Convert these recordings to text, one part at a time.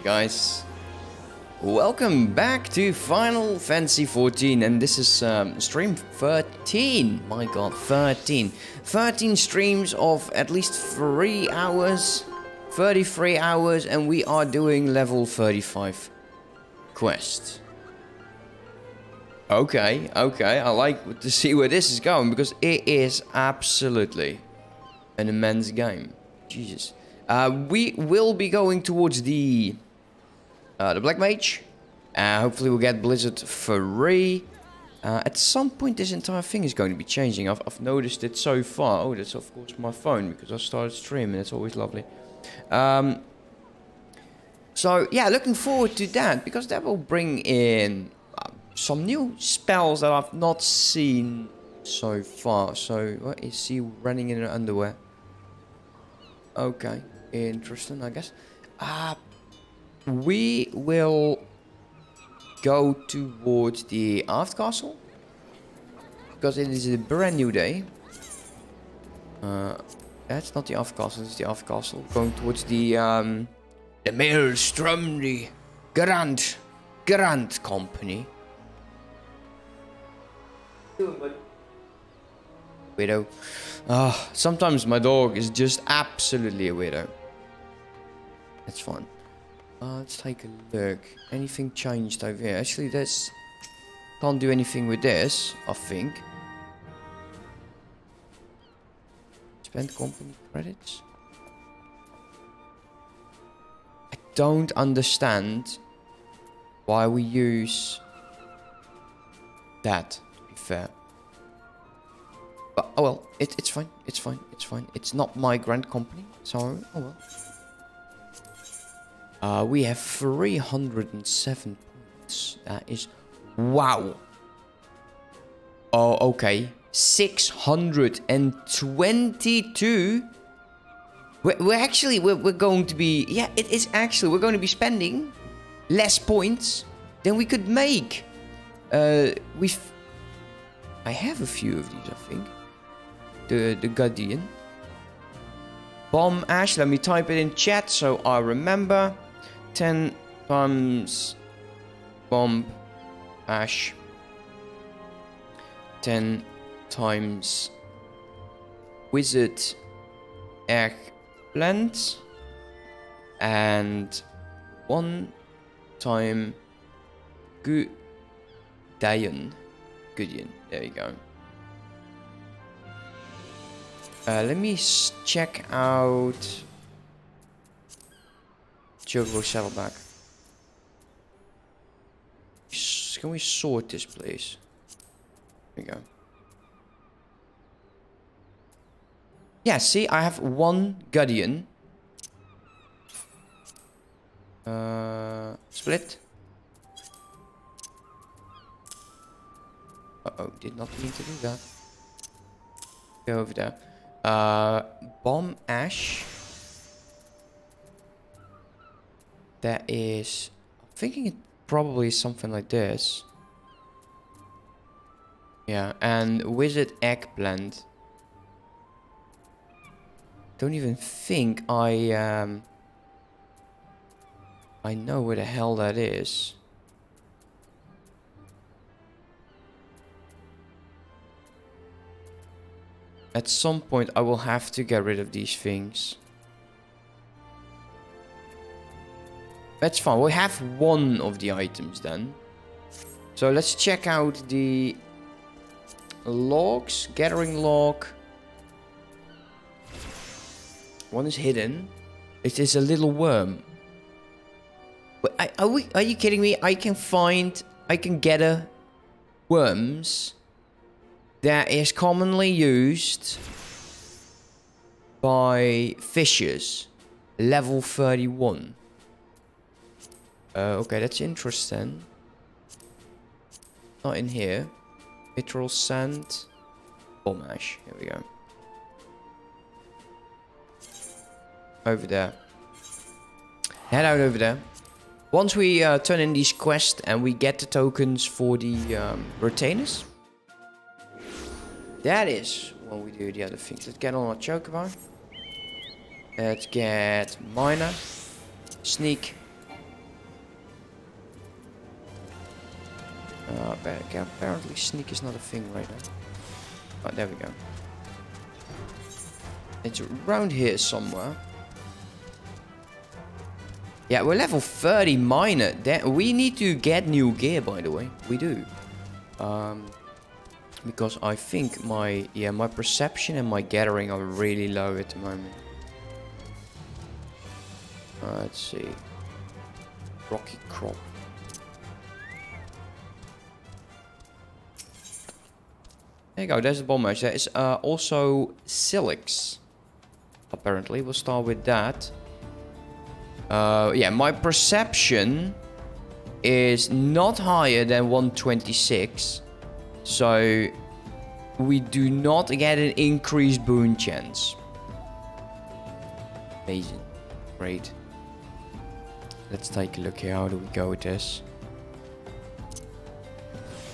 Hey guys, welcome back to Final Fantasy 14 and this is um, stream 13, my god 13, 13 streams of at least 3 hours, 33 hours and we are doing level 35 quest. Okay, okay, I like to see where this is going because it is absolutely an immense game. Jesus. Uh, we will be going towards the uh, the Black Mage. Uh, hopefully we'll get Blizzard free. Uh, at some point this entire thing is going to be changing. I've, I've noticed it so far. Oh, that's of course my phone because I started streaming. It's always lovely. Um, so yeah, looking forward to that because that will bring in uh, some new spells that I've not seen so far. So what is he running in her underwear? Okay, interesting, I guess. Uh, we will go towards the Aft Castle. Because it is a brand new day. Uh, that's not the Aft Castle, it's the Aft Castle. Going towards the, um, the Maelstrom, the Grand, Grand Company. Widow. Ah, sometimes my dog is just absolutely a weirdo. It's fine. Let's take a look. Anything changed over here? Actually, this can't do anything with this, I think. Spend company credits? I don't understand why we use that, to be fair. But, oh well, it, it's fine, it's fine, it's fine. It's not my grand company, so, oh well. Uh, we have 307 points. That is... Wow. Oh, okay. 622. We're, we're actually... We're, we're going to be... Yeah, it is actually... We're going to be spending less points than we could make. Uh, we've... I have a few of these, I think. The, the Guardian. Bomb Ash. Let me type it in chat so I remember. 10 times bomb ash. 10 times wizard eggplant. And one time good Gudian Gudian there you go. Uh, let me check out Chocobo Saddlebag. Can we sort this? There we go. Yeah, see, I have one Guardian. Uh, split. Uh-oh, did not mean to do that. Go over there. Uh, Bomb Ash. That is... I'm thinking it probably something like this. Yeah, and Wizard Eggplant. Don't even think I... Um, I know where the hell that is. At some point I will have to get rid of these things. That's fine. We have one of the items then. So let's check out the logs. Gathering log. One is hidden. It is a little worm. Are, we, are you kidding me? I can find... I can gather worms that is commonly used by fishers. Level 31. Uh, okay, that's interesting. Not in here. Mythril sand. Bomb ash. Here we go. Over there. Head out over there. Once we uh, turn in these quests and we get the tokens for the um, retainers. That is when we do the other things. Let's get on our chocobo. Let's get miner. Sneak apparently sneak is not a thing right now. Oh, there we go. It's around here somewhere. Yeah, we're level 30 miner. we need to get new gear, by the way. We do. Um, because I think my yeah my perception and my gathering are really low at the moment. Uh, let's see. Rocky crop. There you go, there's the bomb match. There is uh, also Silex. Apparently, we'll start with that. Uh, yeah, my perception is not higher than 126. So we do not get an increased boon chance. Amazing. Great. Let's take a look here. How do we go with this?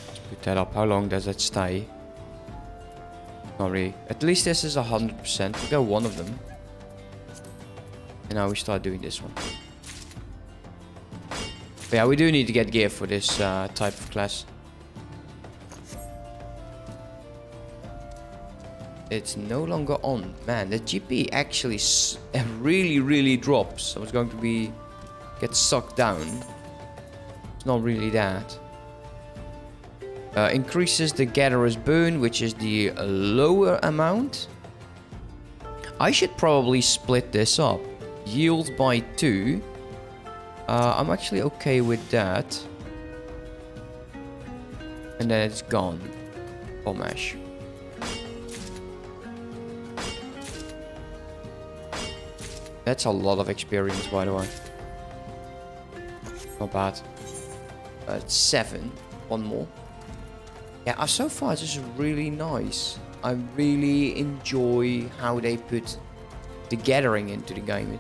Let's put that up. How long does it stay? Not really. At least this is 100%. We got one of them. And now we start doing this one. But yeah, we do need to get gear for this uh, type of class. It's no longer on. Man, the GP actually really, really drops. I was going to be get sucked down. It's not really that. Uh, increases the gatherer's boon, which is the lower amount. I should probably split this up. Yield by 2. Uh, I'm actually okay with that. And then it's gone. Bomb ash. That's a lot of experience, by the way. Not bad. Uh, seven. One more. Yeah, uh, so far this is really nice. I really enjoy how they put the gathering into the game.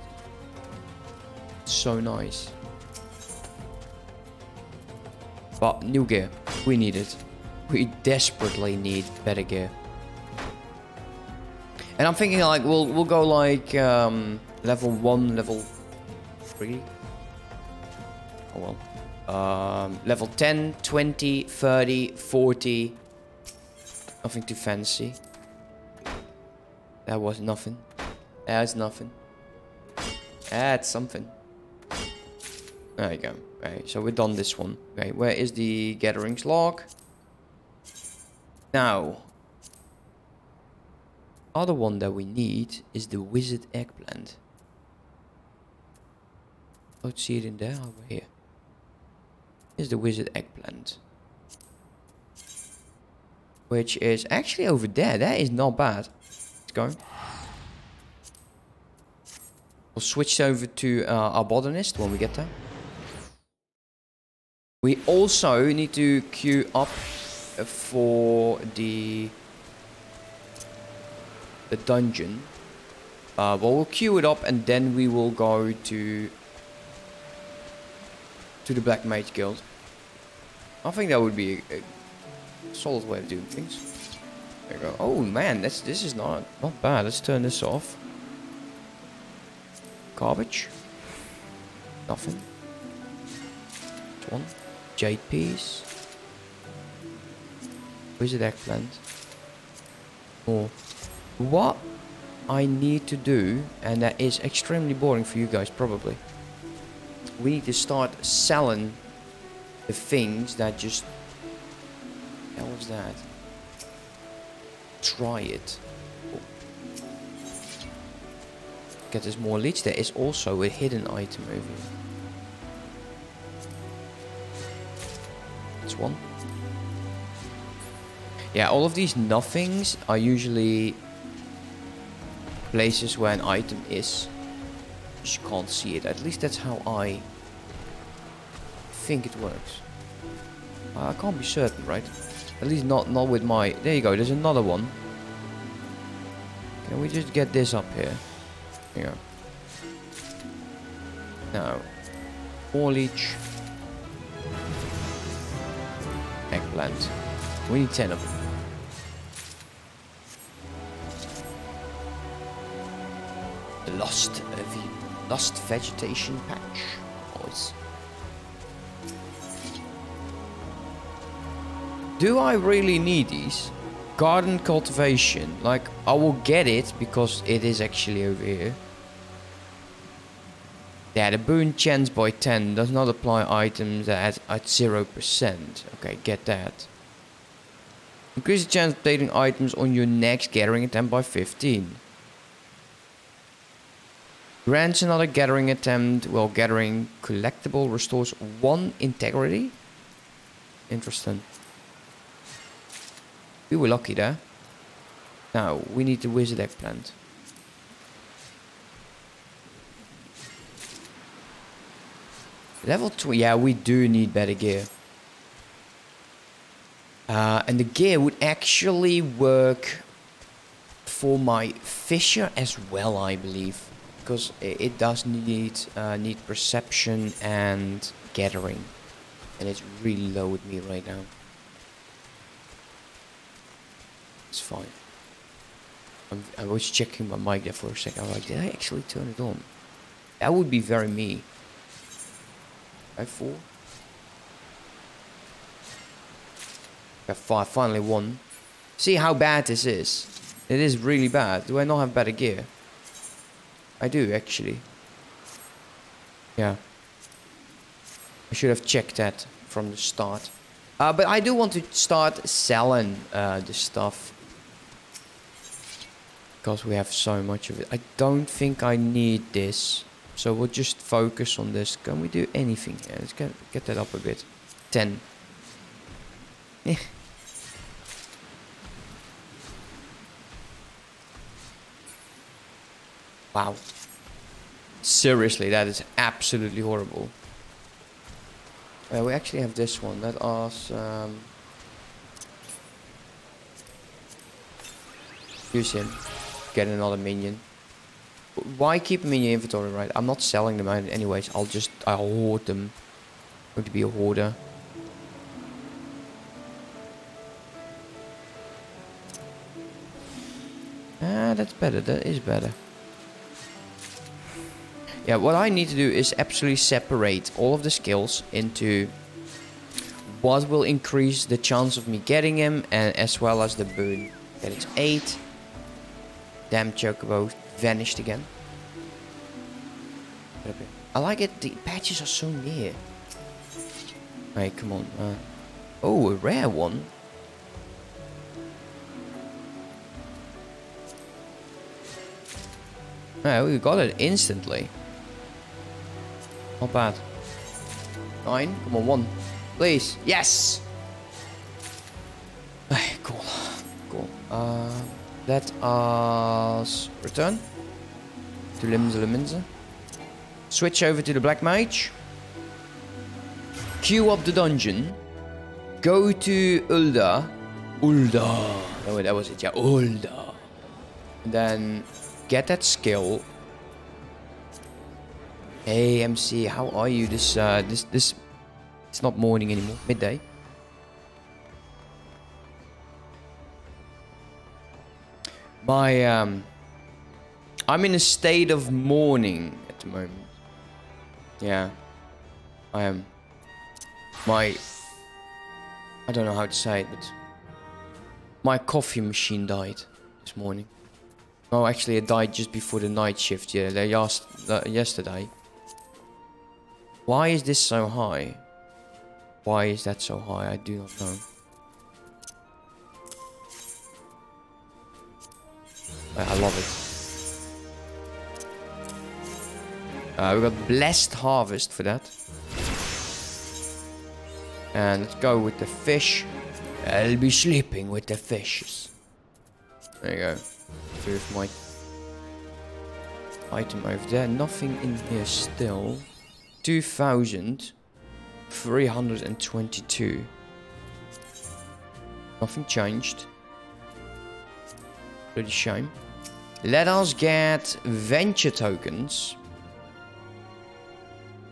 It's so nice. But new gear. We need it. We desperately need better gear. And I'm thinking like we'll we'll go like um, level one, level three. Oh well. Um, level 10, 20, 30, 40. Nothing too fancy. That was nothing. That's nothing. That's something. There you go. Okay, so we've done this one. Okay, where is the gatherings log? Now, other one that we need is the wizard eggplant. Oh, see it in there over here. Is the wizard eggplant. Which is actually over there. That is not bad. Let's go. We'll switch over to uh, our botanist when we get there. We also need to queue up for the the dungeon. Uh, well, we'll queue it up and then we will go to to the Black Mage Guild. I think that would be a, a solid way of doing things. There you go. Oh man, that's this is not not bad. Let's turn this off. Garbage. Nothing. one. Jade piece. Wizard eggplant. More. What I need to do, and that is extremely boring for you guys probably. We need to start selling the things that just... How was that? Try it. Get us more leads. There is also a hidden item over here. That's one. Yeah, all of these nothings are usually places where an item is. You can't see it. At least that's how I think it works. I can't be certain, right? At least not not with my... There you go, there's another one. Can we just get this up here? Here. Now, foliage. Eggplant. We need 10 of them. The lost, uh, lost vegetation patch. Do I really need these? Garden cultivation. Like, I will get it because it is actually over here. Yeah, the boon chance by 10 does not apply items at, at 0%. Okay, get that. Increase the chance of updating items on your next gathering attempt by 15. Grants another gathering attempt while gathering collectible restores one integrity. Interesting. We were lucky there. Now, we need the wizard eggplant. Level 2, yeah, we do need better gear. Uh, and the gear would actually work for my Fisher as well, I believe. Because it, does need, uh, need perception and gathering. And it's really low with me right now. It's fine. I'm, i was checking my mic there for a second. I was like, did I actually turn it on? That would be very me. I four. Five, finally won. See how bad this is. It is really bad. Do I not have better gear? I do, actually. Yeah. I should have checked that from the start. Uh, but I do want to start selling uh, the stuff. Because we have so much of it. I don't think I need this. So we'll just focus on this. Can we do anything here? Let's get, get that up a bit. 10. Wow. Seriously, that is absolutely horrible. Uh, we actually have this one. Let us um, use him. Get another minion. Why keep them in your inventory, right? I'm not selling them anyways. I'll just, I'll hoard them. I'm going to be a hoarder. Ah, that's better. That is better. Yeah, what I need to do is absolutely separate all of the skills into what will increase the chance of me getting him and as well as the boon. That it's 8. Damn chocobo vanished again. I like it. The patches are so near. Hey, come on. Uh, oh, a rare one. Yeah, we got it instantly. Not bad. Nine. Come on, one. Please. Yes! Hey, cool. Cool. Uh, let us return to Limsa Lominsa. Switch over to the Black Mage. Queue up the dungeon. Go to Ulda. Ul'dah. Oh, that was it. Yeah, Ul'dah. And then get that skill. Hey, MC, how are you? This, uh, this, this, it's not morning anymore. Midday. My, um, I'm in a state of mourning at the moment. Yeah. I am. My... I don't know how to say it, but... My coffee machine died this morning. Oh, actually it died just before the night shift, yeah, they asked uh, yesterday. Why is this so high? Why is that so high? I do not know. I, love it. Uh, we got Blessed Harvest for that. And let's go with the fish. I'll be sleeping with the fishes. There you go. Here's my item over there. Nothing in here still. 2,322. Nothing changed. Pretty shame. Let us get venture tokens.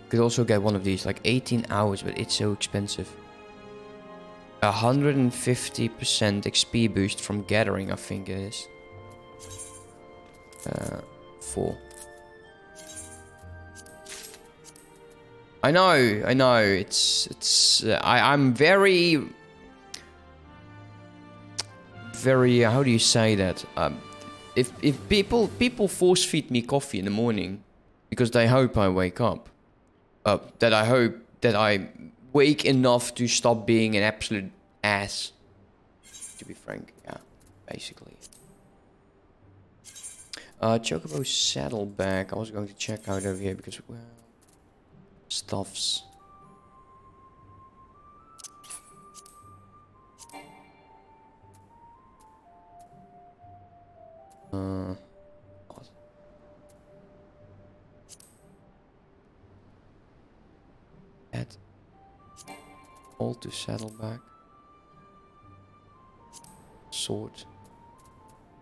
Could also get one of these, like 18 hours, but it's so expensive. 150% XP boost from gathering, I think it is. Uh, four. I know, I know. It's, it's. Uh, I, I'm very very uh, how do you say that? Um, if if people people force feed me coffee in the morning because they hope I wake up, uh, that I hope that I wake enough to stop being an absolute ass. To be frank, yeah, basically. Uh, Chocobo Saddlebag. I was going to check out over here because, stuffs. Uh, add all to Saddlebag. Sword.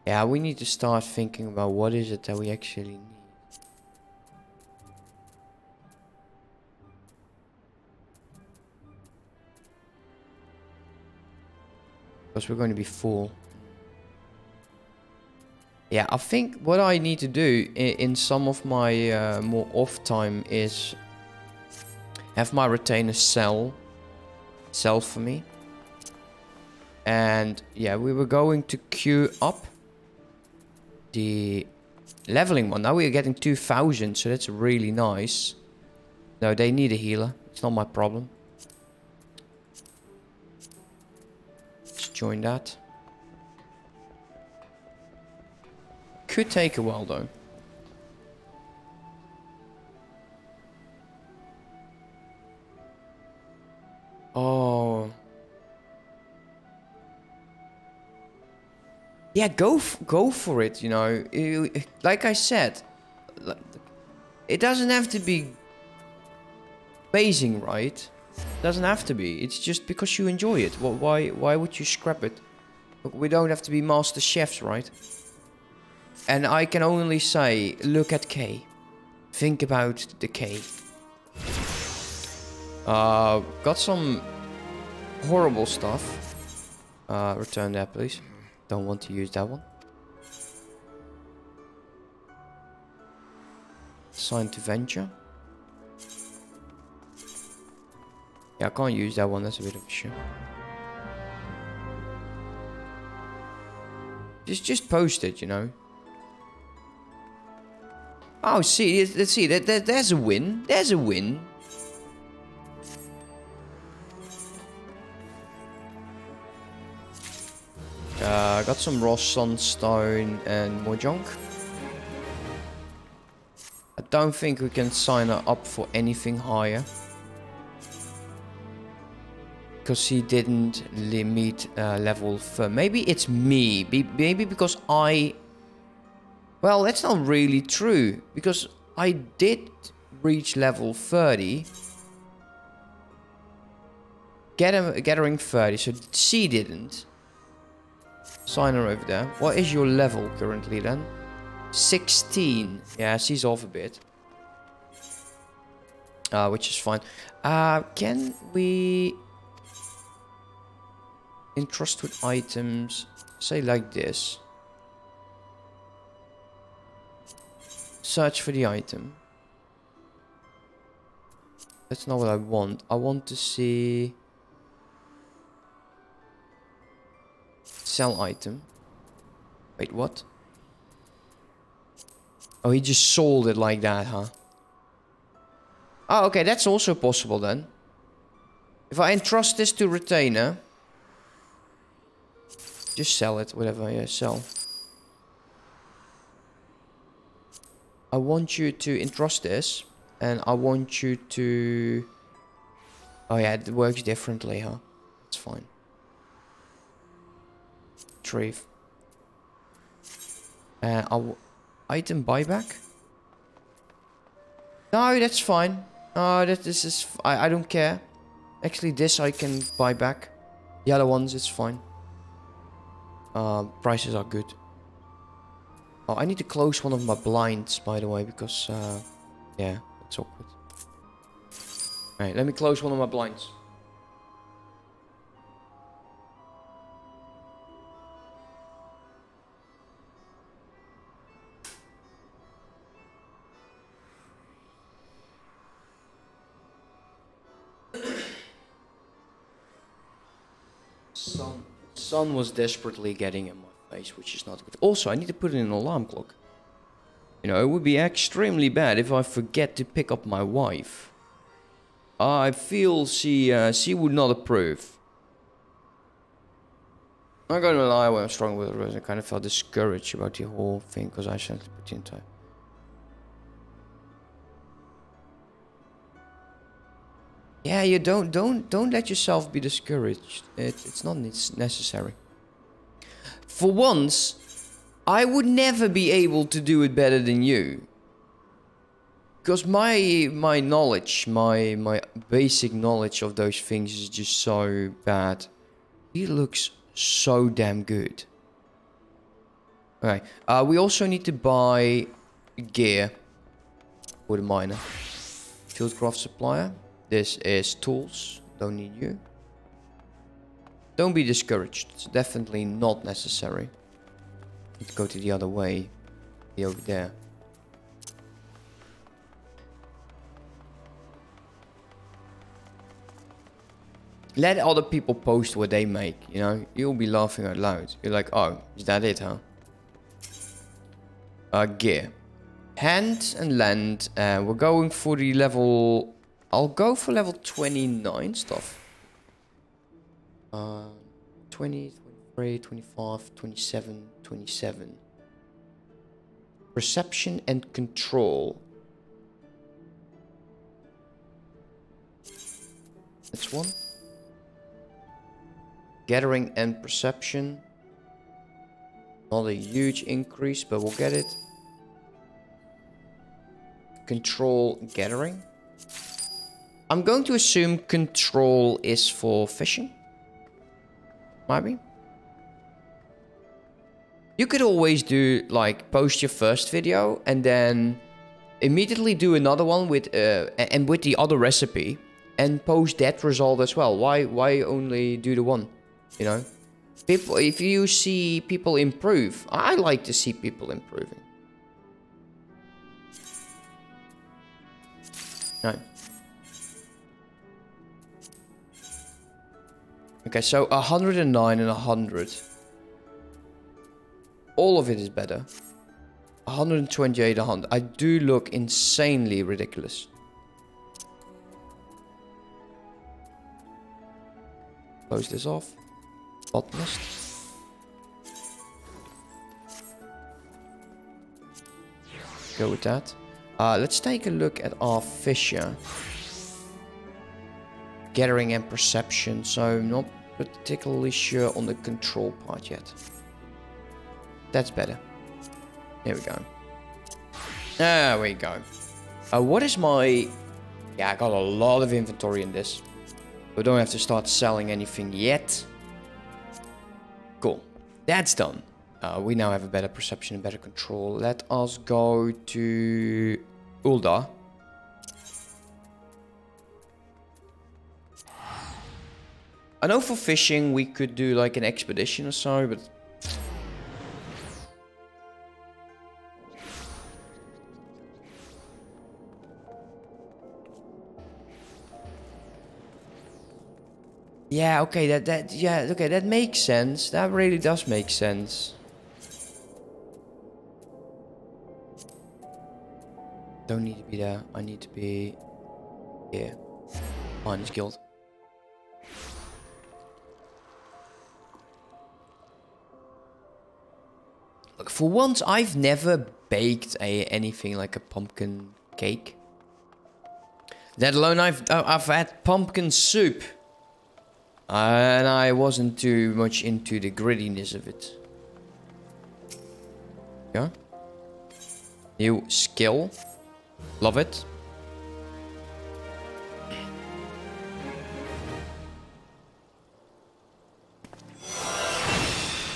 Yeah, we need to start thinking about what is it that we actually Because we're going to be full. Yeah, I think what I need to do in, some of my uh, more off time is have my retainer sell sell for me. And yeah, we were going to queue up the leveling one. Now we are getting 2000, so that's really nice. No, they need a healer. It's not my problem. Join that. Could take a while though. Oh. Yeah, go go for it, you know. like I said, it doesn't have to be amazing, right? Doesn't have to be. It's just because you enjoy it. Well, why why would you scrap it? We don't have to be master chefs, right? And I can only say, look at K. Think about the K. Uh, got some horrible stuff. Uh, return that, please. Don't want to use that one. Sign to venture. Yeah, I can't use that one. That's a bit of a shame. Just, just post it, you know. Oh, see, let's see. There, there, there's a win. There's a win. Uh, I got some raw sunstone and more junk. I don't think we can sign up for anything higher. Because he didn't meet uh, level 4. Maybe it's me. Be maybe because I... Well, that's not really true. Because I did reach level 30. Get him, gathering 30. So she didn't. Signer over there. What is your level currently then? 16. Yeah, she's off a bit. Uh, which is fine. Uh, can we entrust with items? Say like this. Search for the item. That's not what I want. I want to see... Sell item. Wait, what? Oh, he just sold it like that, huh? Oh, okay, that's also possible then. If I entrust this to retainer... Just sell it, whatever, yeah, sell. I want you to entrust this. And I want you to... Oh yeah, it works differently, huh? It's fine. Retrieve. Uh, item buyback. No, that's fine. No, that this is I I don't care. Actually, this I can buy back. The other ones, it's fine. Uh, prices are good. Oh, I need to close one of my blinds, by the way, because uh, yeah, it's awkward. Alright, let me close one of my blinds. Sun was desperately getting in my face, which is not good. Also, I need to put in an alarm clock. You know, it would be extremely bad if I forget to pick up my wife. I feel she, uh, she would not approve. I'm not gonna lie, when I'm strong with her, I kind of felt discouraged about the whole thing because I shouldn't put in entire. Yeah, you don't don't don't let yourself be discouraged. It, it's not necessary. For once, I would never be able to do it better than you. Because my my knowledge, my my basic knowledge of those things is just so bad. He looks so damn good. Okay, uh, we also need to buy gear for the miner. Fieldcraft supplier. This is tools. Don't need you. Don't be discouraged. It's definitely not necessary. To go to the other way. Be over there. Let other people post what they make, you know? You'll be laughing out loud. You're like, oh, is that it, huh? Uh, gear. Hand and land. Uh, we're going for the level I'll go for level 29 stuff. Uh, 20, 23, 25, 27, 27. Perception and control. That's one. Gathering and perception. Not a huge increase, but we'll get it. Control gathering. I'm going to assume control is for fishing. Maybe. You could always do, like, post your first video and then immediately do another one with, uh, and with the other recipe and post that result as well. Why, why only do the one, you know? People, if you see people improve, I like to see people improving. No. Okay, so 109 and 100. All of it is better. 128, 100. I do look insanely ridiculous. Close this off. Botanist. Go with that. Uh, let's take a look at our fisher gathering and perception, so not particularly sure on the control part yet. That's better. There we go. There we go. Uh, what is my... Yeah, I got a lot of inventory in this. We don't have to start selling anything yet. Cool. That's done. Uh, we now have a better perception and better control. Let us go to Ul'dah. I know for fishing we could do like an expedition or so, but... Yeah, okay, that, that, yeah, okay, that makes sense. That really does make sense. Don't need to be there. I need to be here. Miners Guild. For once, I've never baked a anything like a pumpkin cake. Let alone I've uh, I've had pumpkin soup, and I wasn't too much into the grittiness of it. Yeah. New skill, love it.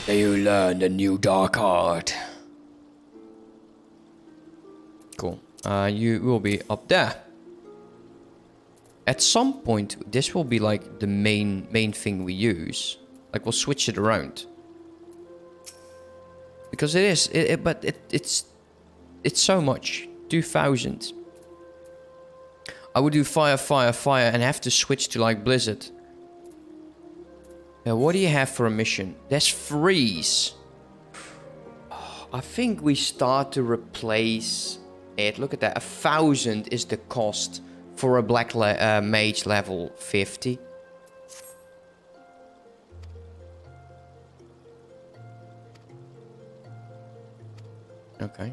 You learn the new dark art. Cool. Uh, you will be up there. At some point, this will be like the main main thing we use. Like we'll switch it around. Because it is, it, it, but it, it's it's so much. 2000. I would do fire, fire, fire and have to switch to like blizzard. Now, what do you have for a mission? There's freeze. I think we start to replace it. Look at that. A thousand is the cost for a black le uh, mage level 50. Okay.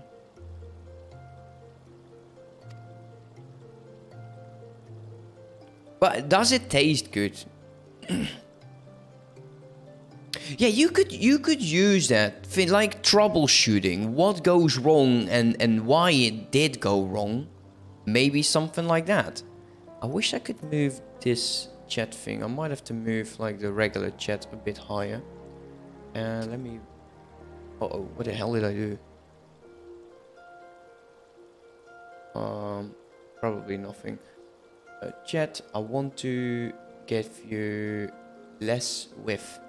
But does it taste good? yeah, you could you could use that for like troubleshooting. What goes wrong and and why it did go wrong. Maybe something like that. I wish I could move this chat thing. I might have to move like the regular chat a bit higher. And uh, let me. Uh oh, what the hell did I do? Um, probably nothing. Uh, chat, I want to give you less width.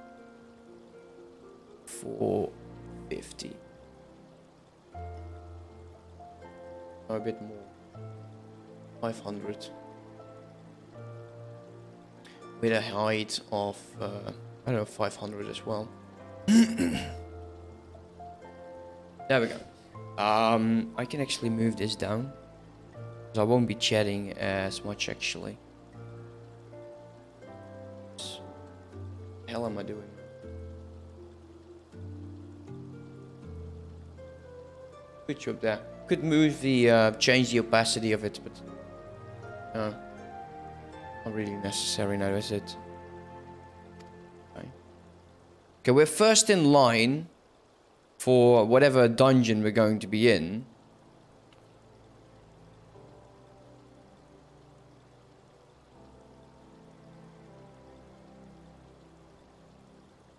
450. a bit more. 500. With a height of, uh, I don't know, 500 as well. there we go. Um, I can actually move this down. So I won't be chatting as much actually. Hell am I doing? Good job there. Could move the, uh, change the opacity of it, but uh, not really necessary now, is it? Okay. okay, we're first in line for whatever dungeon we're going to be in.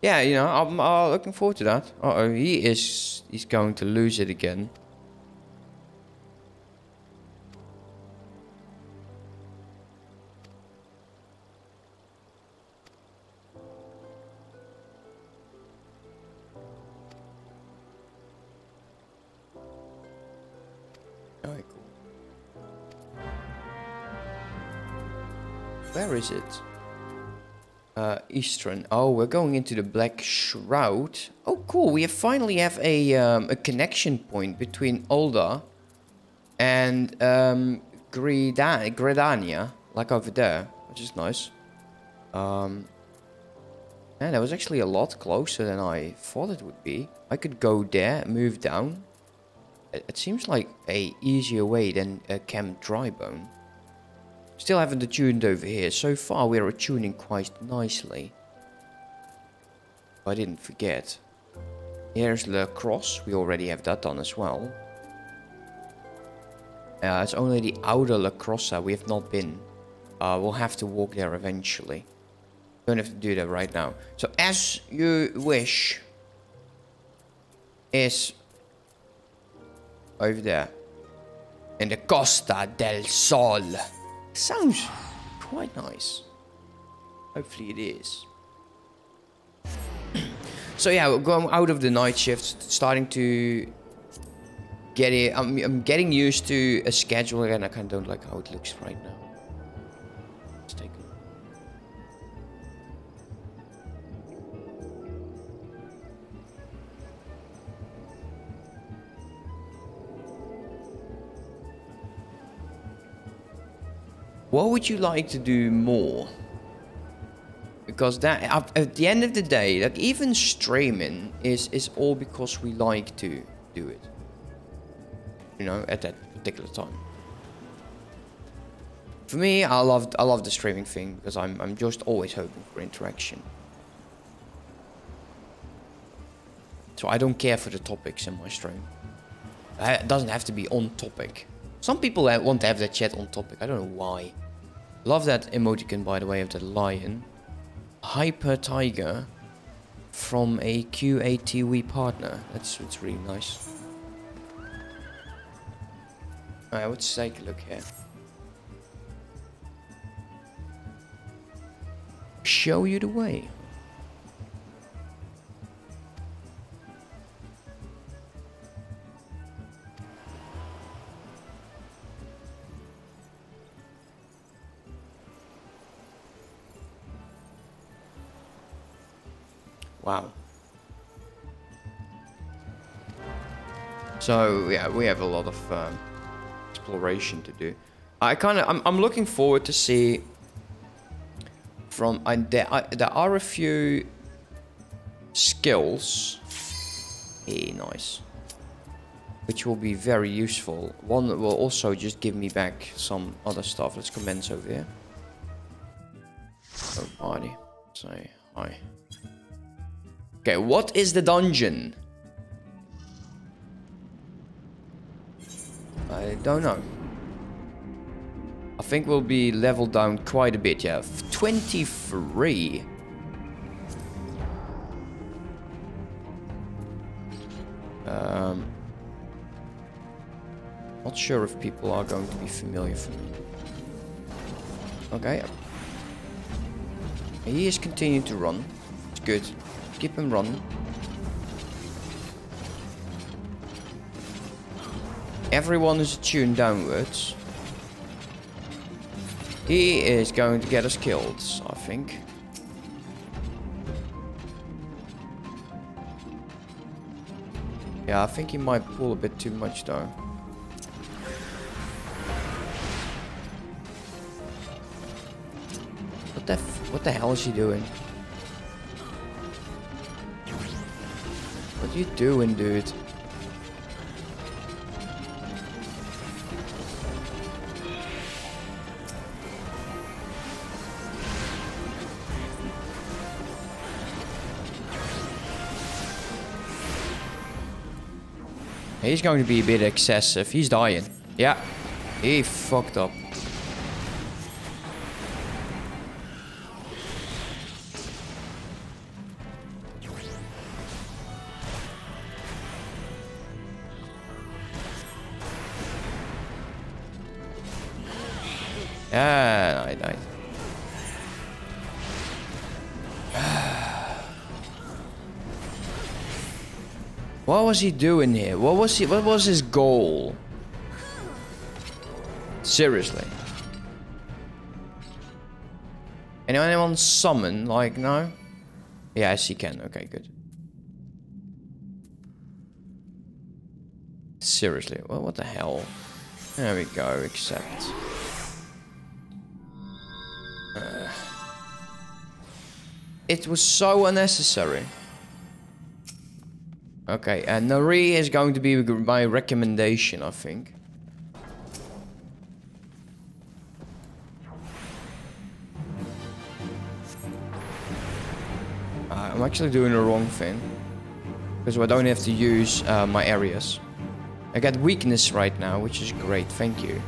Yeah, you know, I'm uh, looking forward to that. Uh oh, he is. He's going to lose it again. Alright, cool. Where is it? Uh, Eastern. Oh, we're going into the Black Shroud. Oh, cool. We have finally have a, um, a connection point between Ul'dah and um, Gridania, like over there, which is nice. Um, and that was actually a lot closer than I thought it would be. I could go there, move down. It, it seems like a easier way than uh, Camp Drybone. Still haven't attuned over here. So far we're attuning quite nicely. I didn't forget. Here's the cross. We already have that done as well. Uh, it's only the outer La Noscea we have not been. Uh, we'll have to walk there eventually. Don't have to do that right now. So as you wish is over there in the Costa del Sol. Sounds quite nice. Hopefully it is. so yeah, we're going out of the night shift, starting to get it. I'm, I'm getting used to a schedule again. I kind of don't like how it looks right now. What would you like to do more? Because that at the end of the day, like even streaming is is all because we like to do it. You know, at that particular time. For me, I love I love the streaming thing because I'm I'm just always hoping for interaction. So I don't care for the topics in my stream. It doesn't have to be on topic. Some people uh, want to have that chat on topic. I don't know why. Love that emoticon, by the way, of the lion. Hyper Tiger from a QATV partner. That's, that's really nice. Alright, let's take a look here. Show you the way. Wow. So yeah, we have a lot of um, exploration to do. I kind of I'm, I'm looking forward to see from I, there, I, there are a few skills. Hey, nice. Which will be very useful. One that will also just give me back some other stuff. Let's commence over here. Oh, party. Say hi. Okay, what is the dungeon? I don't know. I think we'll be leveled down quite a bit, yeah. 23. Um, not sure if people are going to be familiar for me. Okay. He is continuing to run. It's good. Keep him running. Everyone is tuned downwards. He is going to get us killed, I think. Yeah, I think he might pull a bit too much though. What the what the hell is he doing? What are you doing, dude? He's going to be a bit excessive. He's dying. Yeah. He fucked up. Yeah, I died. What was he doing here? What was he? What was his goal? Seriously. Anyone, summon? Like, no? Yes, he can. Okay, good. Seriously, well, what the hell? There we go, accept. Uh, it was so unnecessary. Okay, and Nari is going to be my recommendation, I think. Uh, I'm actually doing the wrong thing. Because I don't have to use uh, my areas. I got weakness right now, which is great, thank you.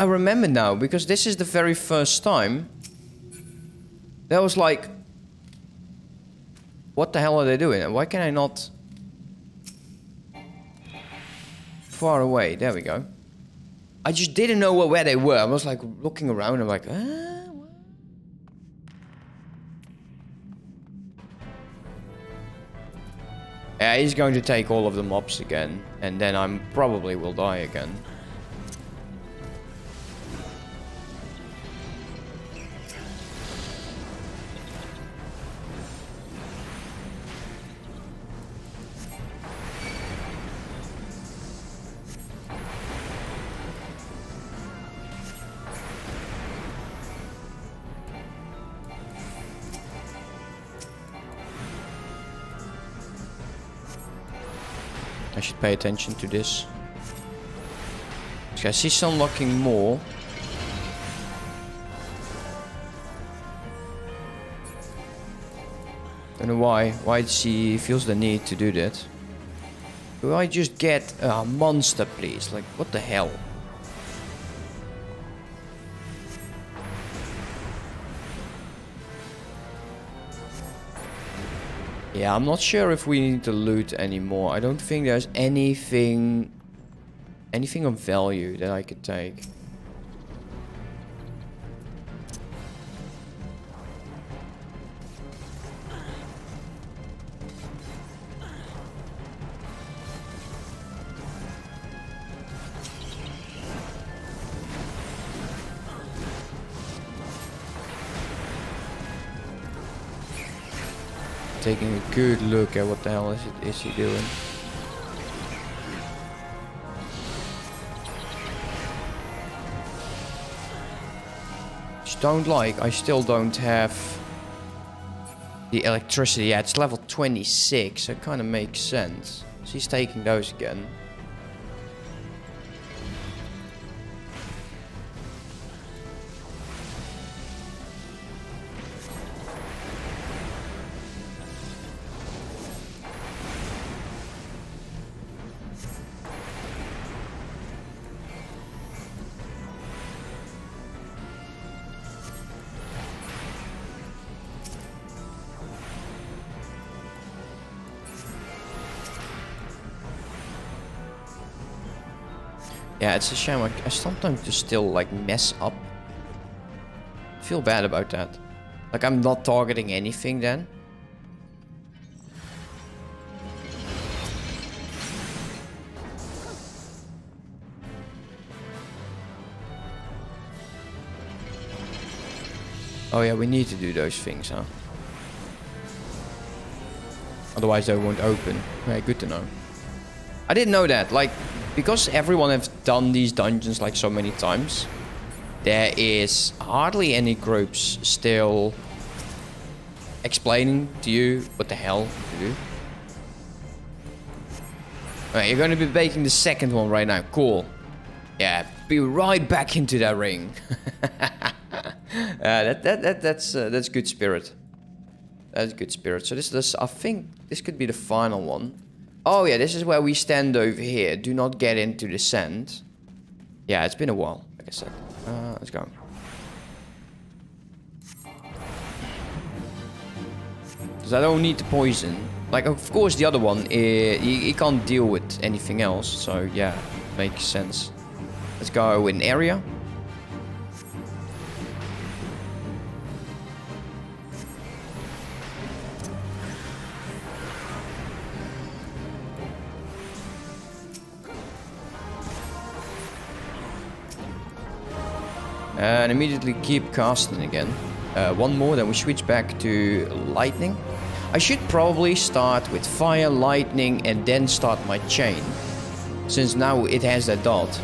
I remember now, because this is the very first time. That was like... What the hell are they doing? Why can I not... Far away, there we go. I just didn't know where they were. I was like looking around, I'm like, ah. Yeah, he's going to take all of the mobs again, and then I'm probably will die again. I should pay attention to this. Okay, she's unlocking more. Don't know why. Why she feels the need to do that. Do I just get a monster, please? Like, what the hell? Yeah, I'm not sure if we need to loot anymore. I don't think there's anything... Anything of value that I could take. Taking a good look at what the hell is, it, is he doing. Don't like, I still don't have the electricity. Yeah, it's level 26, so it kind of makes sense. She's taking those again. It's a shame. I, I sometimes just still like mess up. I feel bad about that. Like I'm not targeting anything then. Oh yeah, we need to do those things, huh? Otherwise they won't open. Okay, good to know. I didn't know that. Like, because everyone have done these dungeons like so many times, there is hardly any groups still explaining to you what the hell to do. Alright, you're going to be baking the second one right now. Cool. Yeah, be right back into that ring. uh, that, that, that, that's, uh, that's good spirit. That's good spirit. So this, this, I think this could be the final one. Oh yeah, this is where we stand over here. Do not get into the sand. Yeah, it's been a while, like I said. Uh, let's go. Because I don't need the poison. Like, of course, the other one, uh, you, can't deal with anything else. So, yeah, makes sense. Let's go in area. And immediately keep casting again. Uh, one more, then we switch back to lightning. I should probably start with fire, lightning, and then start my chain. Since now it has that dot.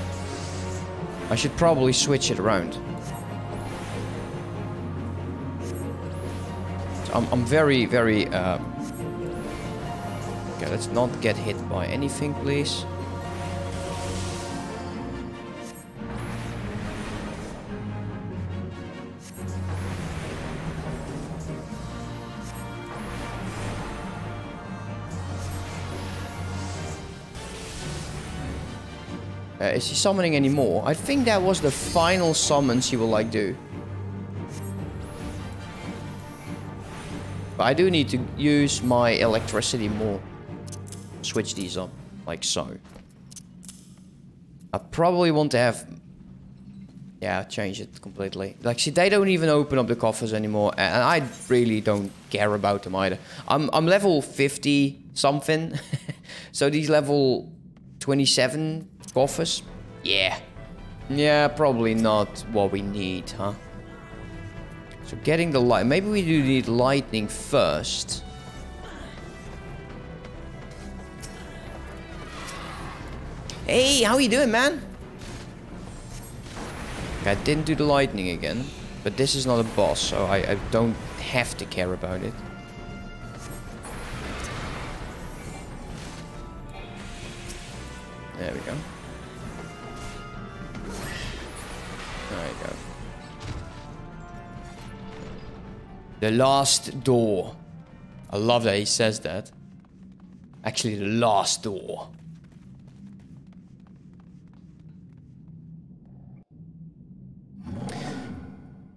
I should probably switch it around. So I'm, I'm very, very... Uh... Okay, let's not get hit by anything, please. Uh, is he summoning anymore? I think that was the final summons he will like do. But I do need to use my electricity more. Switch these up, like so. I probably want to have... Yeah, change it completely. Like, see, they don't even open up the coffers anymore. And I really don't care about them either. I'm, I'm level 50 something. so these level 27 coffers? Yeah. Yeah, probably not what we need, huh? So getting the light. Maybe we do need lightning first. Hey, how you doing, man? I didn't do the lightning again. But this is not a boss, so I, I don't have to care about it. There we go. The last door. I love that he says that. Actually, the last door.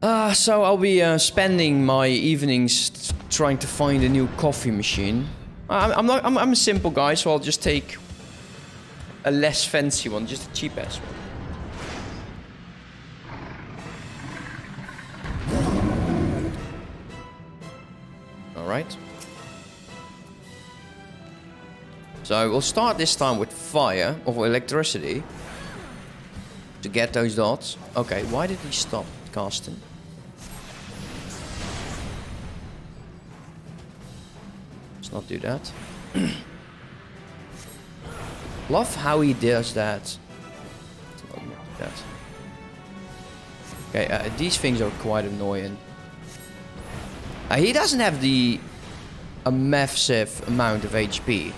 Uh, so I'll be uh, spending my evenings trying to find a new coffee machine. I'm, I'm not. I'm, I'm, a simple guy, so I'll just take a less fancy one, just a cheap ass one. Right. So we'll start this time with fire or electricity to get those dots. Okay, why did he stop casting? Let's not do that. Love how he does that. Okay, uh, these things are quite annoying. Uh, he doesn't have the a massive amount of HP.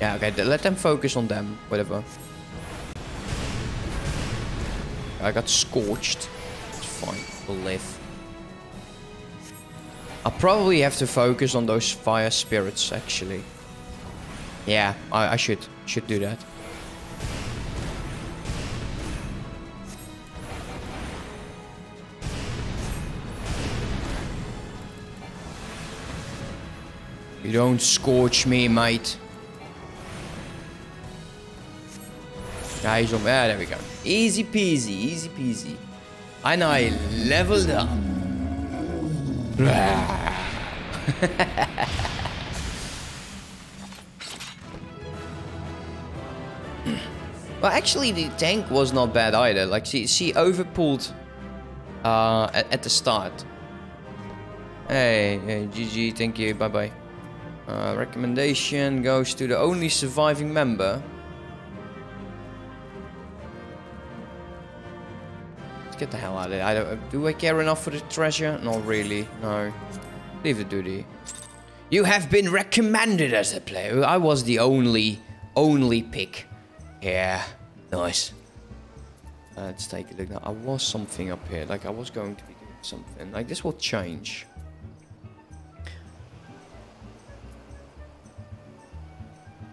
Yeah, okay, let them focus on them, whatever. I got scorched. It's fine, we'll live. I'll probably have to focus on those fire spirits, actually. Yeah, I, I should should do that. You don't scorch me, mate. Guys, there, there we go. Easy peasy, easy peasy. And I leveled up. well, actually, the tank was not bad either. Like, she, she overpulled uh, at, at the start. Hey, hey, GG, thank you, bye-bye. Uh, recommendation goes to the only surviving member. Let's get the hell out of there. I don't, do I care enough for the treasure? Not really, no. Leave the duty. You have been recommended as a player. I was the only, only pick. Yeah, nice. Uh, let's take a look now. I was something up here. Like I was going to be doing something. Like this will change.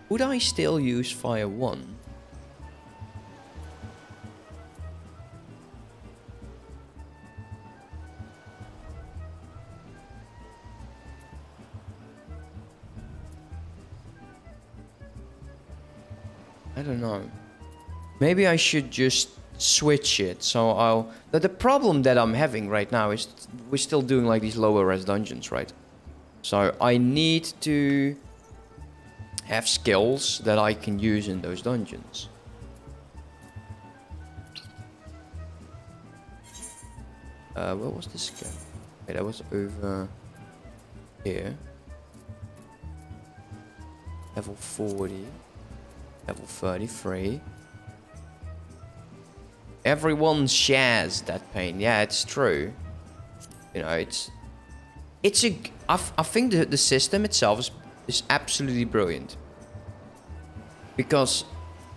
Would I still use Fire 1? I don't know. Maybe I should just switch it. So I'll... The, the problem that I'm having right now is we're still doing like these lower res dungeons, right? So I need to have skills that I can use in those dungeons. Uh, what was this skill? Okay, that was over here. Level 40. Level 33. Everyone shares that pain. Yeah, it's true. You know, it's... It's a... I, I think the, the system itself is, is absolutely brilliant. Because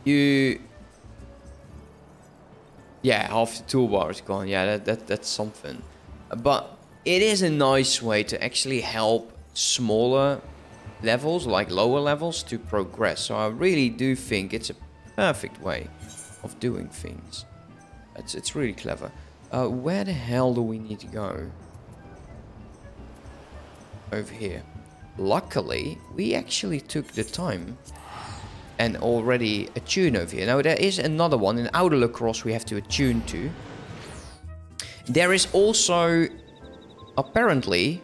you... Yeah, half the toolbar is gone. Yeah, that, that that's something. But it is a nice way to actually help smaller levels, like lower levels, to progress. So I really do think it's a perfect way of doing things. It's, it's really clever. Uh, where the hell do we need to go? Over here. Luckily, we actually took the time and already attune over here. Now, there is another one in Outer La Noscea we have to attune to. There is also, apparently,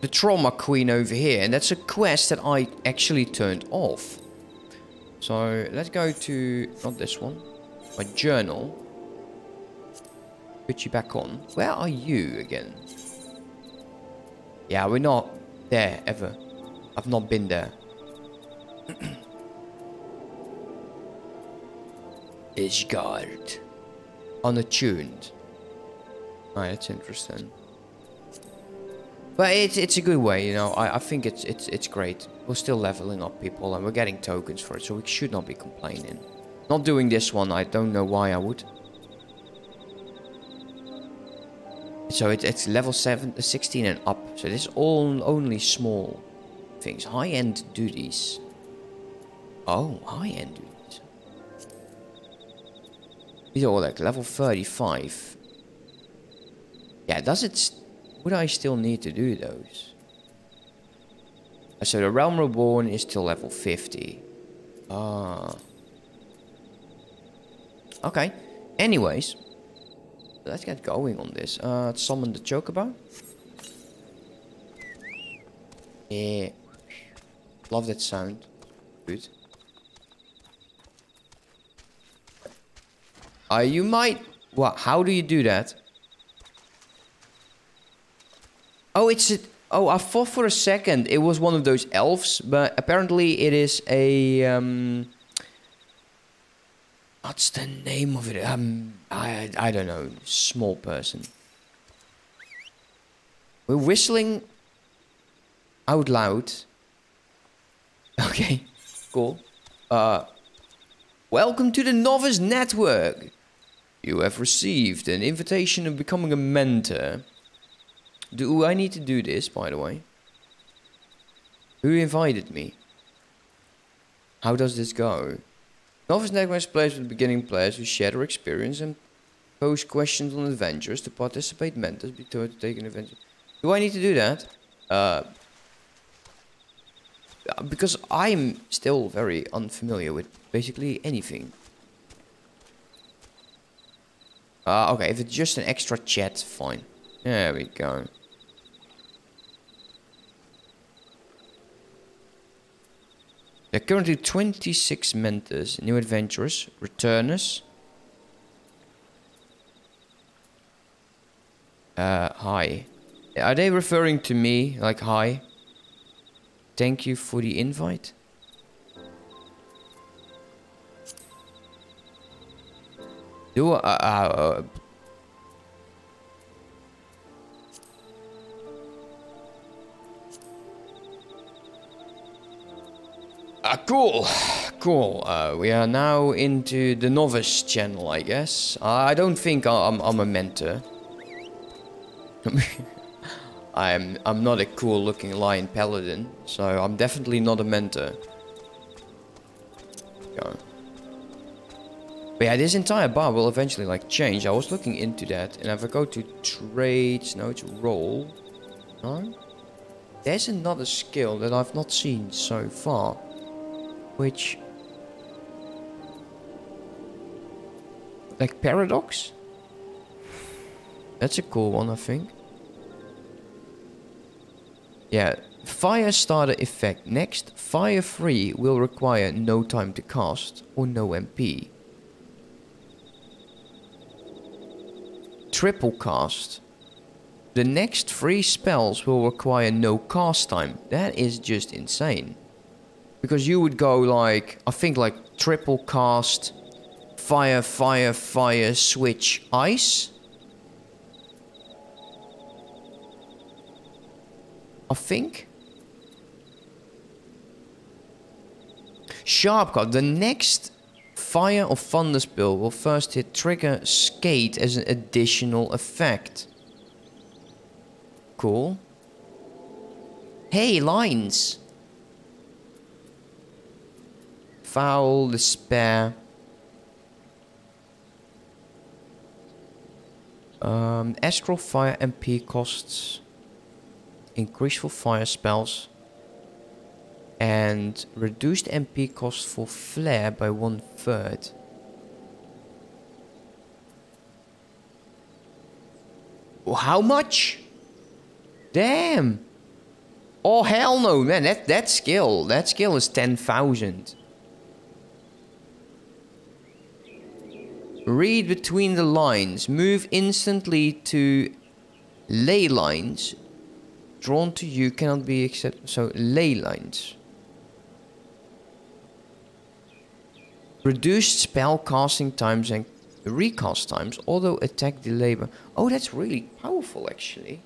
the Trauma Queen over here. And that's a quest that I actually turned off. So let's go to, not this one, my journal. Put you back on. Where are you again? Yeah, we're not there ever. I've not been there. Ishgard. Unattuned. Alright, that's interesting. But it's it's a good way, you know. I, I think it's it's it's great. We're still leveling up people and we're getting tokens for it, so we should not be complaining. Not doing this one, I don't know why I would. So it, it's level 7, 16 and up. So this is all only small things. High-end duties. Oh, high-end duties. These are all like level 35. Yeah, does it... Would I still need to do those? Uh, so the Realm Reborn is till level 50. Ah. Okay. Anyways. Let's get going on this. Uh, summon the Chocobo. Yeah. Love that sound. Good. Uh, you might... What? How do you do that? Oh, it's a... Oh, I thought for a second it was one of those elves, but apparently it is a... Um, what's the name of it? Um, I, I don't know. Small person. We're whistling out loud. Okay, cool. Uh, welcome to the Novice Network. You have received an invitation of becoming a mentor. Do I need to do this, by the way? Who invited me? How does this go? Novice Network plays with beginning players who share their experience and pose questions on adventures to participate mentors be told to take an adventure. Do I need to do that? Uh, because I'm still very unfamiliar with basically anything. Uh, okay, if it's just an extra chat, fine. There we go. There are currently 26 mentors, new adventurers, returners. Uh, hi. Are they referring to me, like hi? Thank you for the invite. Do I... Uh, uh, Ah, cool. Cool. Uh, we are now into the novice channel, I guess. I don't think I'm, I'm a mentor. I'm I'm not a cool looking lion paladin, so I'm definitely not a mentor. Go. But yeah, this entire bar will eventually like change. I was looking into that, and if I go to trades, no, it's roll. No, there's another skill that I've not seen so far, which like paradox. That's a cool one, I think. Yeah, fire starter effect. Next, Fire III will require no time to cast or no MP. Triple cast. The next three spells will require no cast time. That is just insane. Because you would go like, I think like triple cast, fire, fire, fire, switch, ice. I think. Sharpcast. The next Fire or Thunder spell will first hit trigger Skate as an additional effect. Cool. Hey, lines! Foul, Despair. Um, Astral Fire MP costs increase for fire spells, and reduced MP cost for flare by one third. How much? Damn! Oh hell no, man! That that skill, that skill is ten thousand. read between the lines, move instantly to ley lines drawn to you cannot be accepted. So ley lines. Reduced spell casting times and recast times, although attack delay. Oh, that's really powerful actually.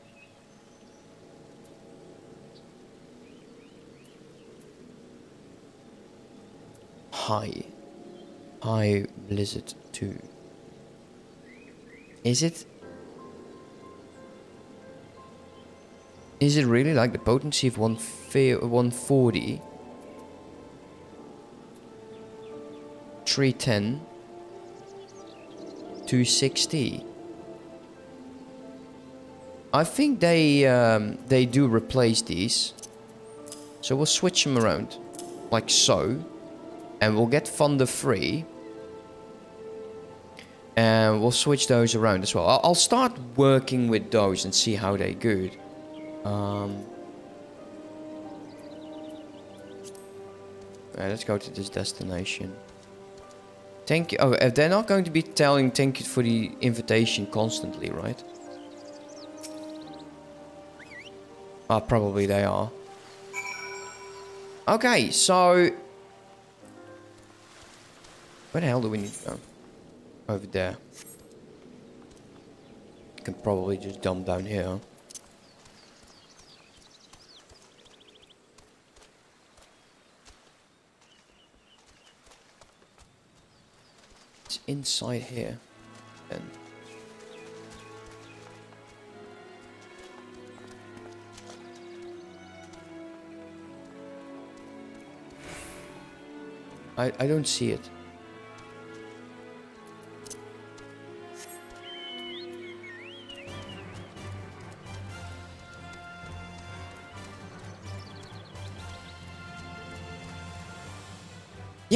High. High Blizzard 2. Is it? Is it really like the potency of 140? 310? 260? I think they um, they do replace these. So we'll switch them around. Like so. And we'll get Thunder III. And we'll switch those around as well. I'll, start working with those and see how they good. Um, right, let's go to this destination. Thank you. Oh, they're not going to be telling thank you for the invitation constantly, right? Oh, probably they are. Okay, so... Where the hell do we need to go? Over there. Can probably just dump down here. It's inside here. Then. I, I don't see it.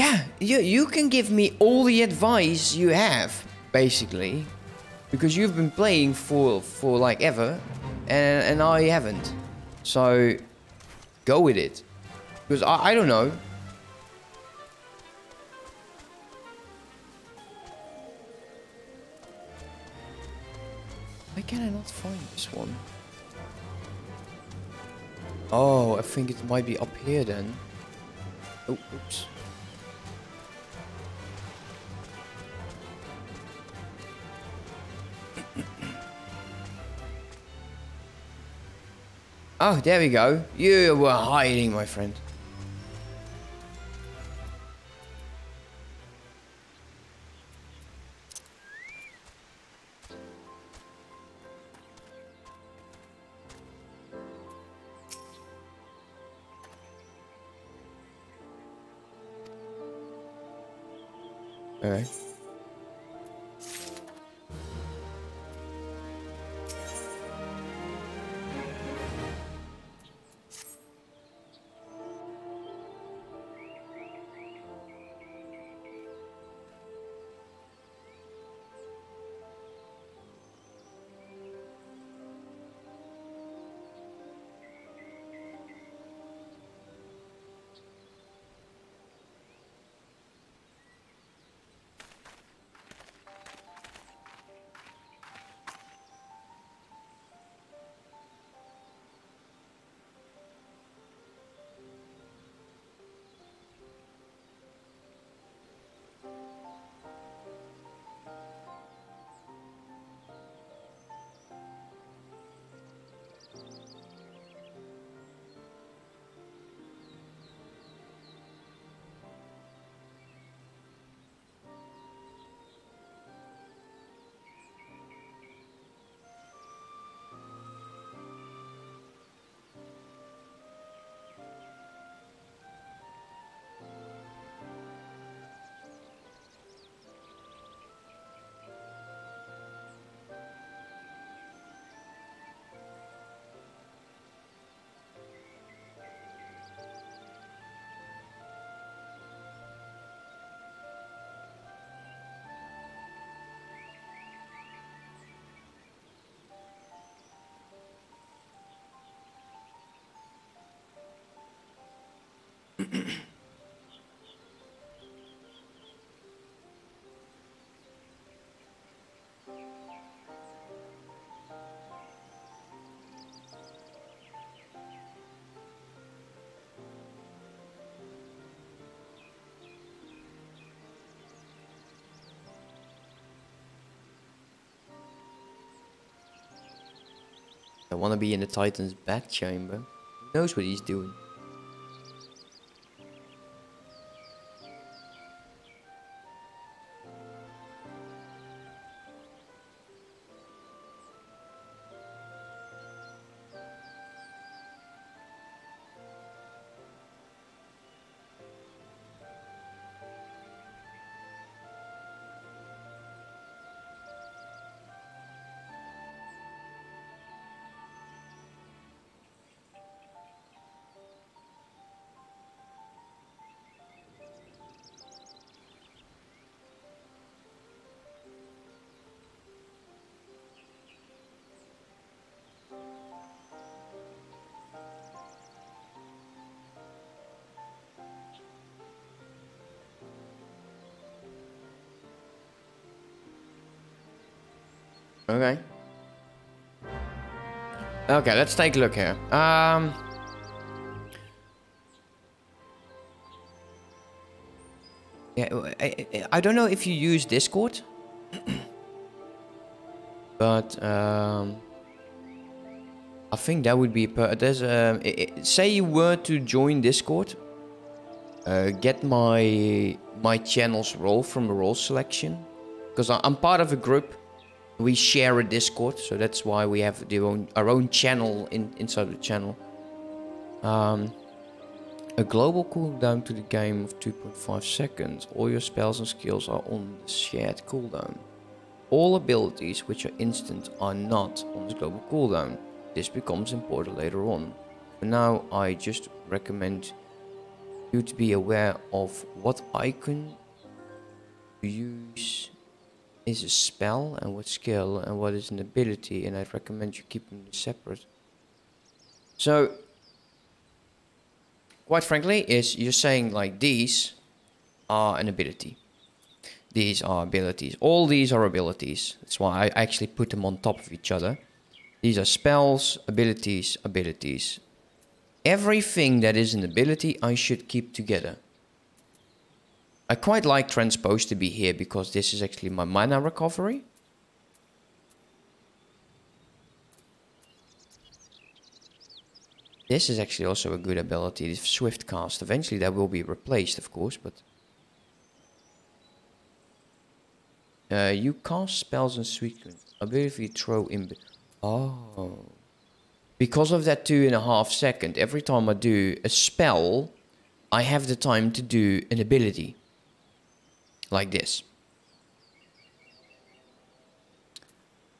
Yeah, you, you can give me all the advice you have, basically. Because you've been playing for, for like ever, and, and I haven't. So, go with it. Because I, I don't know. Why can I not find this one? Oh, I think it might be up here then. Oh, oops. Oh, there we go. You were hiding, my friend. I want to be in the Titan's back chamber. Who knows what he's doing? Okay. Okay, let's take a look here. Um... Yeah, I, I, don't know if you use Discord. but, um... I think that would be per there's um, say you were to join Discord, uh, get my my channel's role from the role selection, because I'm part of a group. We share a Discord, so that's why we have the own, our own channel in inside the channel. Um, a global cooldown to the game of 2.5 seconds. All your spells and skills are on the shared cooldown. All abilities which are instant are not on the global cooldown. This becomes important later on. For now, I just recommend you to be aware of what icon to use is a spell and what skill and what is an ability and I'd recommend you keep them separate. So, quite frankly, is you're saying like these are an ability. These are abilities. All these are abilities. That's why I actually put them on top of each other. These are spells, abilities, abilities. Everything that is an ability I should keep together. I quite like Transpose to be here because this is actually my mana recovery. This is actually also a good ability, this Swift Cast. Eventually that will be replaced, of course, but... Uh, you cast spells and sweet ability throw in... Oh. Because of that two and a half second, every time I do a spell, I have the time to do an ability. Like this.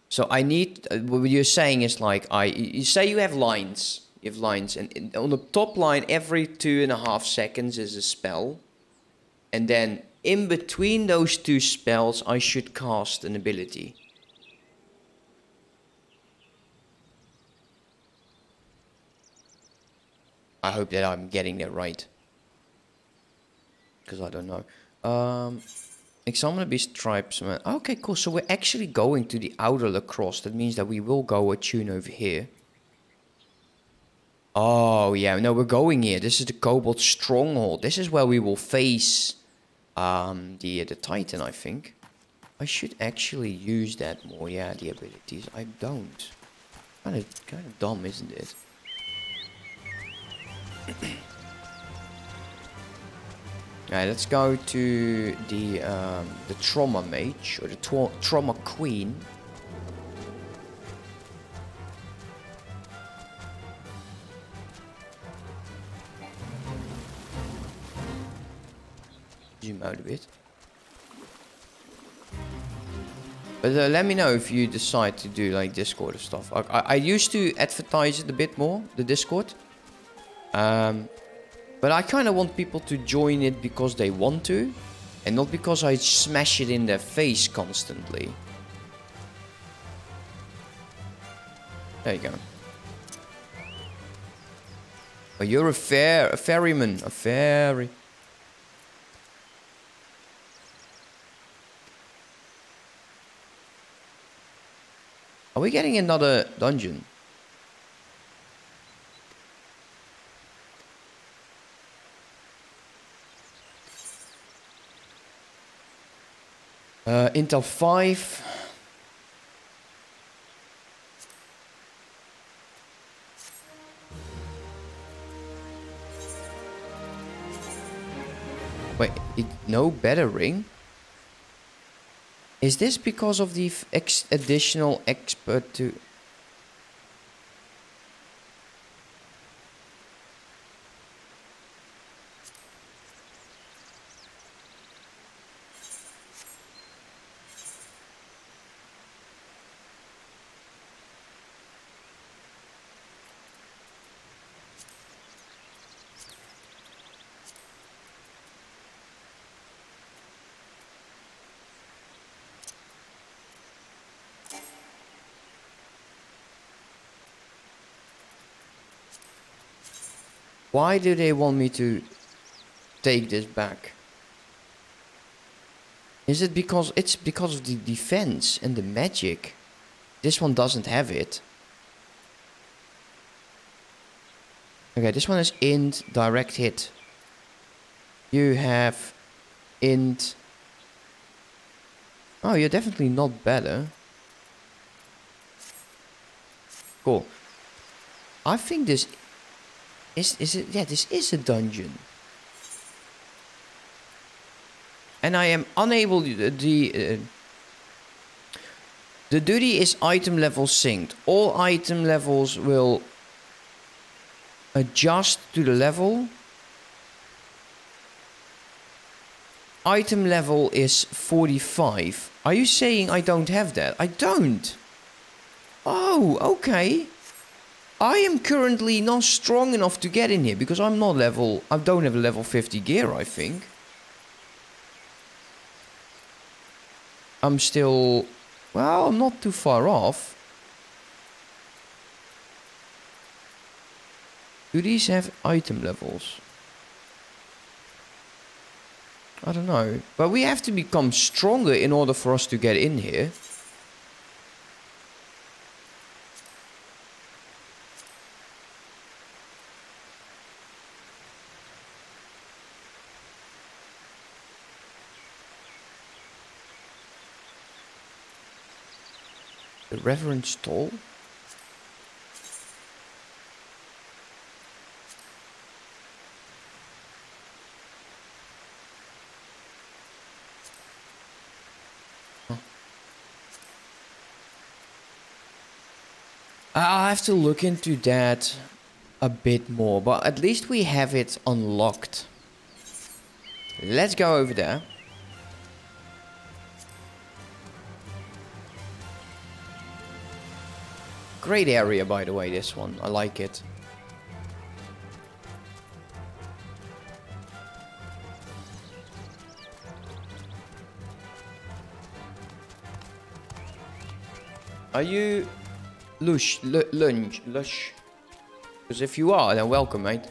So I need, what you're saying is like, I, you say you have lines, you have lines, and on the top line, every two and a half seconds is a spell. And then in between those two spells, I should cast an ability. I hope that I'm getting that right. Because I don't know. Um, Examine Beast Tribesman. Okay, cool. So we're actually going to the outer La Noscea. That means that we will go a tune over here. Oh, yeah. No, we're going here. This is the Kobold Stronghold. This is where we will face um, the, the Titan, I think. I should actually use that more. Yeah, the abilities. I don't. Kind of, kind of dumb, isn't it? Alright, let's go to the um, the trauma mage or the trauma queen. Zoom out a bit. But uh, let me know if you decide to do like Discord and stuff. I, I, I used to advertise it a bit more, the Discord. Um, but I kind of want people to join it because they want to. And not because I smash it in their face constantly. There you go. Oh, you're a fair, a ferryman, a ferry. Are we getting another dungeon? Uh, Intel 5. Wait, it, no better ring? Is this because of the ex additional expert to... Why do they want me to take this back? Is it because it's because of the defense and the magic? this one doesn't have it. Okay, this one is int direct hit. You have int. Oh, you're definitely not better. Cool. I think this is is it yeah, this is a dungeon. And I am unable the the, uh, the duty is item level synced. All item levels will adjust to the level. Item level is 45. Are you saying I don't have that? I don't. Oh, okay. I am currently not strong enough to get in here because I'm not level... I don't have a level 50 gear, I think. I'm still... Well, I'm not too far off. Do these have item levels? I don't know. But we have to become stronger in order for us to get in here. Reverend Stoll? I'll have to look into that a bit more, but at least we have it unlocked. Let's go over there. Great area, by the way, this one. I like it. Are you Lush, lunge, lush. Because if you are, then welcome, mate.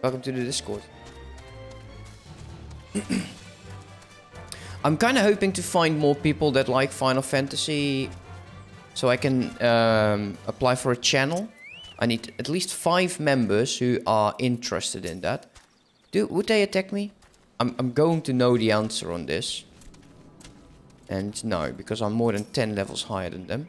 Welcome to the Discord. I'm kind of hoping to find more people that like Final Fantasy so I can um, apply for a channel. I need at least five members who are interested in that. Do, would they attack me? I'm, I'm going to know the answer on this. And no, because I'm more than 10 levels higher than them.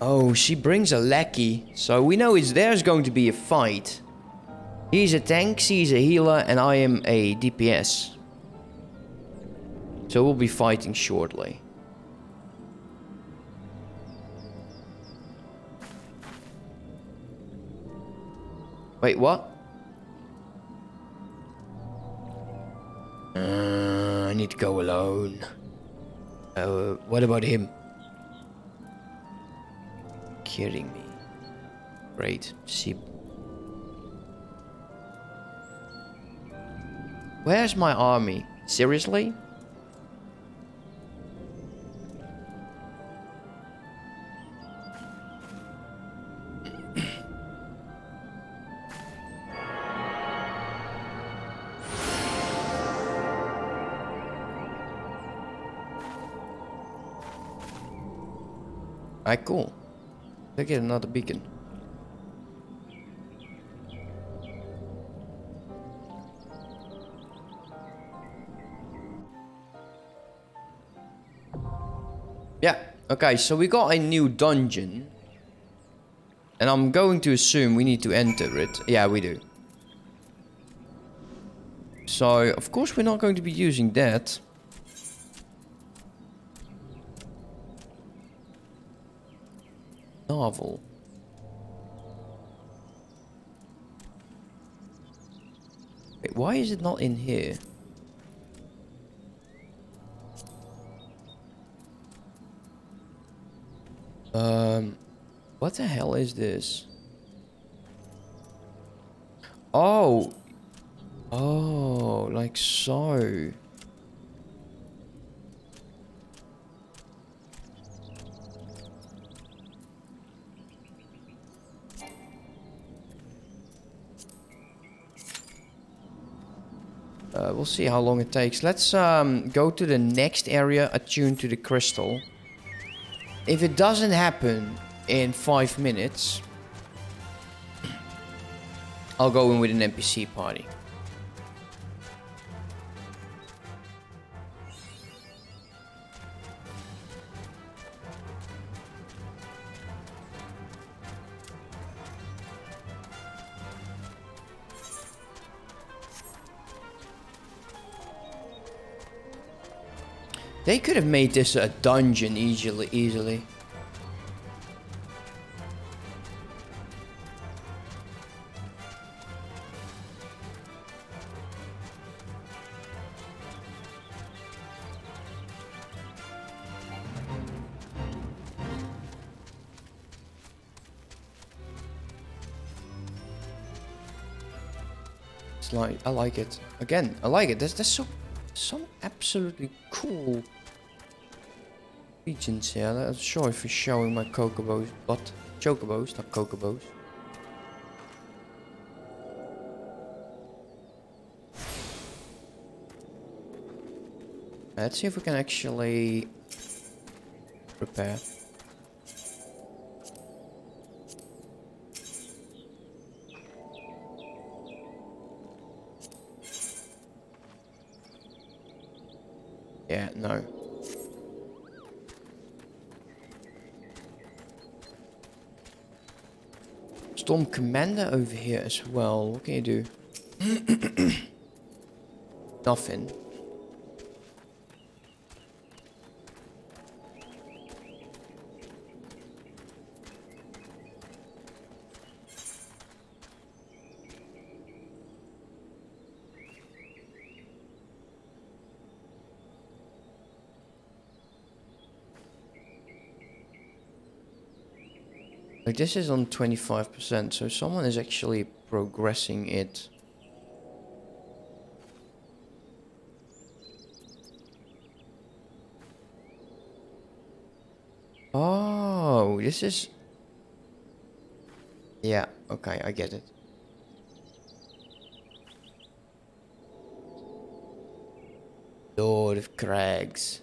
Oh, she brings a lackey. So we know it's there's going to be a fight. He's a tank, she's a healer, and I am a DPS. So we'll be fighting shortly. Wait, what? Uh, I need to go alone. Uh, what about him? Kidding me. Great. See. Where's my army? Seriously? Alright, cool. I get another beacon. Yeah, okay, so we got a new dungeon. And I'm going to assume we need to enter it. Yeah, we do. So, of course we're not going to be using that. Novel. Wait, why is it not in here? Um, what the hell is this? Oh, oh, like so. Uh, we'll see how long it takes. Let's um, go to the next area attuned to the crystal. If it doesn't happen in five minutes, I'll go in with an NPC party. They could have made this a dungeon easily, easily. It's like I like it. Again, I like it. There's there's so some absolutely cool regions here. I'm sure if you're showing my cocobos, but chocobos, not cocobos. Let's see if we can actually prepare. Storm Commander over here as well. What can you do? Nothing. Like this is on 25%, so someone is actually progressing it. Oh, this is... Yeah, okay, I get it. Lord of Crags.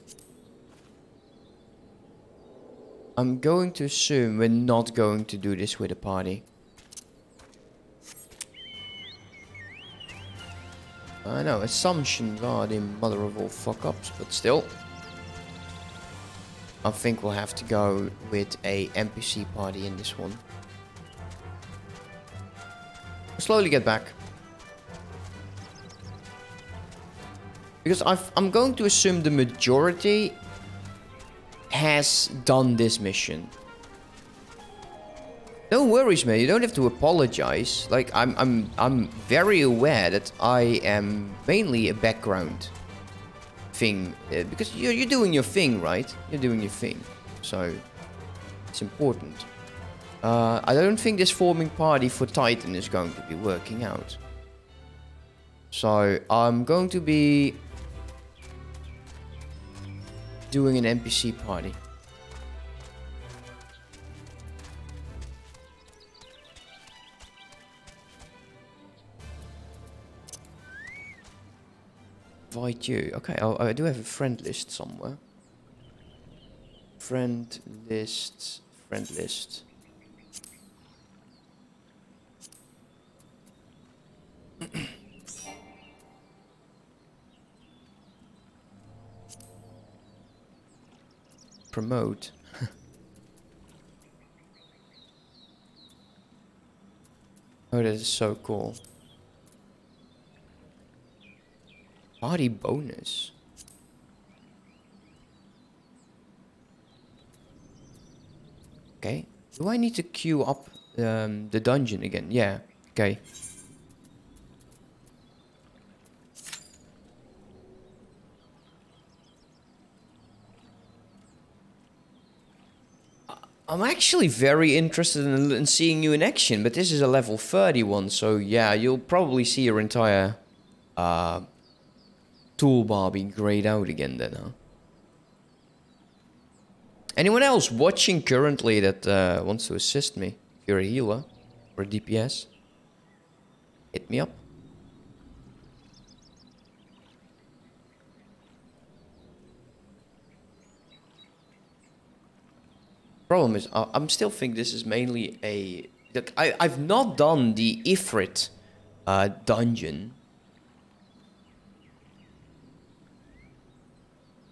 I'm going to assume we're not going to do this with a party. I know, assumptions are the mother of all fuck-ups, but still. I think we'll have to go with a NPC party in this one. Slowly get back. Because i am going to assume the majority has done this mission. No worries, man. You don't have to apologize. Like I'm, I'm, I'm very aware that I am mainly a background thing uh, because you're, you're doing your thing, right? You're doing your thing, so it's important. Uh, I don't think this forming party for Titan is going to be working out. So I'm going to be doing an NPC party. Invite you. Okay, I do have a friend list somewhere. Friend list, friend list. promote. oh, that is so cool. Body bonus. Okay. Do I need to queue up um, the dungeon again? Yeah. Okay. I'm actually very interested in, in, seeing you in action, but this is a level 31, so yeah, you'll probably see your entire uh, toolbar be grayed out again then, huh? Anyone else watching currently that uh, wants to assist me? If you're a healer or a DPS, hit me up. Problem is, I'm still think this is mainly a. Look, I I've not done the Ifrit uh, dungeon.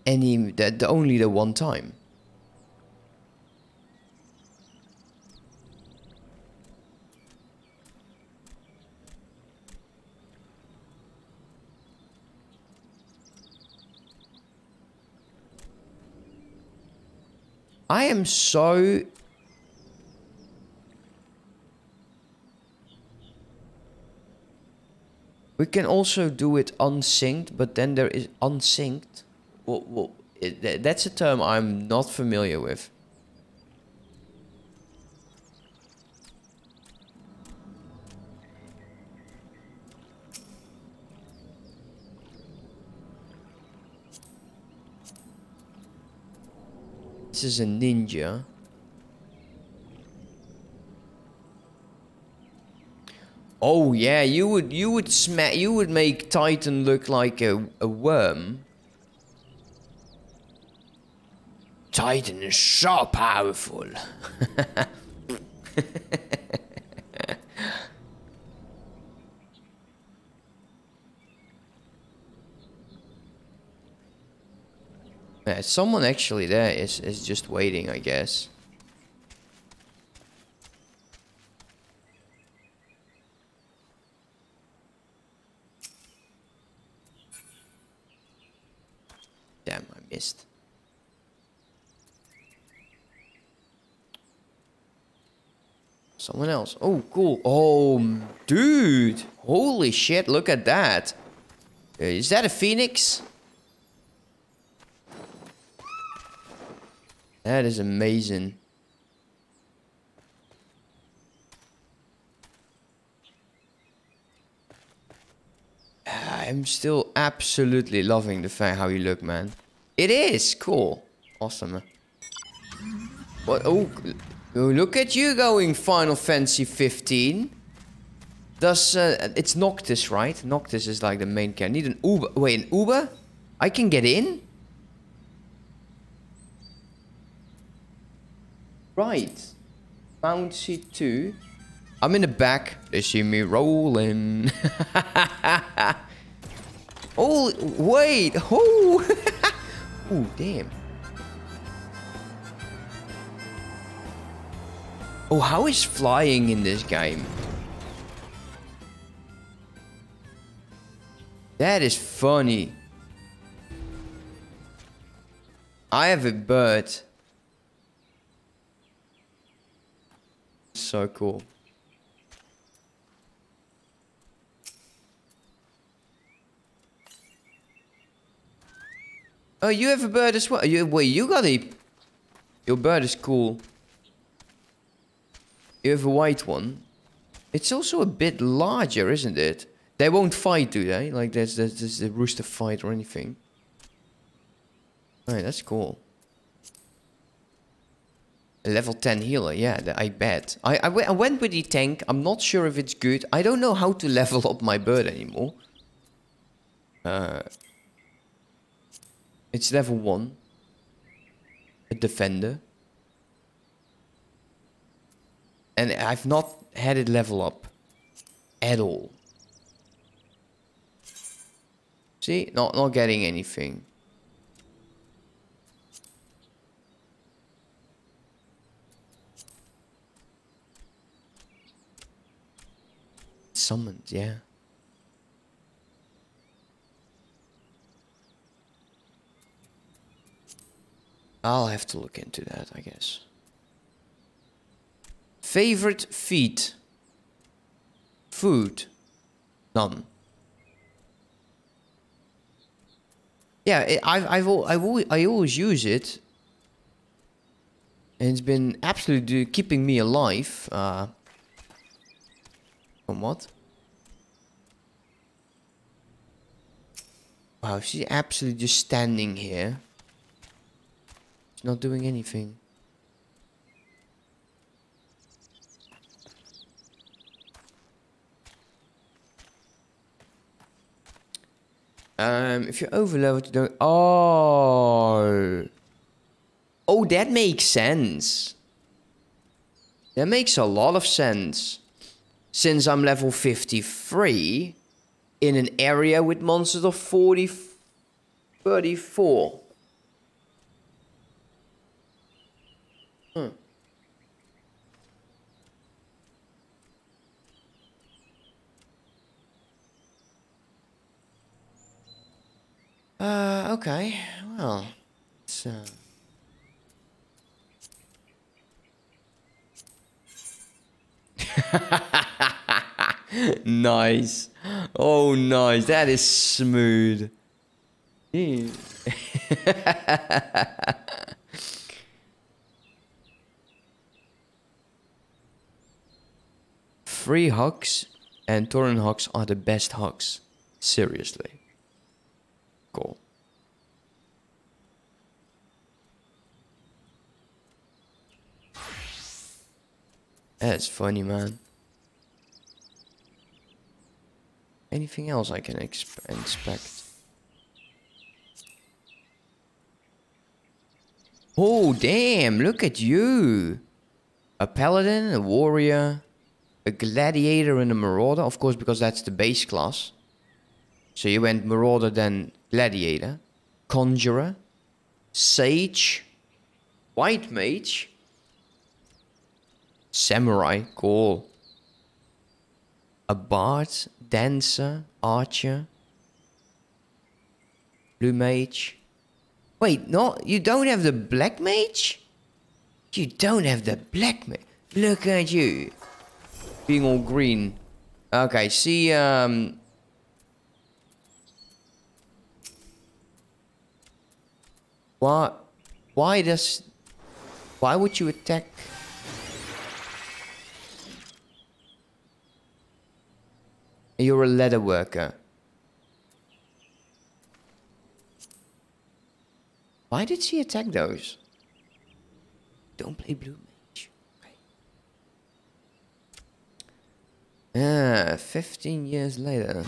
Any the, the only the one time. I am so We can also do it unsynced, but then there is unsynced. Well, well it, that's a term I'm not familiar with. This is a ninja. Oh yeah, you would you would smack you would make Titan look like a, a worm. Titan is so powerful. yeah, someone actually there is is just waiting, I guess. Damn, I missed. Someone else. Oh, cool. Oh, dude. Holy shit, look at that. Uh, that a phoenix? That is amazing. I'm still absolutely loving the fact how you look, man. It is cool. Awesome. What? Oh, oh, look at you going Final Fantasy 15. Does uh, it's Noctis, right? Noctis is like the main character. Need an Uber. Wait, an Uber? I can get in. Right. Mount C2. I'm in the back. They see me rolling. oh, wait. Oh. oh, damn. Oh, how is flying in this game? That is funny. I have a bird. So cool. Oh, you have a bird as well. You, wait, you got a... Your bird is cool. You have a white one. It's also a bit larger, isn't it? They won't fight, do they? Like, there's, there's, the rooster fight or anything. Alright, that's cool. Level 10 healer, yeah, I bet. I, I, I went with the tank. I'm not sure if it's good. I don't know how to level up my bird anymore. Uh, it's level 1. A defender. And I've not had it level up. At all. See? Not, not getting anything. Summoned, yeah. I'll have to look into that, I guess. Favorite feat? Food? None. Yeah, it, I've I've I've always, I always use it, and it's been absolutely keeping me alive. Uh, somewhat. Wow, she's absolutely just standing here. She's not doing anything. Um, if you're over leveled, you don't. Oh. Oh, that makes sense. That makes a lot of sense. Since I'm level 53 in an area with monsters of 40, 34. Hmm. Uh, okay. Well, it's, uh... nice. Oh, nice. That is smooth. Free hugs and Tauren hugs are the best hugs. Seriously. Cool. That's funny, man. Anything else I can inspect? Oh, damn, look at you. A paladin, a warrior, a gladiator and a marauder. Of course, because that's the base class. So you went marauder, then gladiator, conjurer, sage, white mage, samurai, cool. A bard, dancer, archer, blue mage. Wait, no, you don't have the black mage? You don't have the black mage. Look at you. Being all green. Okay, see, um... Why, why does... Why would you attack... You're a leather worker. Why did she attack those? Don't play blue mage. Okay. Ah, 15 years later.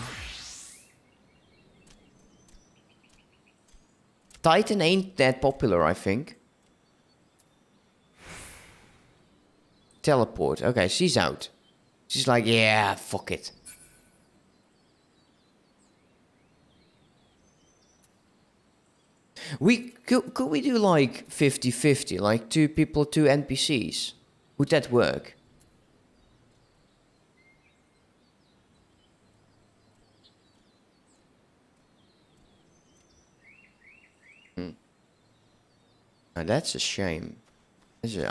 Titan ain't that popular, I think. Teleport. Okay, she's out. She's like, yeah, fuck it. We could, could we do like 50-50, like two people, two NPCs? Would that work? Hmm. Now that's a shame. Is it?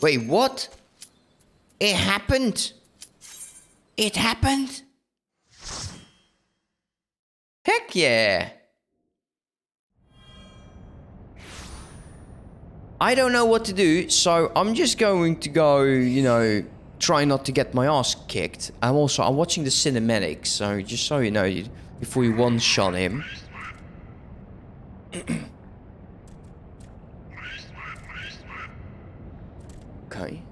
Wait, what? It happened? It happened? Heck yeah! I don't know what to do, so I'm just going to go, you know, try not to get my ass kicked. I'm also, I'm watching the cinematics, so just so you know, before you one-shot him. okay.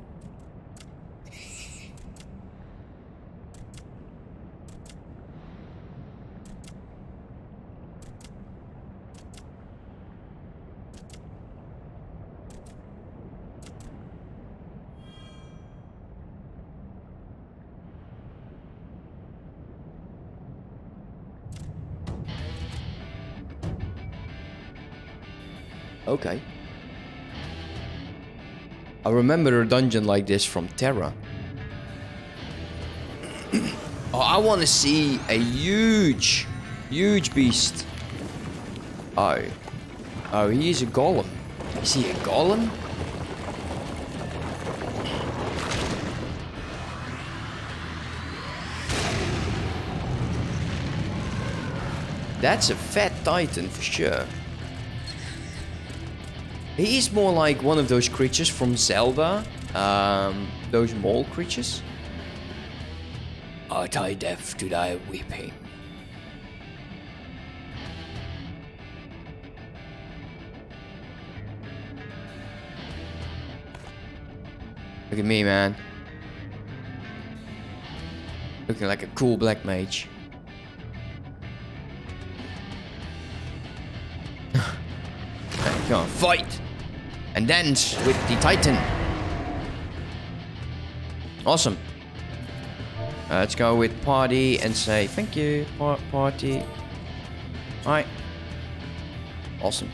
Okay. I remember a dungeon like this from Terra. oh, I want to see a huge, huge beast. Oh. Oh, he's a golem. Is he a golem? That's a fat titan for sure. He's more like one of those creatures from Zelda. Um, those mole creatures. Art I deaf to thy weeping? Look at me, man. Looking like a cool black mage. Come on, fight! And dance with the Titan. Awesome. Uh, let's go with party and say thank you, par party. Alright. Awesome.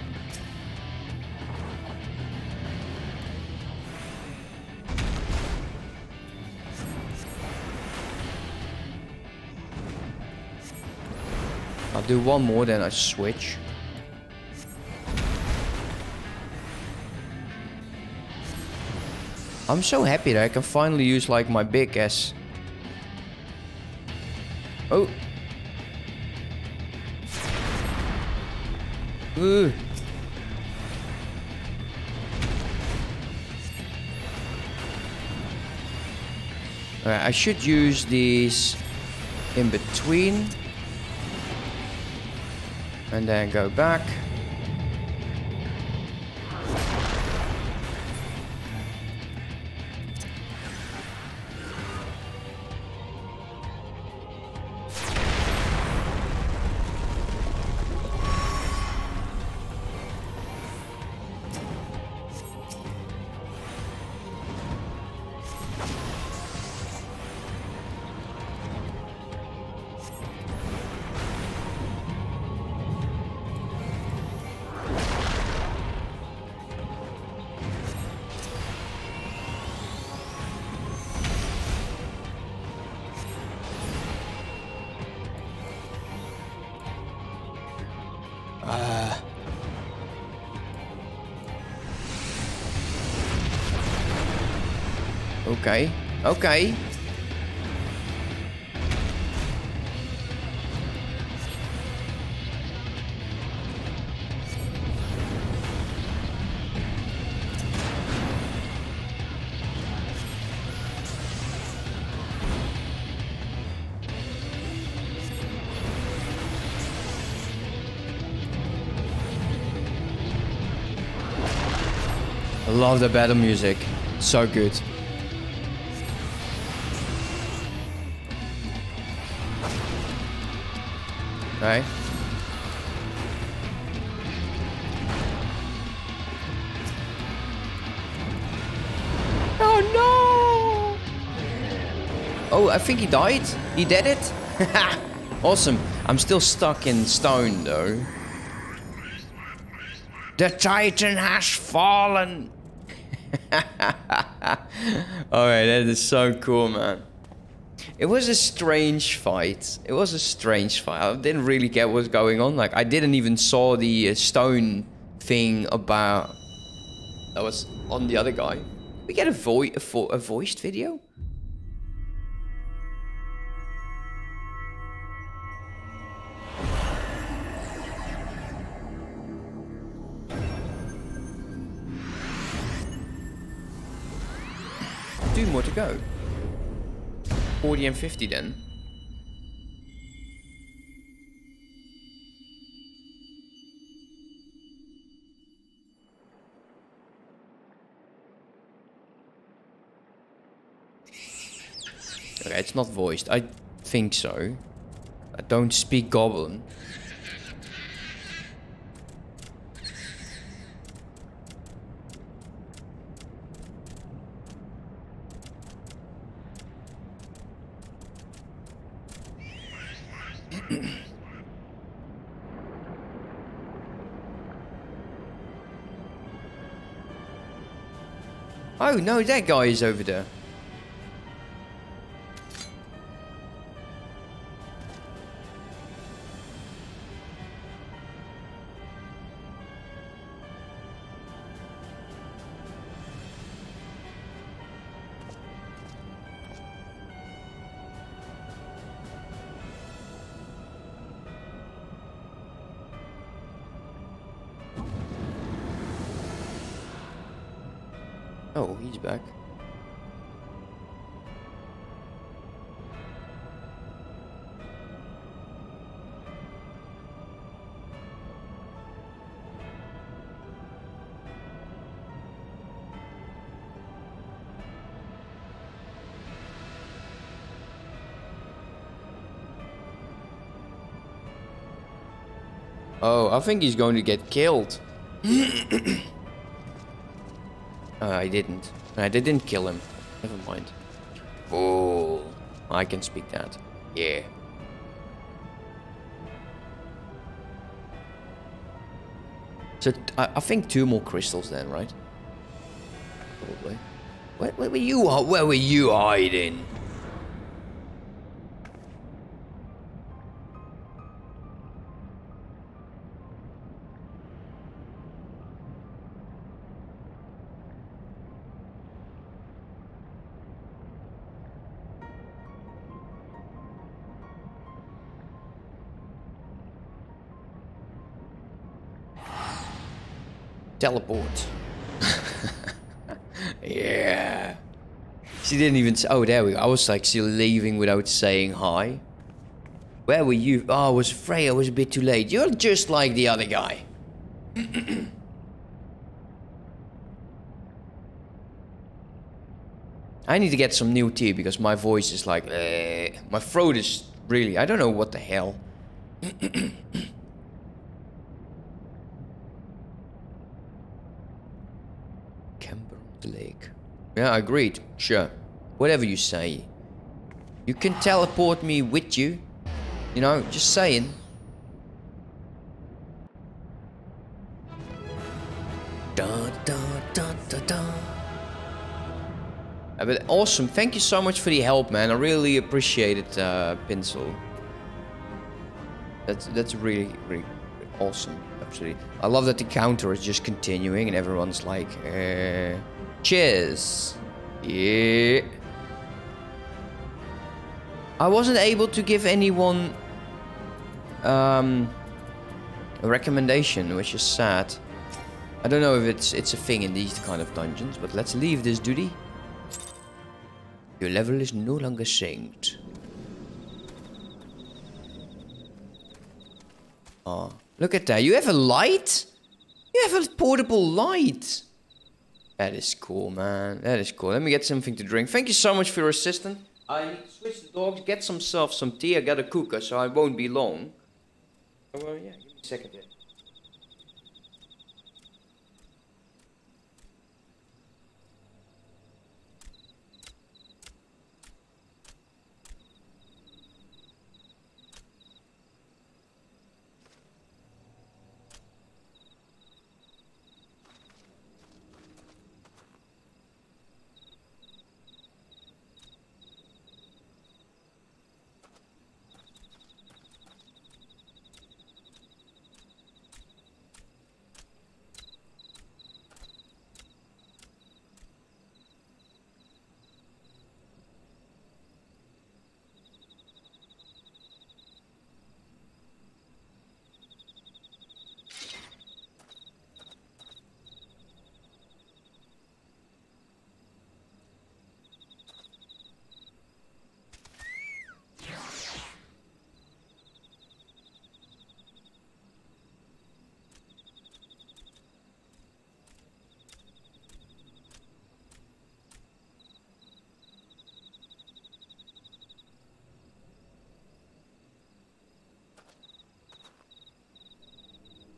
I'll do one more, then I switch. I'm so happy that I can finally use like my big ass. Oh. Ooh. Alright, I should use these in between. And then go back. Okay. Okay. I love the battle music. So good. Okay. Oh no! Oh, I think he died. He did it. awesome. I'm still stuck in stone though. The Titan has fallen. Alright, that is so cool, man. It was a strange fight. It was a strange fight. I didn't really get what was going on. Like, I didn't even saw the uh, stone thing about... That was on the other guy. We get a, vo a, vo a voiced video? 40 and 50 then. Okay, it's not voiced. I think so. I don't speak Goblin. No, that guy is over there. Oh, back. Oh, I think he's going to get killed. Uh, I didn't. I didn't kill him. Never mind. Full. I can speak that. Yeah. So I, I think two more crystals then, right? Probably. Where, where were you? Where were you hiding? Teleport. yeah. She didn't even say, oh, there we go. I was like still leaving without saying hi. Where were you? Oh, I was afraid I was a bit too late. You're just like the other guy. I need to get some new tea because my voice is like, eh. my throat is really, I don't know what the hell. Lake. Yeah, agreed. Sure. Whatever you say. You can teleport me with you. You know, just saying. Da, da, da, da, da. Uh, but awesome. Thank you so much for the help, man. I really appreciate it, uh, Pencil. That's that's really, really awesome. Absolutely. I love that the counter is just continuing and everyone's like, uh, Cheers. Yeah. I wasn't able to give anyone um, a recommendation, which is sad. I don't know if it's it's a thing in these kind of dungeons, but let's leave this duty. Your level is no longer synced. Oh, look at that. You have a light? You have a portable light. That is cool, man. That is cool. Let me get something to drink. Thank you so much for your assistance. I switch the dogs, get some myself some tea. I got a cooker, so I won't be long. Oh, well, yeah, give me a second here.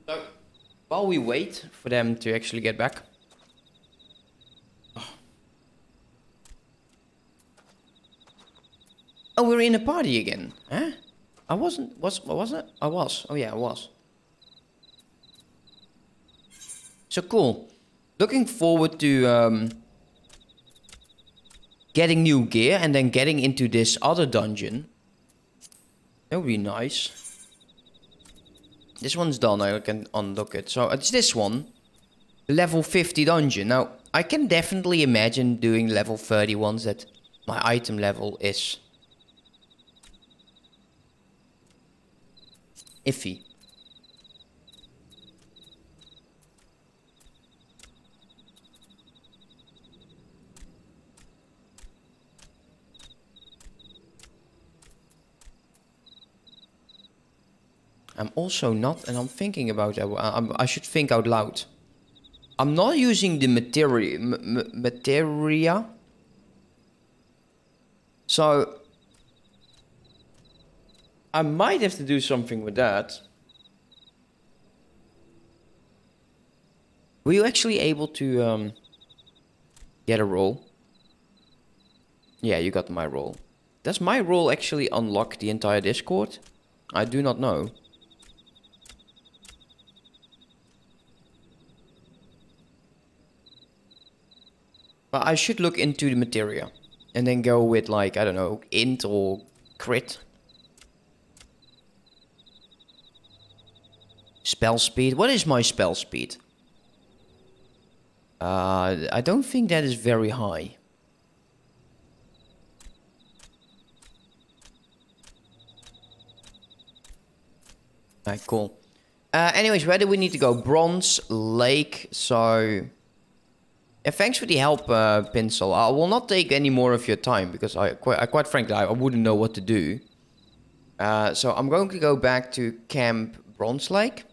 So, while we wait for them to actually get back. Oh, we're in a party again, huh? I wasn't, was, was it? I was, oh yeah, I was. So cool. Looking forward to um, getting new gear and then getting into this other dungeon. That would be nice. This one's done, I can unlock it. So it's this one. Level 50 dungeon. Now, I can definitely imagine doing level 30 ones that my item level is iffy. I'm also not, and I'm thinking about that. I, I should think out loud. I'm not using the materia, materia. So I might have to do something with that. Were you actually able to um, get a roll? Yeah, you got my role. Does my role actually unlock the entire Discord? I do not know. But I should look into the materia. And then go with like, I don't know, int or crit. Spell speed. What is my spell speed? Uh, I don't think that is very high. Alright, cool. Uh, anyways, where do we need to go? Bronze Lake, so... Yeah, thanks for the help, uh. I will not take any more of your time, because I quite, I, quite frankly, I, wouldn't know what to do. Uh, so I'm going to go back to Camp Bronze Lake.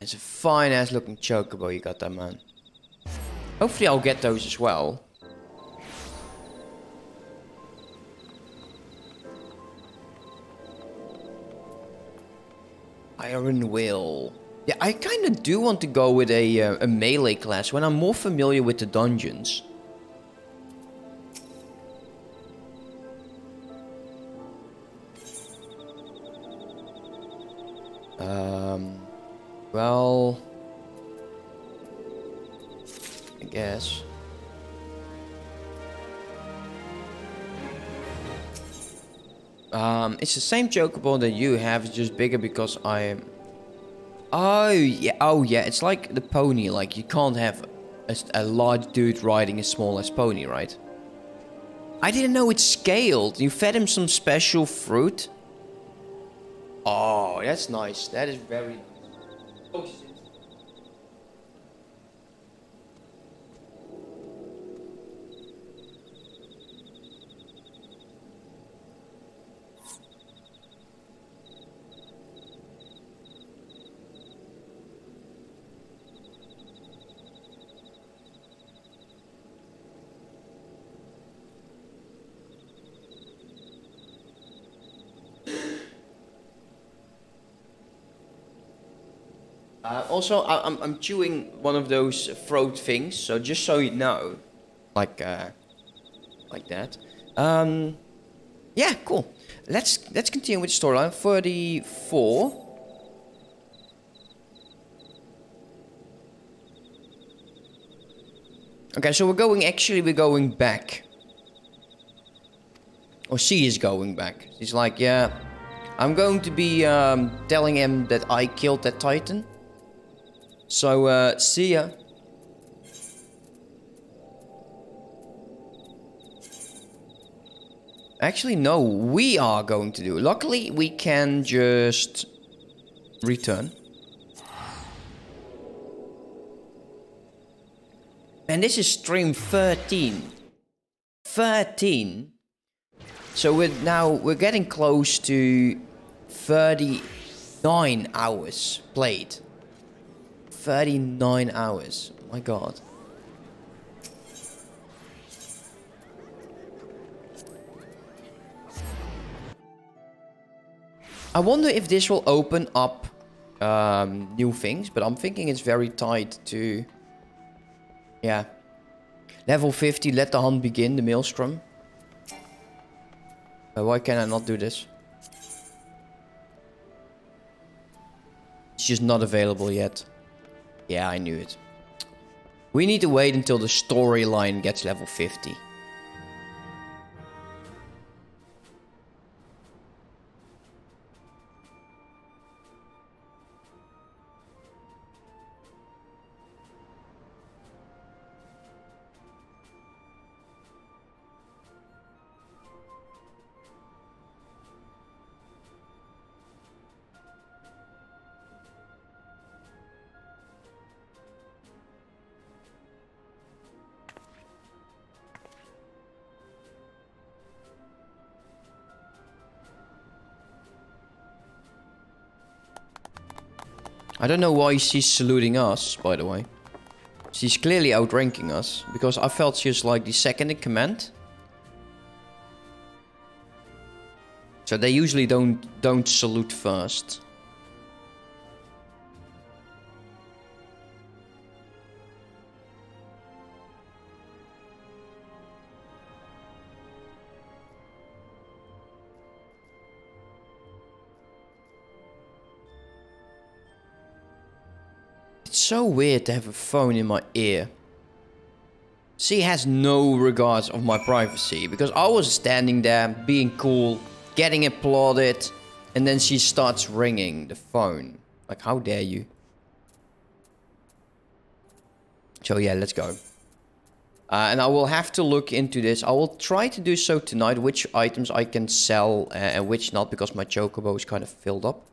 It's a fine ass looking chocobo you got there, man. Hopefully I'll get those as well. Iron Will. Yeah, I kind of do want to go with a, uh, a melee class when I'm more familiar with the dungeons. Um, well, I guess. Um, it's the same chocobo that you have, it's just bigger because I am... Oh, yeah, oh yeah, it's like the pony, like you can't have a, a large dude riding a small ass pony, right? I didn't know it scaled. You fed him some special fruit? Oh, that's nice. That is very... Oh, Uh, also, I, am I'm chewing one of those throat things, so just so you know, like uh, like that. Um, yeah, cool. Let's let's continue with the storyline. Thirty-four. Okay, so we're going. Actually, we're going back. Or she is going back. She's like, yeah, I'm going to be um, telling him that I killed that titan. So, uh, see ya. Actually, no, we are going to do. Luckily, we can just return. And this is stream 13. 13. So we're now, we're getting close to 39 hours played. 39 hours. my god. I wonder if this will open up um, new things, but I'm thinking it's very tied to... Yeah. Level 50, let the hunt begin, the Maelstrom. Uh, why can I not do this? It's just not available yet. Yeah, I knew it. We need to wait until the storyline gets level 50. I don't know why she's saluting us, by the way. She's clearly outranking us, because I felt she was like the second in command. So they usually don't don't salute first. So weird to have a phone in my ear. She has no regards of my privacy because I was standing there being cool, getting applauded, and then she starts ringing the phone. Like, how dare you? So yeah, let's go. Uh, and I will have to look into this. I will try to do so tonight, which items I can sell uh, and which not, because my chocobo is kind of filled up.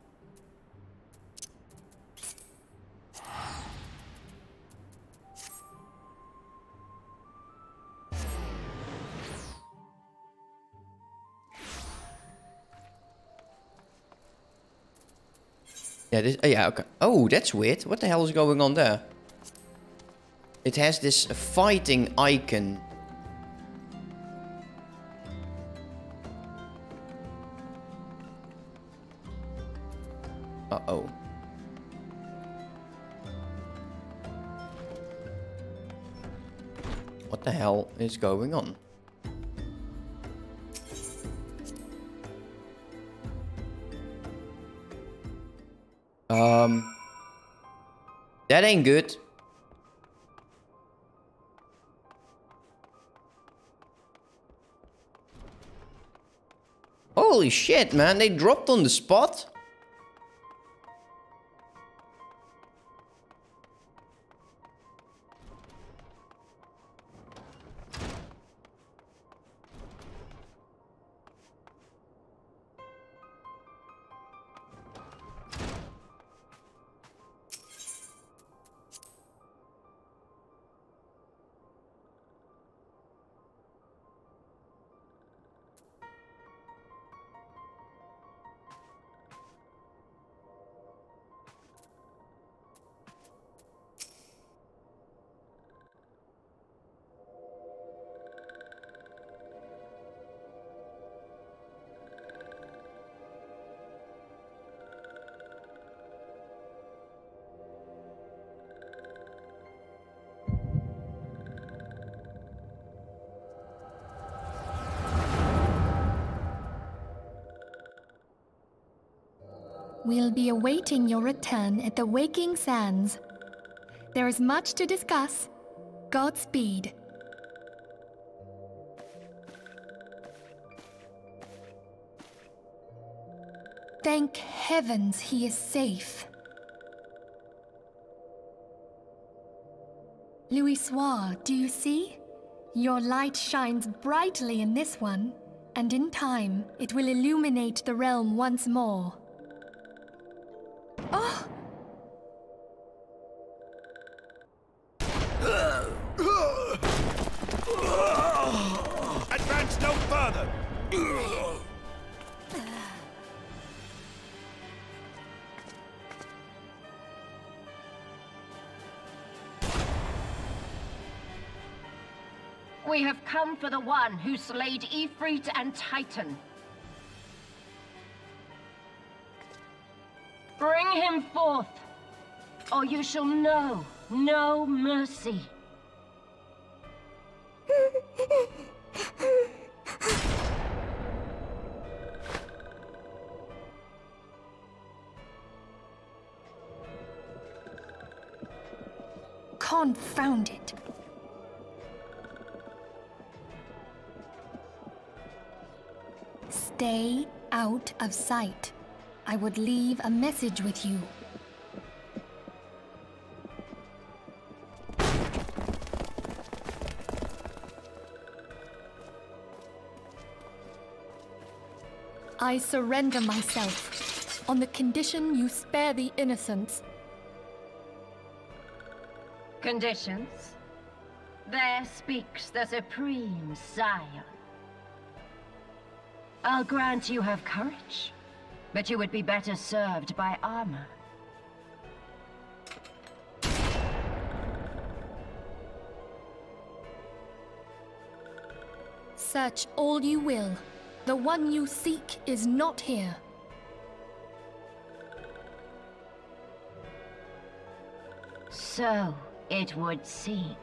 Yeah, this, oh, yeah, okay. Oh, that's weird. What the hell is going on there? It has this fighting icon. Uh-oh. What the hell is going on? Um... That ain't good. Holy shit, man. They dropped on the spot? We'll be awaiting your return at the Waking Sands. There is much to discuss. Godspeed. Thank heavens he is safe. Louisoix, do you see? Your light shines brightly in this one, and in time it will illuminate the realm once more. Come for the one who slayed Ifrit and Titan. Bring him forth, or you shall know no mercy. Confound it. Of sight. I would leave a message with you. I surrender myself on the condition you spare the innocents. Conditions? There speaks the Supreme Sire. I'll grant you have courage, but you would be better served by armor. Search all you will. The one you seek is not here. So it would seem.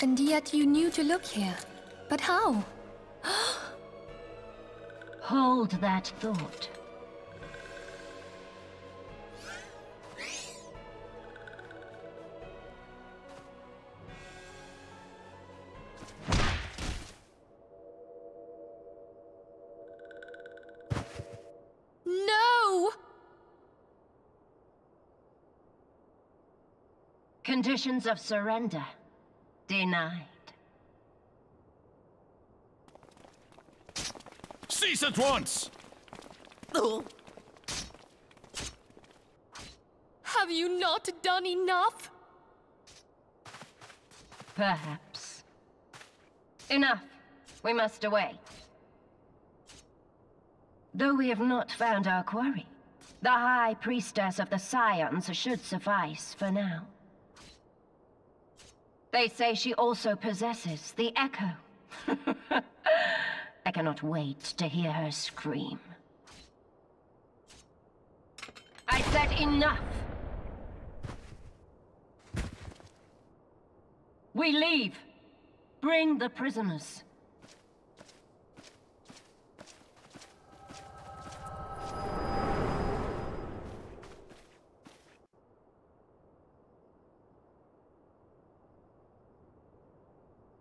And yet you knew to look here. But how? Hold that thought. No! Conditions of surrender. Denied. Cease at once! Oh. Have you not done enough? Perhaps. Enough. We must away. Though we have not found our quarry, the High Priestess of the Scions should suffice for now. They say she also possesses the Echo. I cannot wait to hear her scream. I said enough! We leave. Bring the prisoners.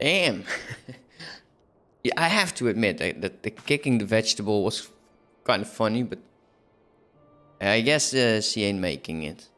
Damn. yeah, I have to admit that, the kicking the vegetable was kind of funny, but I guess uh, she ain't making it.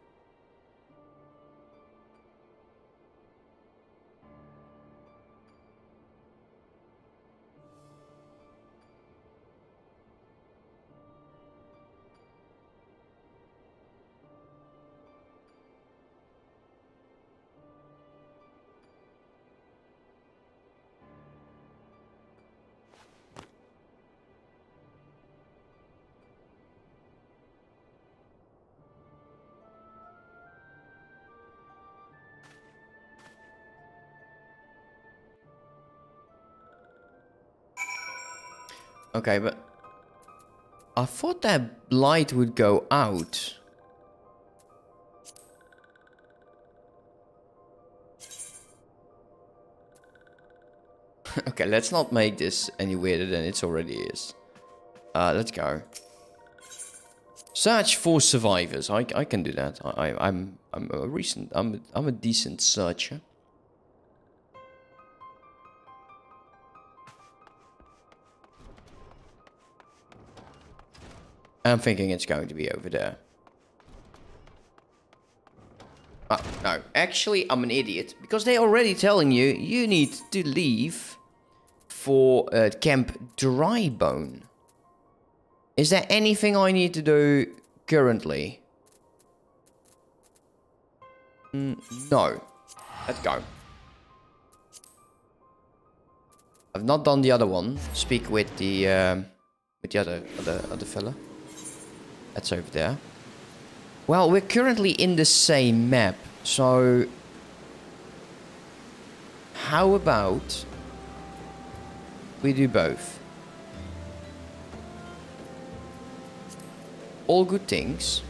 Okay, but I thought that light would go out. okay, let's not make this any weirder than it already is. Uh, let's go. Search for survivors. I, I can do that. I, I I'm I'm a recent I'm I'm a decent searcher. I'm thinking it's going to be over there. Oh, no. Actually, I'm an idiot. Because they're already telling you, you need to leave for uh, Camp Drybone. Is there anything I need to do currently? Mm, no. Let's go. I've not done the other one. Speak with the um, with the other other other fella. That's over there. Well, we're currently in the same map, so... How about... We do both. All good things.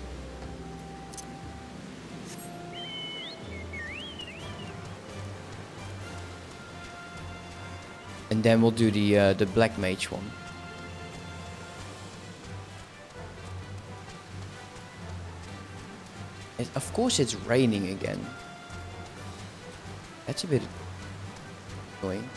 And then we'll do the uh, the black mage one. It, of course it's raining again. That's a bit annoying.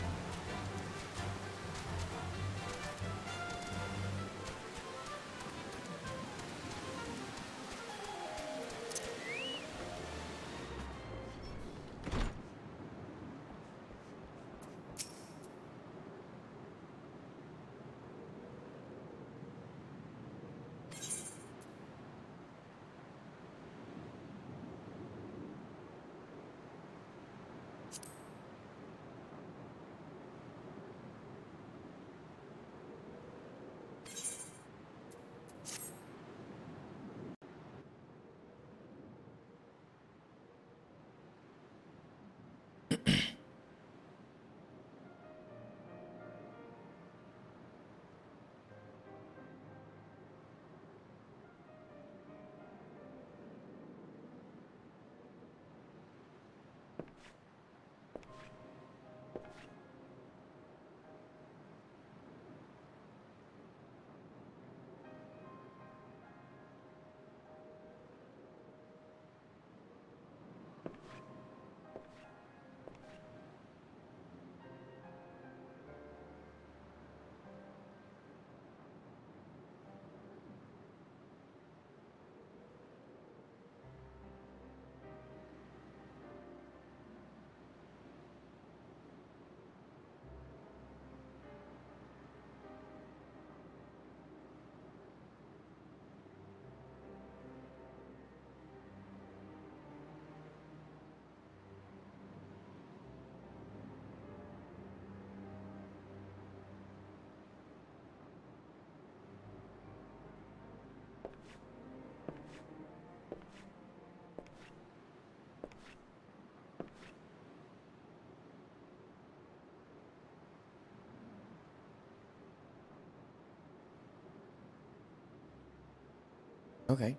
Okay.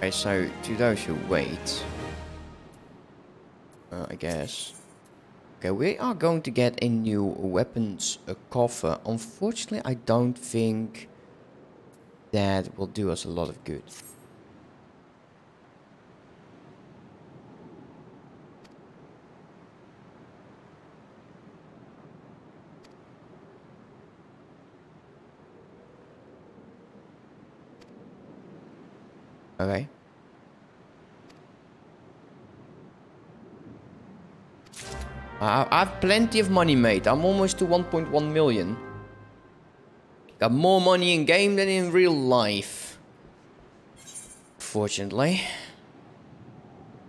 Okay, so to those who wait, uh, I guess. Okay, we are going to get a new weapons uh, coffer. Unfortunately, I don't think that will do us a lot of good. Okay. I I have plenty of money, mate. I'm almost to 1.1 million. Got more money in game than in real life. Fortunately.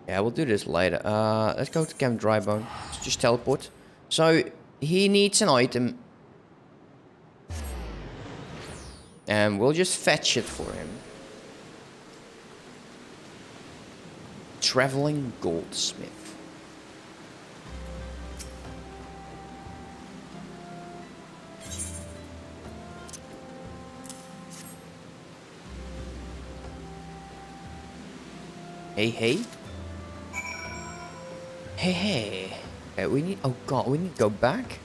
Yeah, we'll do this later. Uh, let's go to Camp Drybone. Let's just teleport. So, he needs an item. And we'll just fetch it for him. Traveling Goldsmith. Hey, hey. Hey, hey. Okay, we need... Oh, God. We need to go back?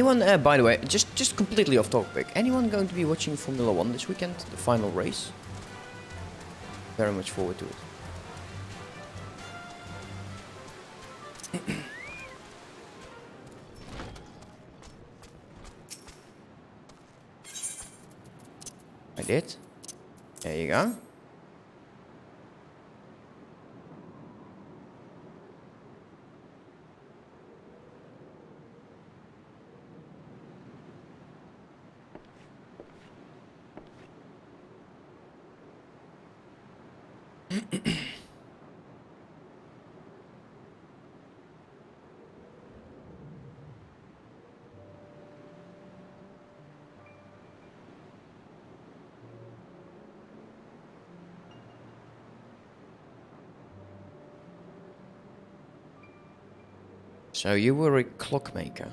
Anyone, uh, by the way, just just completely off topic. Anyone going to be watching Formula One this weekend, the final race? Very much forward to it. I did. There you go. So you were a clockmaker.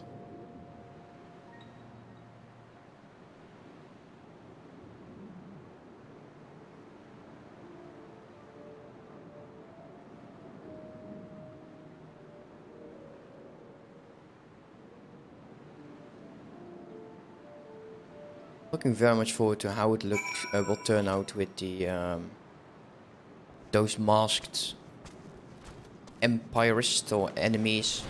Looking very much forward to how it looks uh, will turn out with the um, those masked empirists or enemies.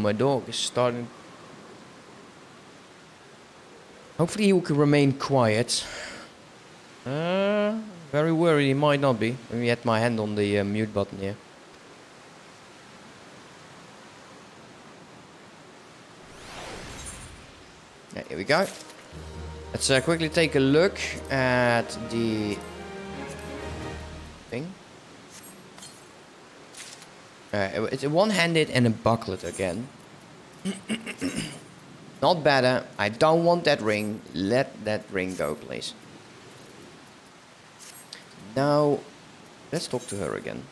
My dog is starting. Hopefully he can remain quiet. Uh, very worried he might not be. Let me had my hand on the uh, mute button here. Yeah, here we go. Let's uh, quickly take a look at the thing. It's a one-handed and a bucklet again. Not better. I don't want that ring. Let that ring go, please. Now, let's talk to her again.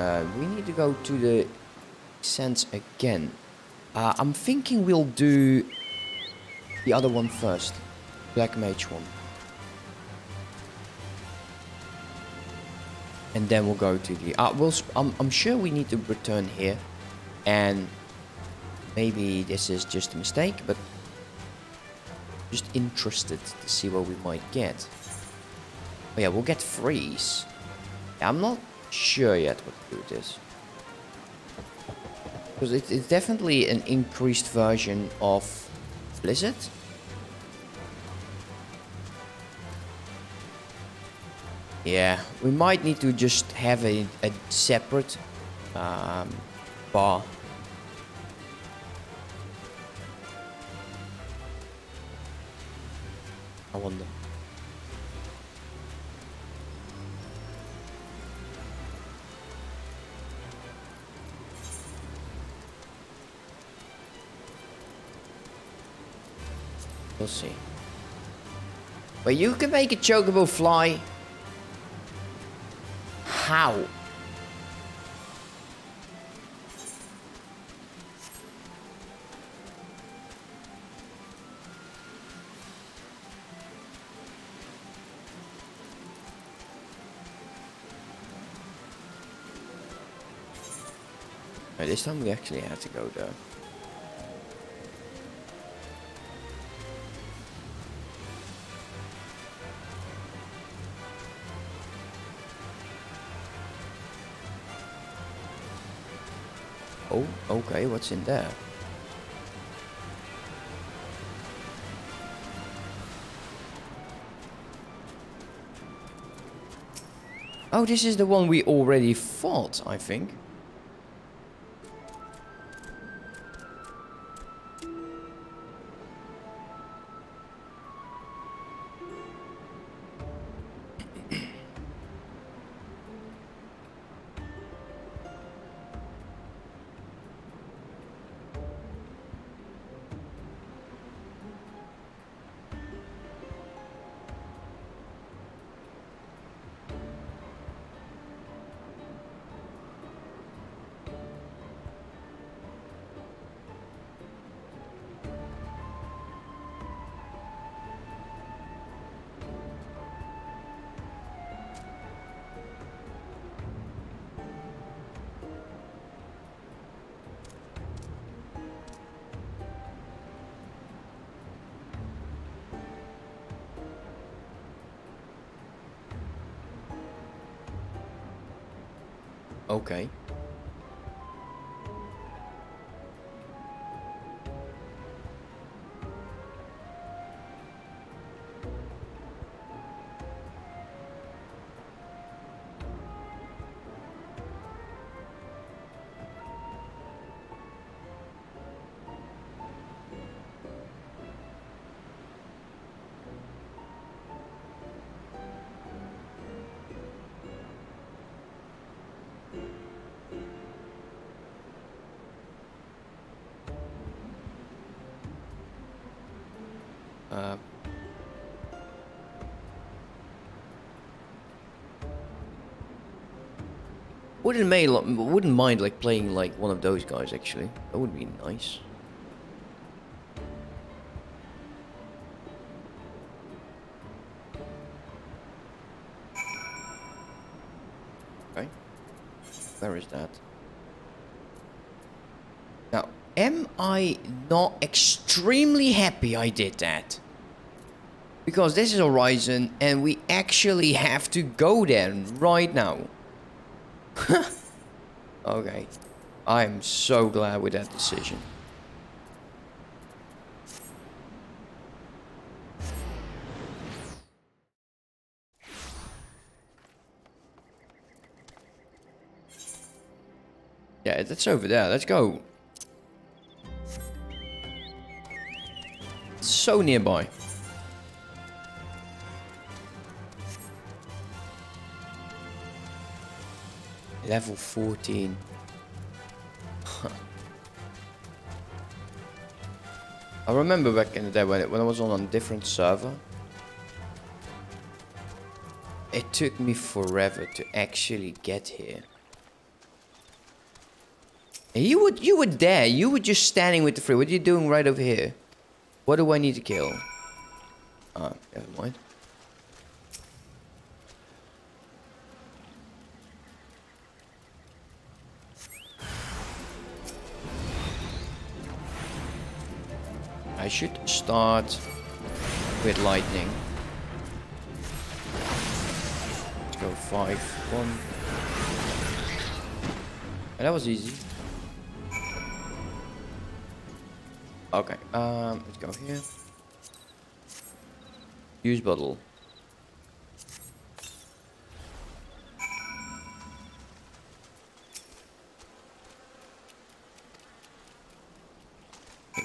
Uh, we need to go to the Sands again. Uh, I'm thinking we'll do the other one first. Black Mage one. And then we'll go to the... Uh, we'll I'm, I'm sure we need to return here. And maybe this is just a mistake, but... Just interested to see what we might get. Oh yeah, we'll get freeze. I'm not sure yet what to do with this. Because it, it's definitely an increased version of Blizzard. Yeah, we might need to just have a, a separate um, bar. I wonder. We'll see. But you can make a chocobo fly. How? This time we actually had to go there. Oh, okay, what's in there? Oh, this is the one we already fought, I think. Okay. Uh, wouldn't mind, wouldn't mind like playing like one of those guys actually. That would be nice. Okay. Where is that? Am I not extremely happy I did that? Because this is Horizon and we actually have to go there right now. okay. I'm so glad with that decision. Yeah, that's over there. Let's go. So nearby. Level 14. I remember back in the day when, it, when I was on a different server. It took me forever to actually get here. You would, you were there. You were just standing with the free. What are you doing right over here? What do I need to kill? Oh, never mind. I should start with lightning. Let's go five, one. And that was easy. Okay, um, let's go here. Use bottle.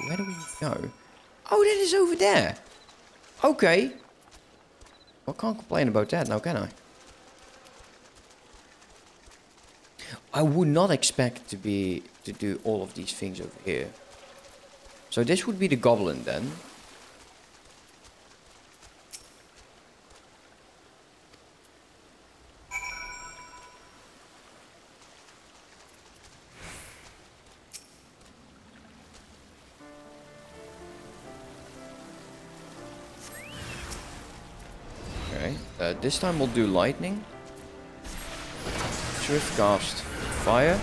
Where do we go? Oh, that is over there. Okay. Well, I can't complain about that now, can I? I would not expect to be to do all of these things over here. So this would be the goblin then. Okay, uh, this time we'll do lightning. Swiftcast fire.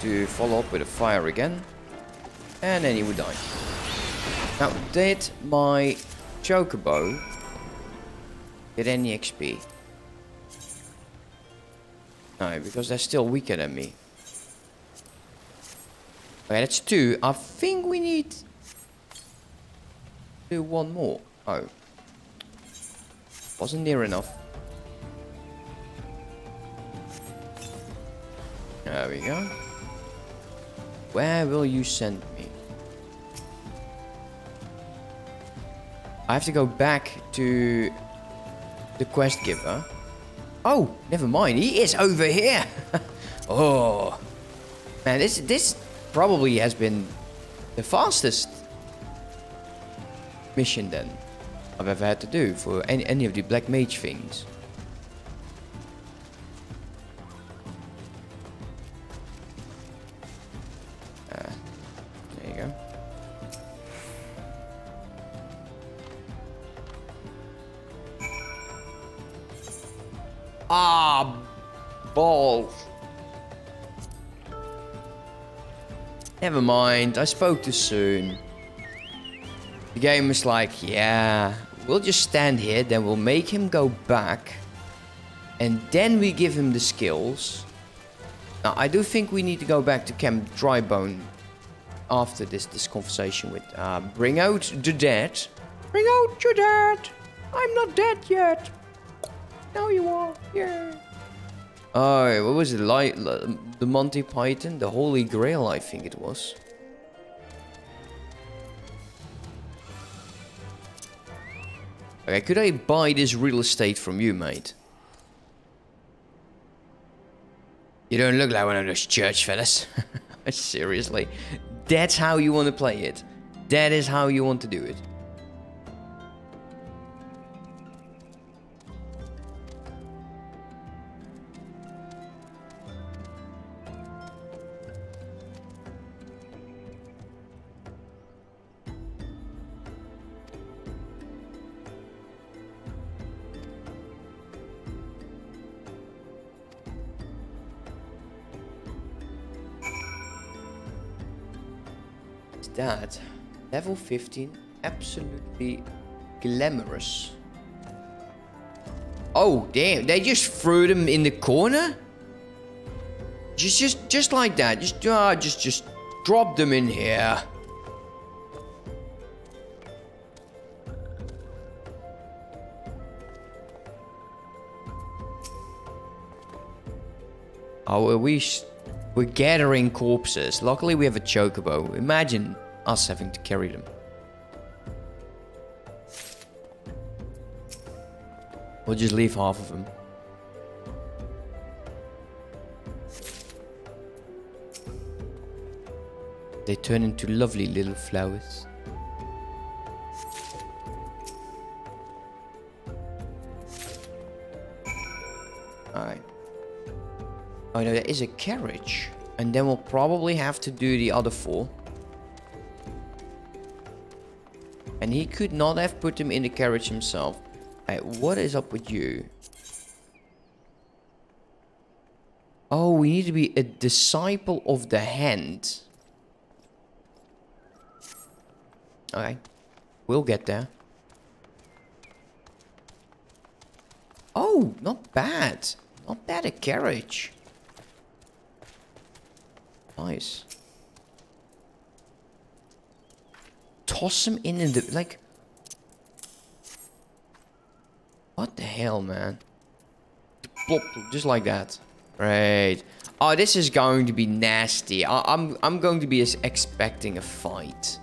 To follow up with a fire again. And then he would die. Now, did my chocobo get any XP? No, because they're still weaker than me. Okay, that's two. I think we need do one more. Oh. Wasn't near enough. There we go. Where will you send I have to go back to the quest giver. Oh, never mind. He is over here. oh, man, this this probably has been the fastest mission then I've ever had to do for any any of the black mage things. Mind, I spoke too soon. The game is like, yeah, we'll just stand here, then we'll make him go back. And then we give him the skills. Now, I do think we need to go back to Camp Drybone after this, this conversation with uh, Bring out the dead. Bring out your dead. I'm not dead yet. Now you are. Yeah. Oh, what was it? Like the Monty Python, the Holy Grail, I think it was. Okay, could I buy this real estate from you, mate? You don't look like one of those church fellas. Seriously. That's how you want to play it. That is how you want to do it. That? Level 15, absolutely glamorous. Oh, damn, they just threw them in the corner? Just, just, just like that. Just, uh, just, just drop them in here. Oh, we, we're gathering corpses. Luckily, we have a chocobo. Imagine us having to carry them. We'll just leave half of them. They turn into lovely little flowers. Alright. Oh no, there is a carriage. And then we'll probably have to do the other four. And he could not have put them in the carriage himself. Hey, what is up with you? Oh, we need to be a disciple of the hand. Okay. We'll get there. Oh, not bad. Not bad a carriage. Nice. Toss him in in the... Like... What the hell, man? Just like that. Right. Oh, this is going to be nasty. I I'm, I'm going to be expecting a fight.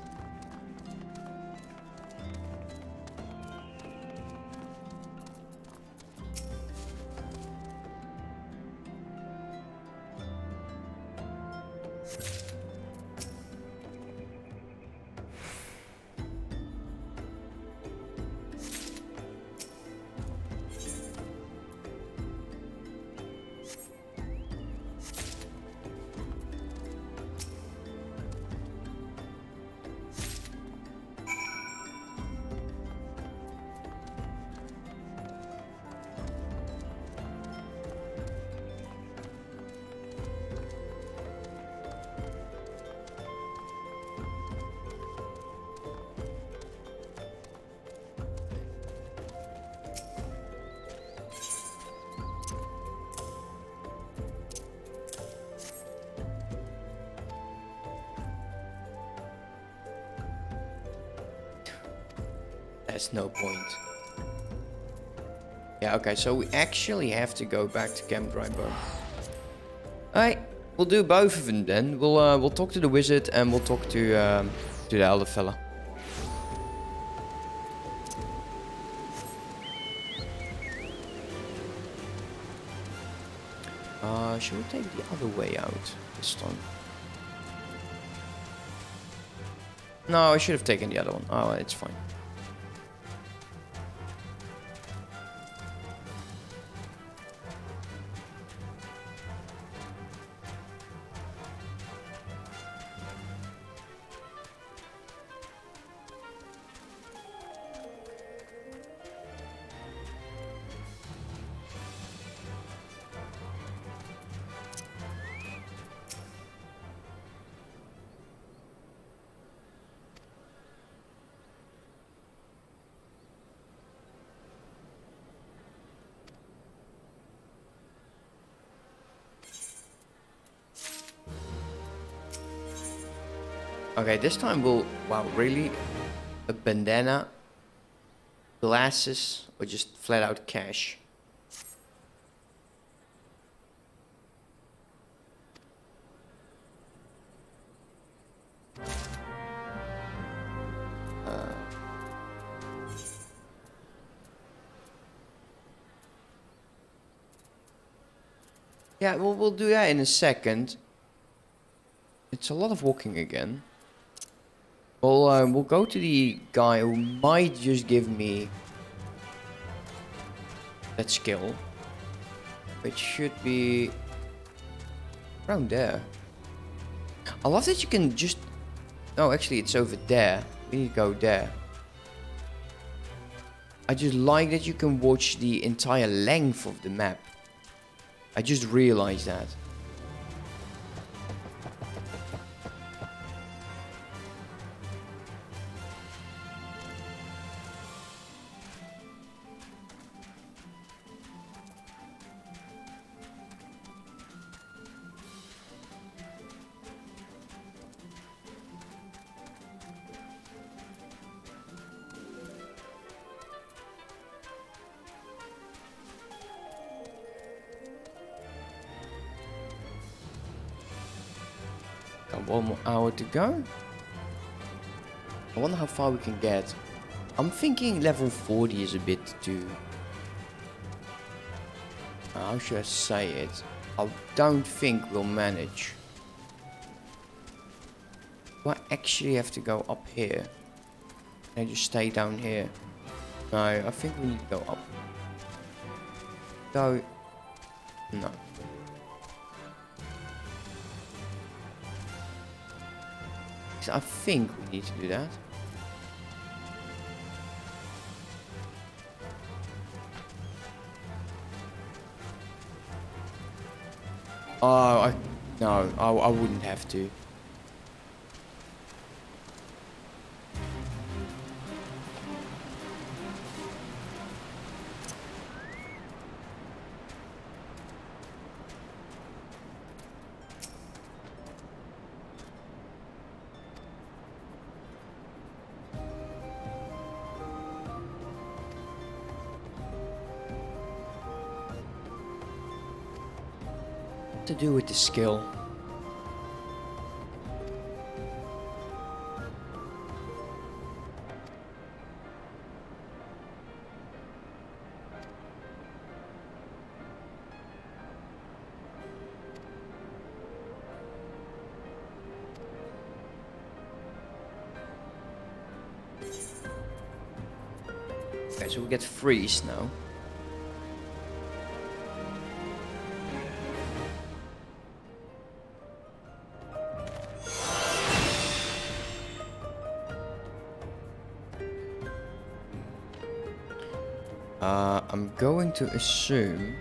So we actually have to go back to Camp Drybone. Alright, we'll do both of them then. We'll uh, we'll talk to the wizard and we'll talk to um, to the elder fella. Uh, should we take the other way out this time? No, I should have taken the other one. Oh, it's fine. This time we'll... Wow, really? A bandana? Glasses? Or just flat out cash? Uh. Yeah, well, we'll do that in a second. It's a lot of walking again. Well, um, we'll go to the guy who might just give me that skill. Which should be around there. I love that you can just... No, actually it's over there. We need to go there. I just like that you can watch the entire length of the map. I just realized that. To go. I wonder how far we can get. I'm thinking level 40 is a bit too... Uh, how should I say it? I don't think we'll manage. Do I actually have to go up here? Can I just stay down here? No, I think we need to go up. Go... No. I think we need to do that. Oh, I, no, I, I wouldn't have to. Do with the skill. Okay, so we get freeze now. Going to assume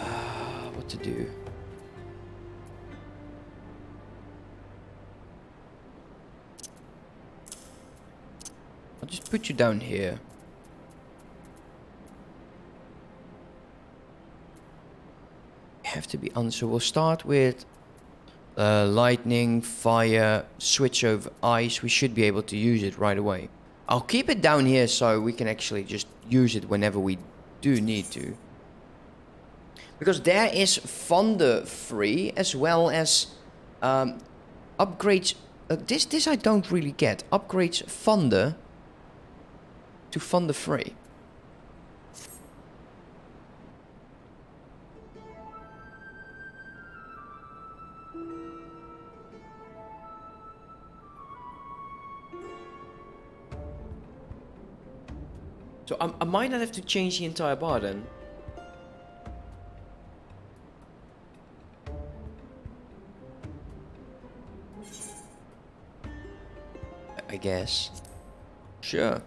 uh, what to do. I'll just put you down here. You have to be on. So we'll start with uh, lightning, fire, switch over ice, we should be able to use it right away. I'll keep it down here so we can actually just use it whenever we do need to. Because there is Thunder III as well as um, upgrades. Uh, this this I don't really get. Upgrades Thunder to Thunder III. Might not have to change the entire bar then. I guess. Sure.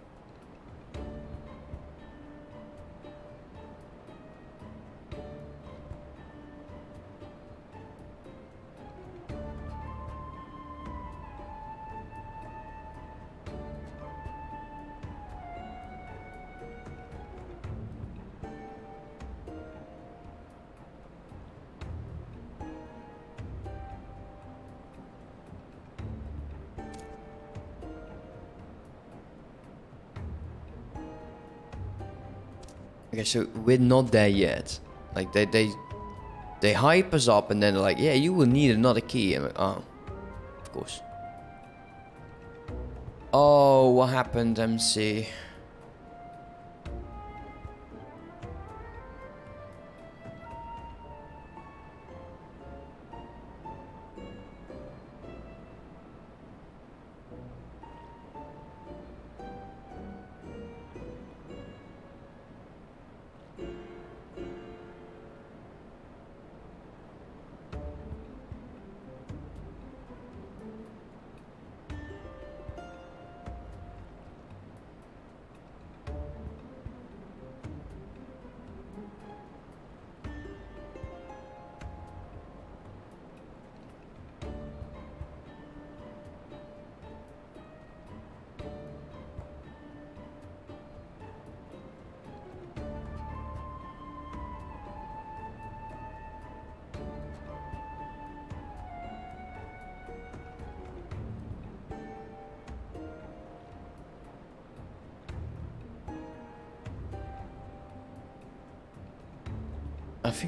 So we're not there yet. Like they they they hype us up and then like, yeah, you will need another key. I'm like, oh, of course. Oh, what happened, MC?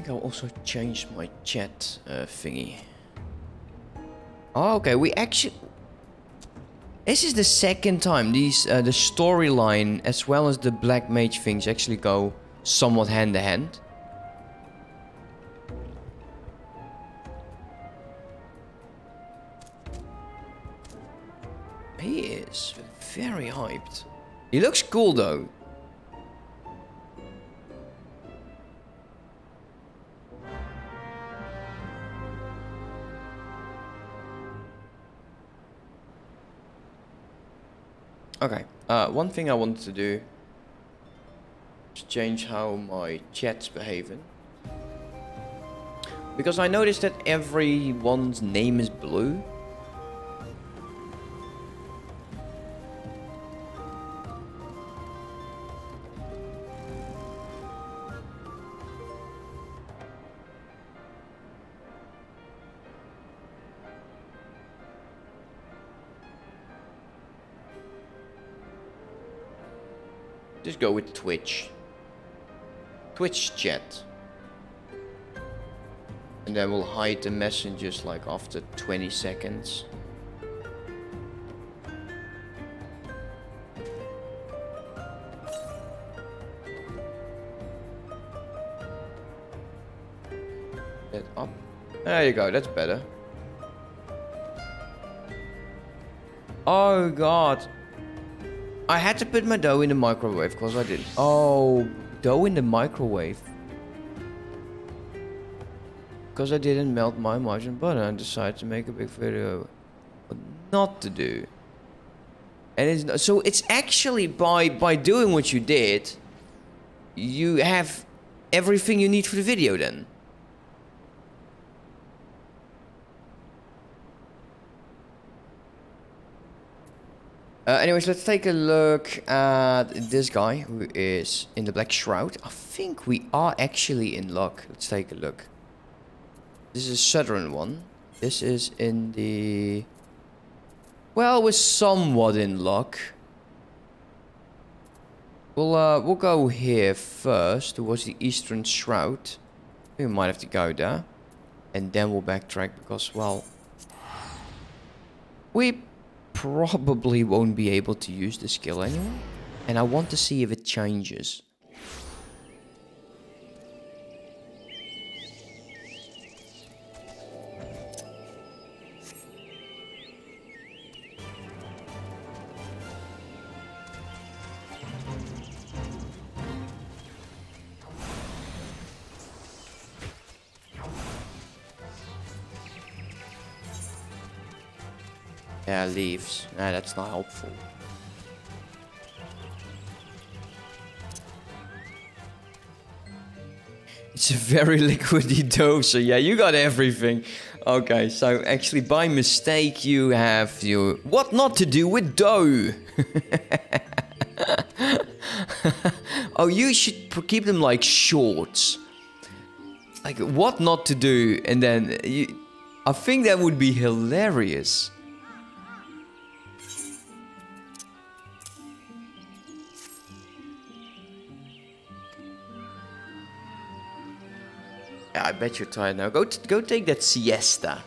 Think I'll also change my chat uh, thingy. Oh, okay, we actually... This is the second time these uh, the storyline as well as the black mage things actually go somewhat hand in hand. He is very hyped. He looks cool though. One thing I wanted to do is change how my chat's behaving. Because I noticed that everyone's name is blue. Twitch. Twitch chat. And then we'll hide the messages like after 20 seconds. That up. There you go, that's better. Oh god. I had to put my dough in the microwave because I didn't. Oh, dough in the microwave. Because I didn't melt my margarine butter and decided to make a big video. What not to do. And it's not, so it's actually by by doing what you did, you have everything you need for the video then. Uh, anyways, let's take a look at this guy who is in the Black Shroud. I think we are actually in luck. Let's take a look. This is a southern one. This is in the... Well, we're somewhat in luck. We'll, uh, we'll go here first towards the Eastern Shroud. We might have to go there. And then we'll backtrack because, well... We probably won't be able to use the skill anymore. And I want to see if it changes. Leaves. Nah, that's not helpful. It's a very liquidy dough, so yeah, you got everything. Okay, so actually by mistake you have your... What not to do with dough? oh, you should keep them like shorts. Like, what not to do, and then... You, I think that would be hilarious. I bet you're tired now. Go, go take that siesta.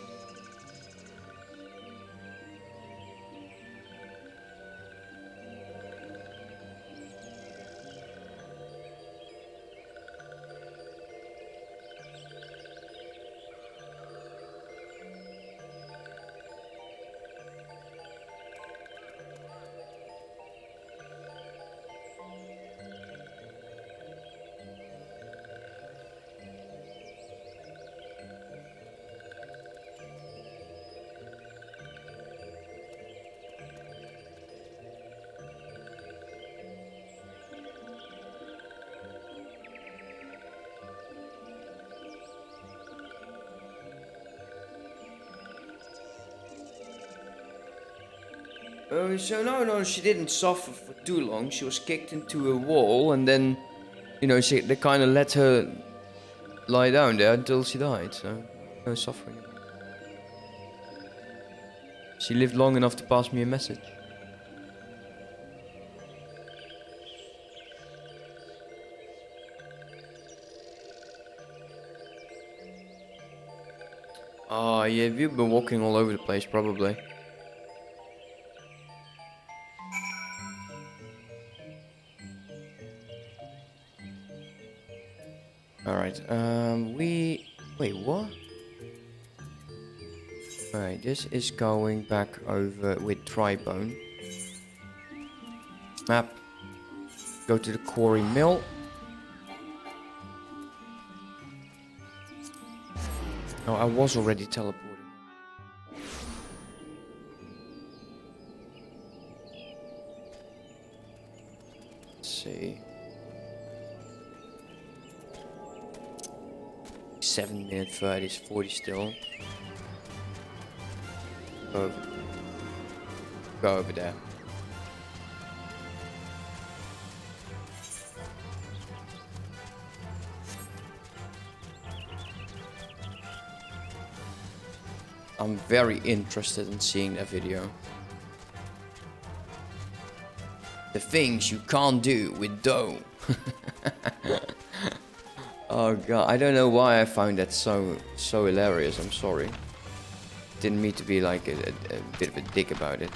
So no, no, she didn't suffer for too long. She was kicked into a wall, and then, you know, she, they kind of let her lie down there until she died. So no suffering. She lived long enough to pass me a message. Oh, yeah, you've been walking all over the place, probably. This is going back over with Drybone. Map. Go to the Quarrymill. Oh, I was already teleporting. see. Seven minute thirty is forty still. Go over, there. I'm very interested in seeing that video. The things you can't do with dough. oh god, I don't know why I found that so so hilarious. I'm sorry. Didn't mean to be like a, a, a bit of a dick about it.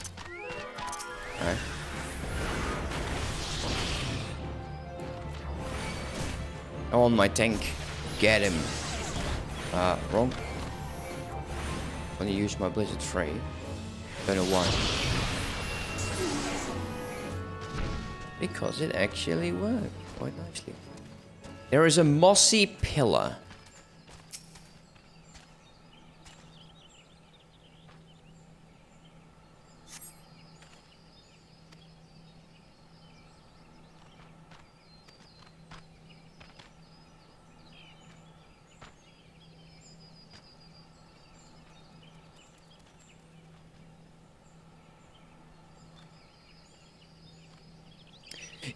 Alright. On my tank. Get him. Uh, wrong. When I use my Blizzard III. Don't know why. Because it actually worked quite nicely. There is a mossy pillar.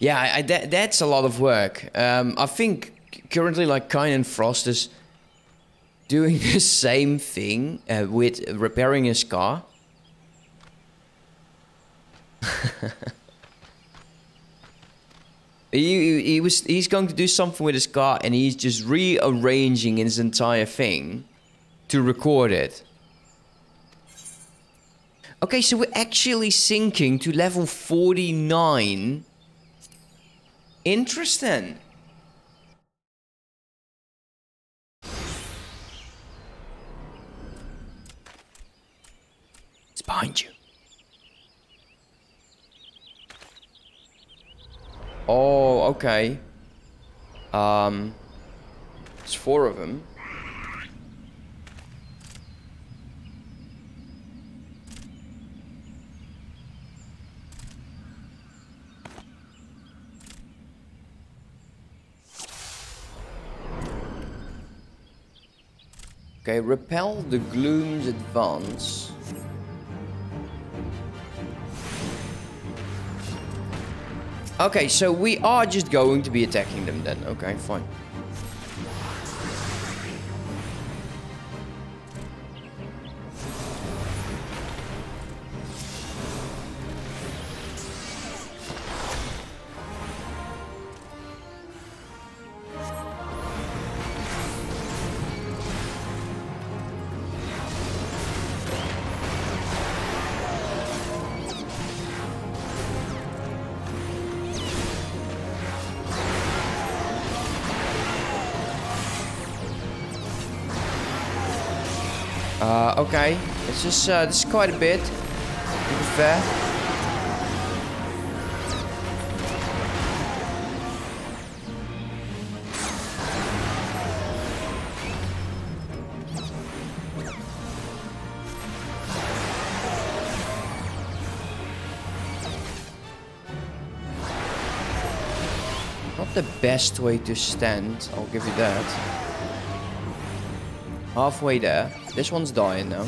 Yeah, I, that, that's a lot of work. Um, I think currently, like Kine and Frost is doing the same thing uh, with repairing his car. he, he was he's going to do something with his car, and he's just rearranging his entire thing to record it. Okay, so we're actually syncing to level 49 Interesting. It's behind you. Oh, okay. Um, it's four of them. Okay, repel the gloom's advance. Okay, so we are just going to be attacking them then. Okay, fine. This is, uh, this is quite a bit, to be fair. Not the best way to stand, I'll give you that. Halfway there. This one's dying now.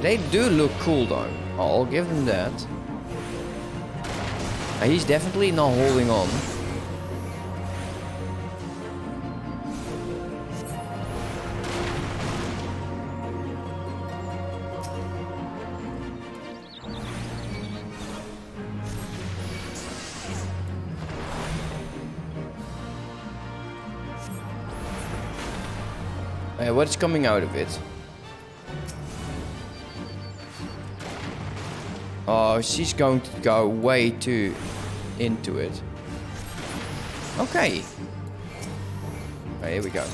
Breaker. They do look cool though. I'll give them that. He's definitely not holding on. What's coming out of it? Oh, she's going to go way too into it. Okay. Right, here we go.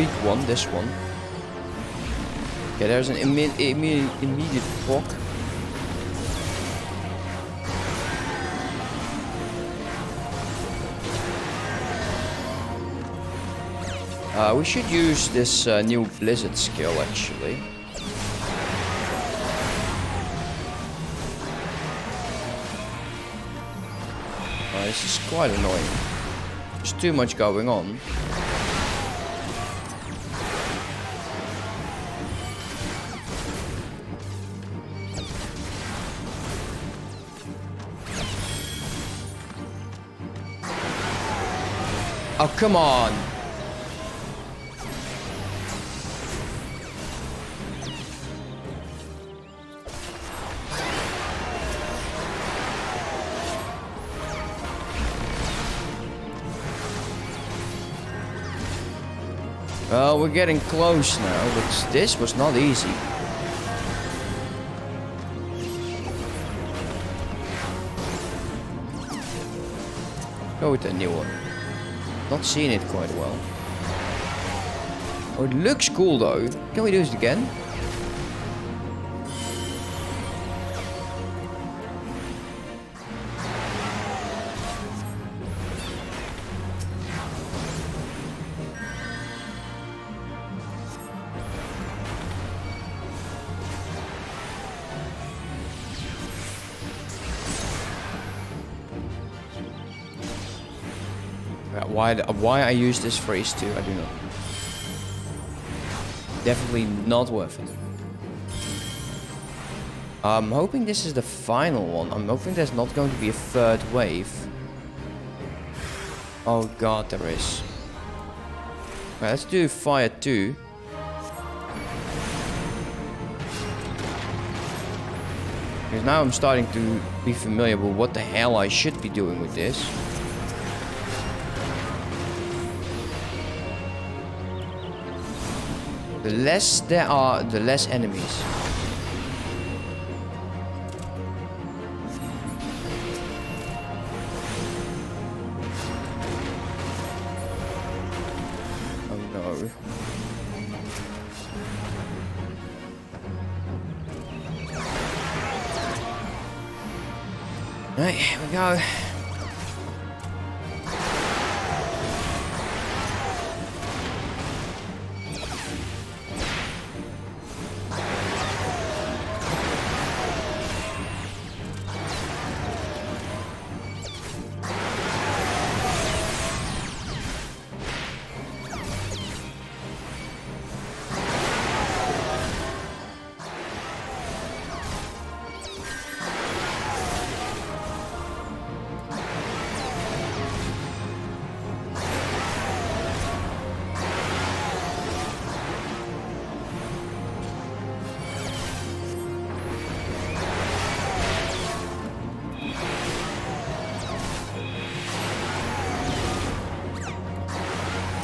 Weak one? This one. Okay, there's an imme imme immediate proc. Uh, we should use this uh, new blizzard skill actually. Uh, this is quite annoying. There's too much going on. Oh, come on. Well, we're getting close now, but this was not easy. Go with the new one. Not seeing it quite well. Oh, it looks cool though. Can we do this again? Why, why I use this phrase too, I do not. Definitely not worth it. I'm hoping this is the final one. I'm hoping there's not going to be a third wave. Oh god, there is. Right, let's do fire 2. Because now I'm starting to be familiar with what the hell I should be doing with this. The less there are, the less enemies. Oh. Right, here we go.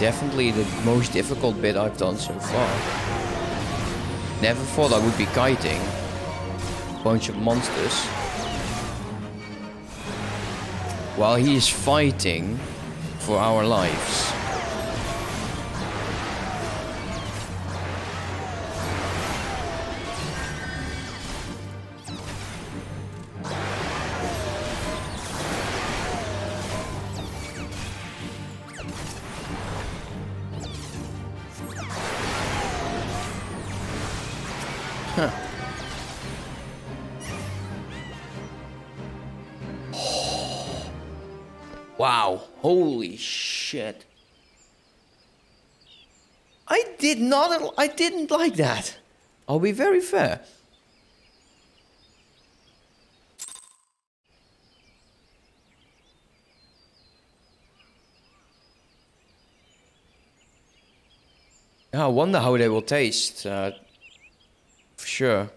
Definitely the most difficult bit I've done so far. Never thought I would be kiting. A bunch of monsters. While he is fighting for our lives. I didn't like that. I'll be very fair. I wonder how they will taste uh, for sure.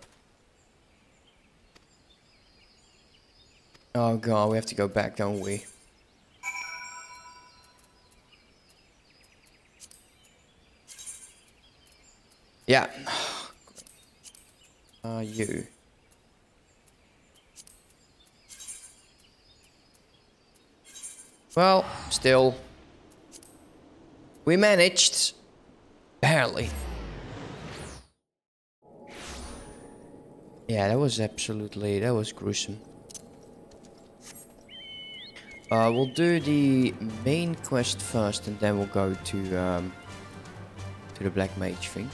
Oh god, we have to go back, don't we? Yeah. Are you? Well, still. We managed. Barely. Yeah, that was absolutely, that was gruesome. Uh, we'll do the main quest first and then we'll go to, um, to the Black Mage thing.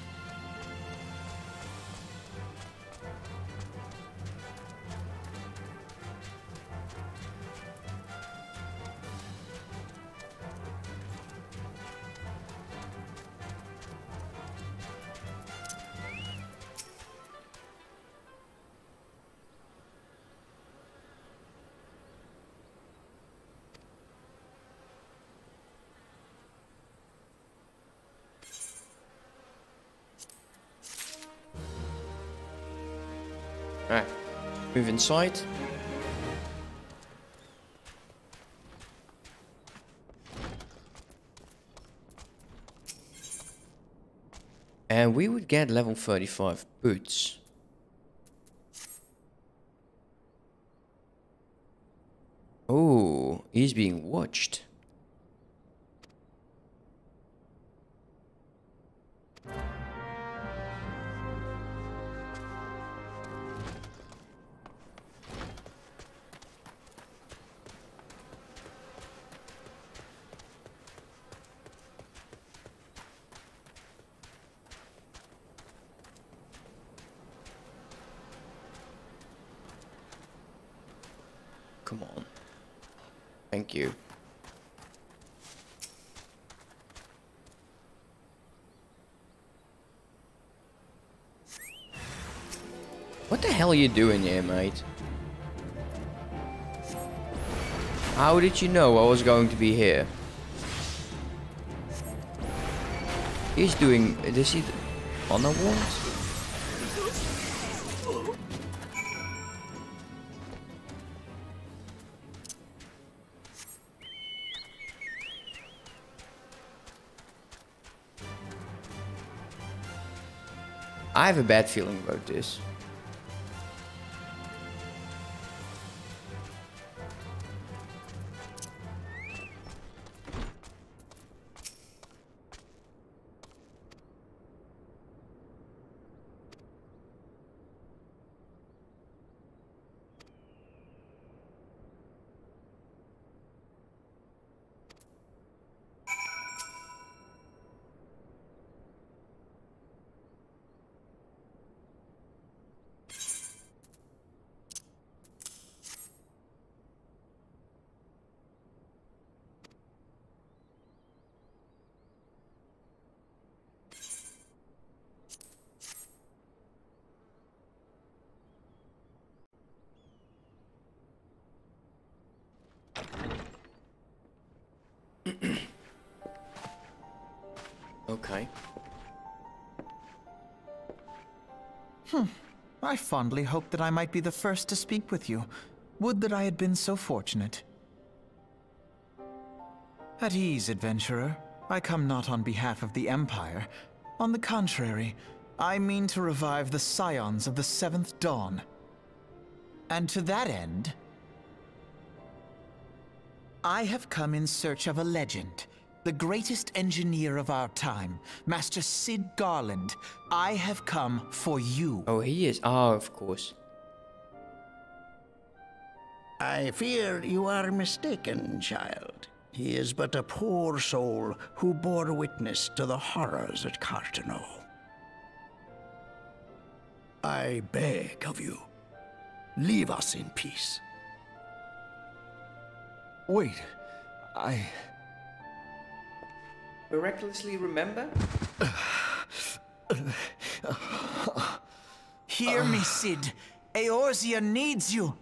Inside. And we would get level 35 boots. Oh, he's being watched. Hell are you doing here, mate? How did you know I was going to be here? He's doing... Is he... Honor wounds? I have a bad feeling about this. Okay. Hmm. I fondly hoped that I might be the first to speak with you. Would that I had been so fortunate. At ease, adventurer. I come not on behalf of the Empire. On the contrary, I mean to revive the scions of the Seventh Dawn. And to that end, I have come in search of a legend. The greatest engineer of our time, Master Cid Garlond. I have come for you. Oh, he is. Oh, of course. I fear you are mistaken, child. He is but a poor soul who bore witness to the horrors at Carteneau. I beg of you, leave us in peace. Wait, I... Miraculously remember? Hear me, Cid. Eorzea needs you.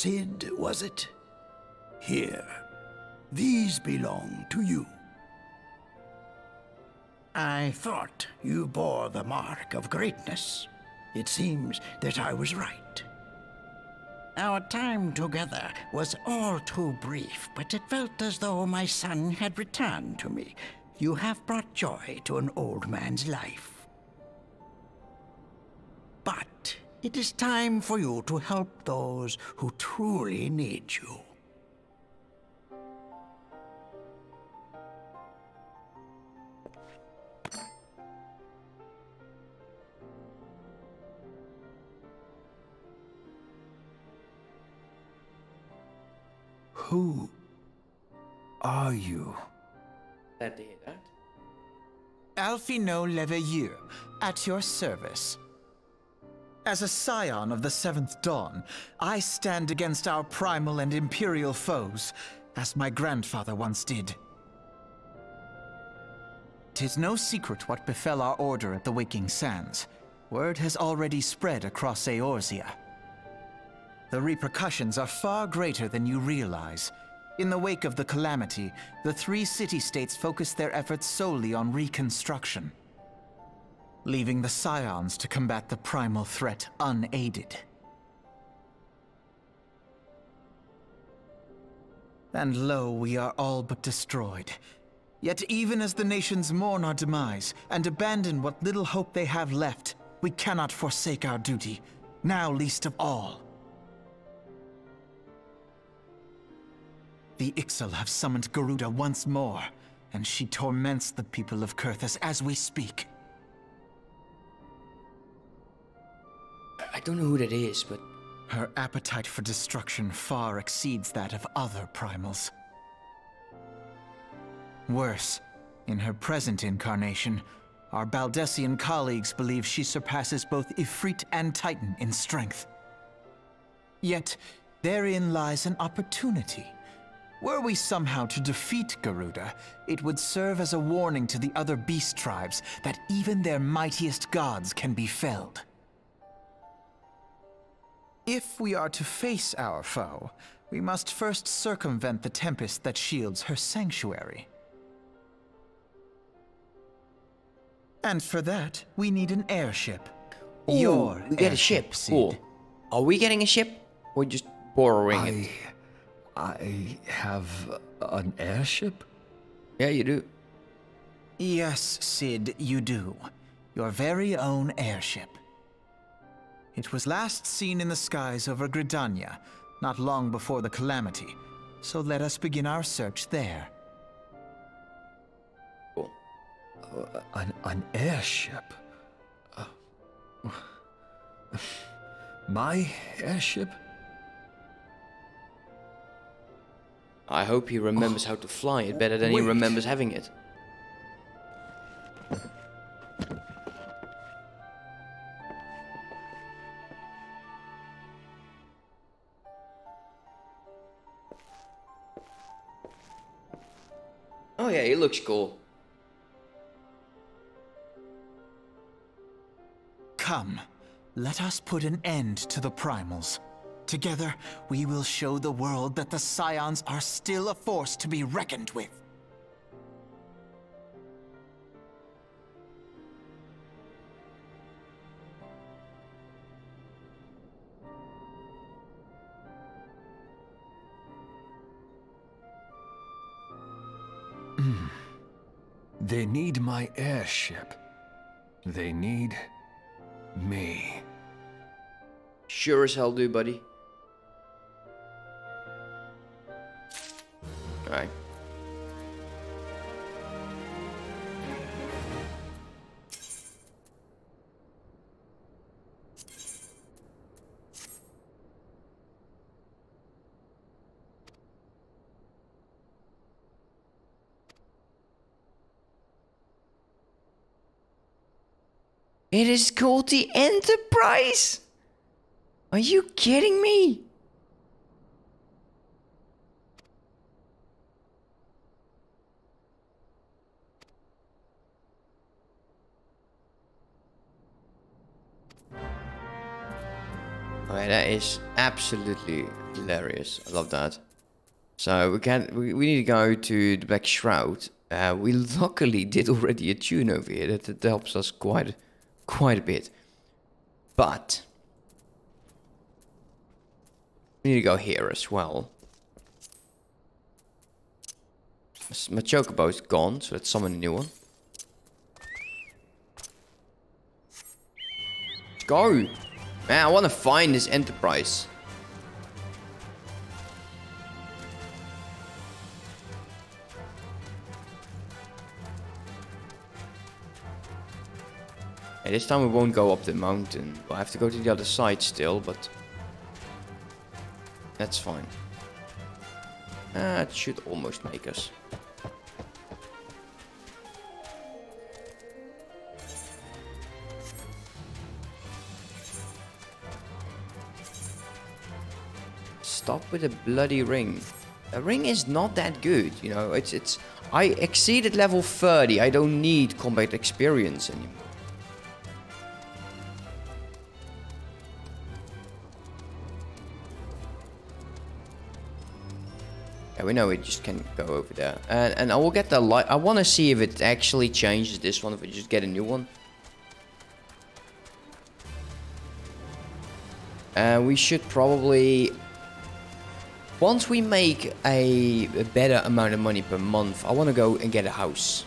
Cid, was it? Here. These belong to you. I thought you bore the mark of greatness. It seems that I was right. Our time together was all too brief, but it felt as though my son had returned to me. You have brought joy to an old man's life. But it is time for you to help those who truly need you. Who are you? Glad to hear that. Alphinaud Leveilleur, at your service. As a scion of the Seventh Dawn, I stand against our primal and imperial foes, as my grandfather once did. Tis no secret what befell our order at the Waking Sands. Word has already spread across Eorzea. The repercussions are far greater than you realize. In the wake of the calamity, the three city-states focused their efforts solely on reconstruction, leaving the Scions to combat the primal threat unaided. And lo, we are all but destroyed. Yet even as the nations mourn our demise and abandon what little hope they have left, we cannot forsake our duty, now least of all. The Ixal have summoned Garuda once more, and she torments the people of Coerthas as we speak. I don't know who that is, but Her appetite for destruction far exceeds that of other primals. Worse, in her present incarnation, our Baldesion colleagues believe she surpasses both Ifrit and Titan in strength. Yet, therein lies an opportunity. Were we somehow to defeat Garuda, it would serve as a warning to the other beast tribes that even their mightiest gods can be felled. If we are to face our foe, we must first circumvent the tempest that shields her sanctuary. And for that, we need an airship. Ooh, Your we get a ship. Cid. Cool. Are we getting a ship? Or just borrowing it? I. I have an airship? Yeah, you do. Yes, Cid, you do. Your very own airship. It was last seen in the skies over Gridania, not long before the calamity. So let us begin our search there. Cool. An, an airship? Uh, my airship? I hope he remembers how to fly it better than he remembers having it. Oh yeah, it looks cool. Come, let us put an end to the primals. Together, we will show the world that the Scions are still a force to be reckoned with. They need my airship. They need me. Sure as hell do, buddy. Alright. It is called the Enterprise! Are you kidding me? Okay, that is absolutely hilarious. I love that. So we can we, we need to go to the Black Shroud. Uh, we luckily did already a tune over here that, that helps us quite quite a bit. But we need to go here as well. My chocobo is gone, so let's summon a new one. Go! Man, I want to find this enterprise. Hey, this time we won't go up the mountain. We'll have to go to the other side still, but... That's fine. Ah, that should almost make us. Stop with the bloody ring. A ring is not that good, you know. It's it's. I exceeded level 30. I don't need combat experience anymore. Yeah, we know we just can go over there. And, and I will get the light. I want to see if it actually changes this one, if we just get a new one. And uh, we should probably... Once we make a, a better amount of money per month, I want to go and get a house.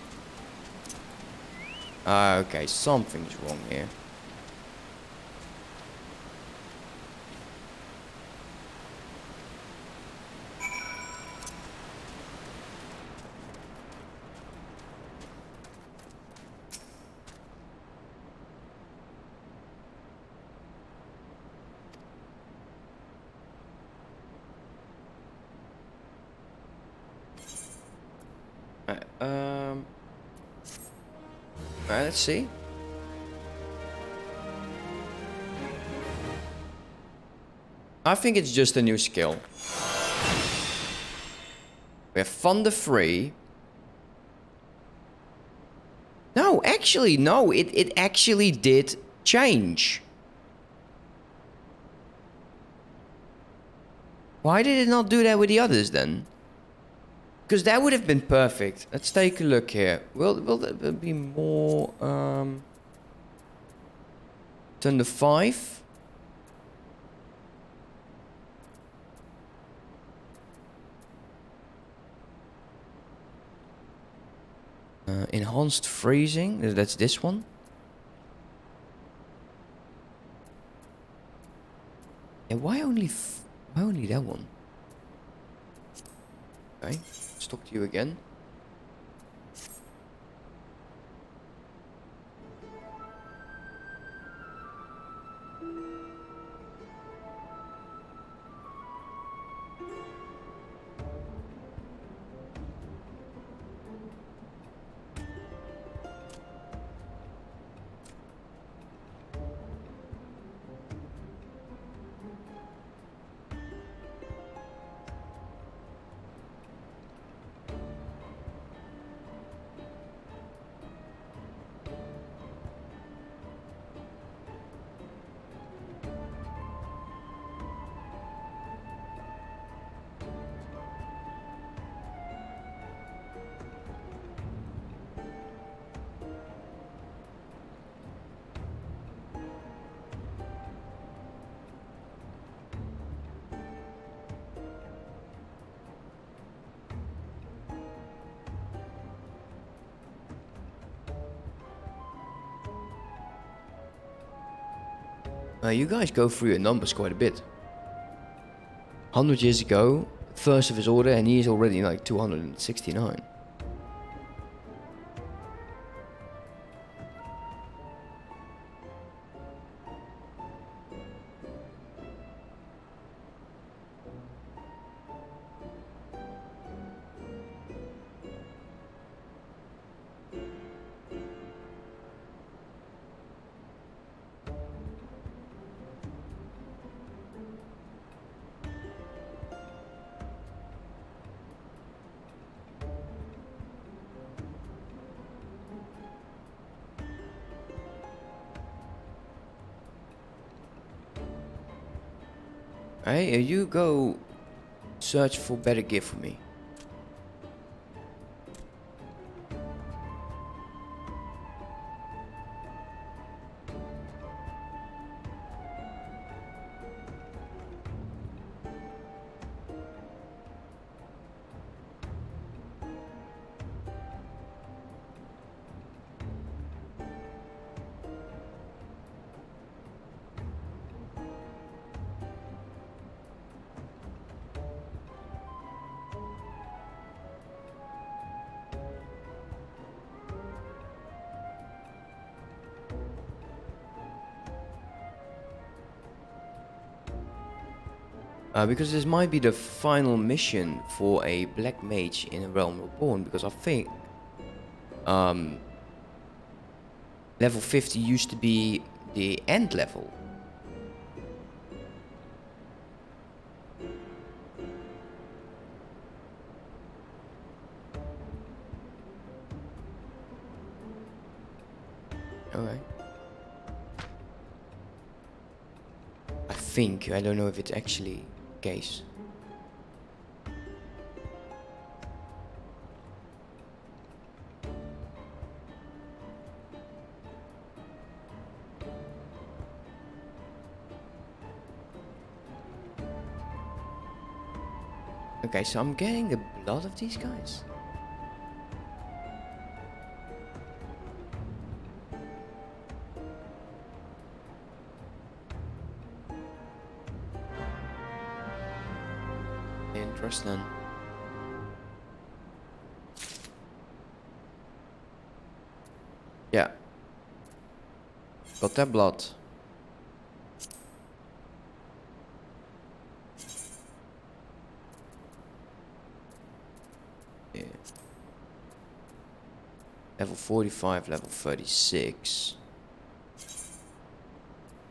Uh, okay, something's wrong here. See. I think it's just a new skill. We have Thunder III. No, actually, no. It, it actually did change. Why did it not do that with the others then? Because that would have been perfect. Let's take a look here. Will, will there be more... Um, Thunder 5? Uh, enhanced freezing, that's this one. And why only, why only that one? Okay, talk to you again. Uh, you guys go through your numbers quite a bit. 100 years ago, first of his order, and he is already like 269. Hey, you go search for better gear for me. Uh, because this might be the final mission for a black mage in a realm reborn because I think um, level 50 used to be the end level. Okay I think I don't know if it's actually case. Okay, so I'm getting a lot of these guys. Interesting. Yeah. Got that blood. Yeah. Level 45, level 36.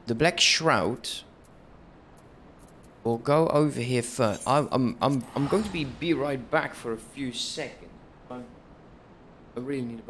The Black Shroud We'll go over here first. I'm, I'm, I'm, I'm going to be, be right back for a few seconds. I, really need a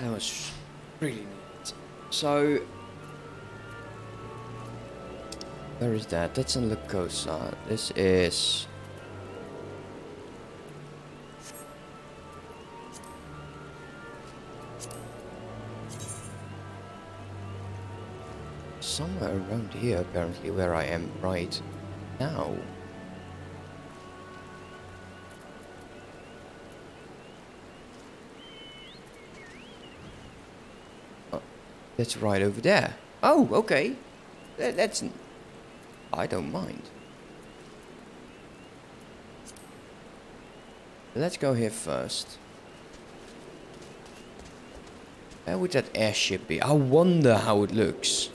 that was really neat. So, Where is that? That's in Lucosa. This is... Somewhere around here, apparently, where I am right now. That's right over there. Oh, okay. That, that's... I don't mind. Let's go here first. Where would that airship be? I wonder how it looks.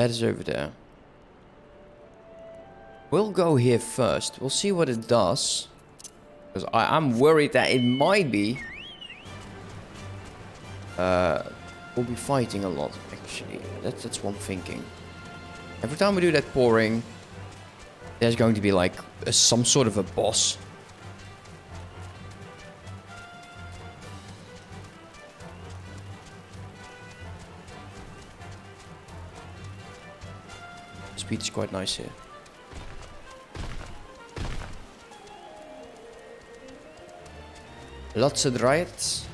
That is over there. We'll go here first. We'll see what it does. Because I'm worried that it might be... Uh, we'll be fighting a lot, actually. That's, that's what I'm thinking. Every time we do that pouring, there's going to be like some sort of a boss. Is quite nice here. Lots of riots.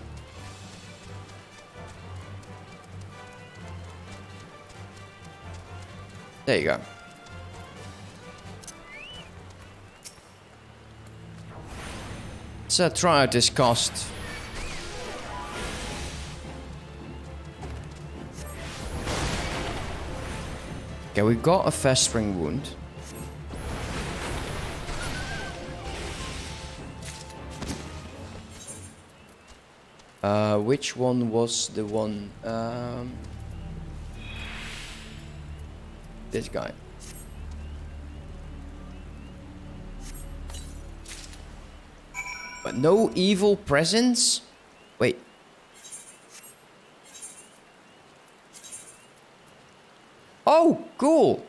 There you go. Uh, try out this cost. Okay, we got a fast spring wound. Uh, which one was the one? Um, this guy. But no evil presence? Wait. Oh, cool.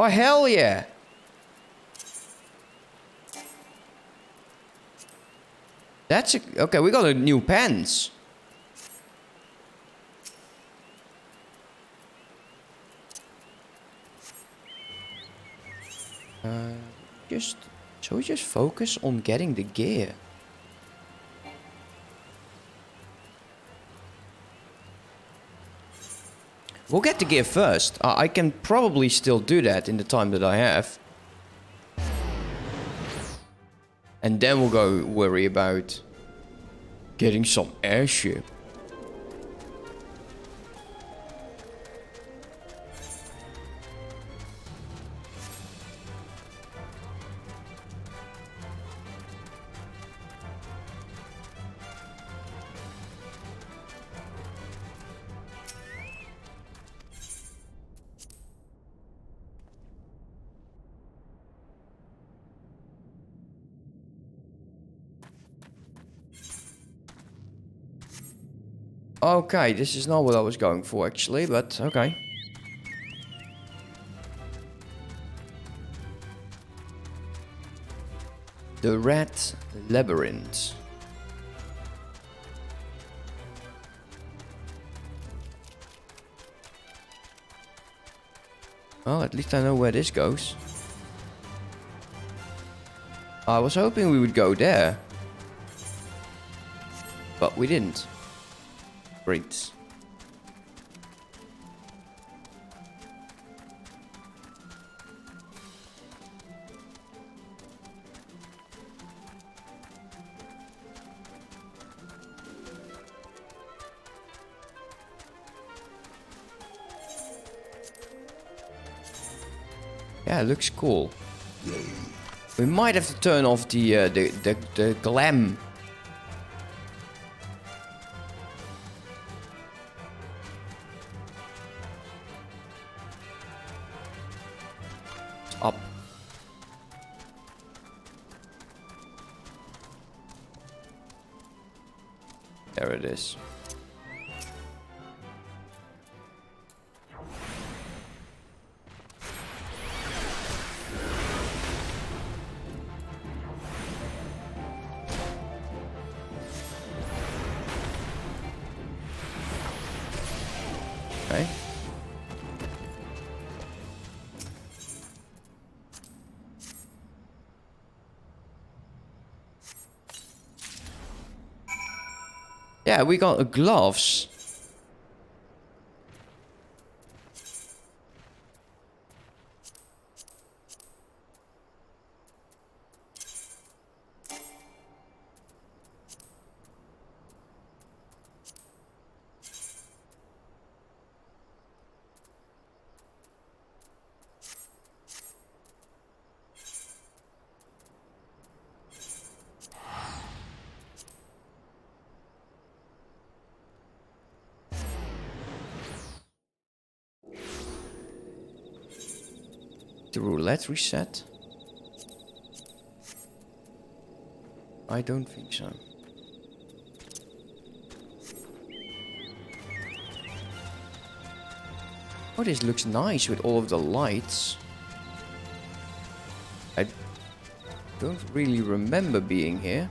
Oh, hell yeah. That's a, okay. We got a new pants. Uh, just so we just focus on getting the gear. We'll get the gear first. Uh, I can probably still do that in the time that I have. And then we'll go worry about getting some airship. Okay, this is not what I was going for actually, but okay. The Rat Labyrinth. Well, at least I know where this goes. I was hoping we would go there. But we didn't. Great. Yeah, it looks cool. We might have to turn off the uh, the, the the glam got gloves. Roulette reset? I don't think so. Oh, this looks nice with all of the lights. I don't really remember being here.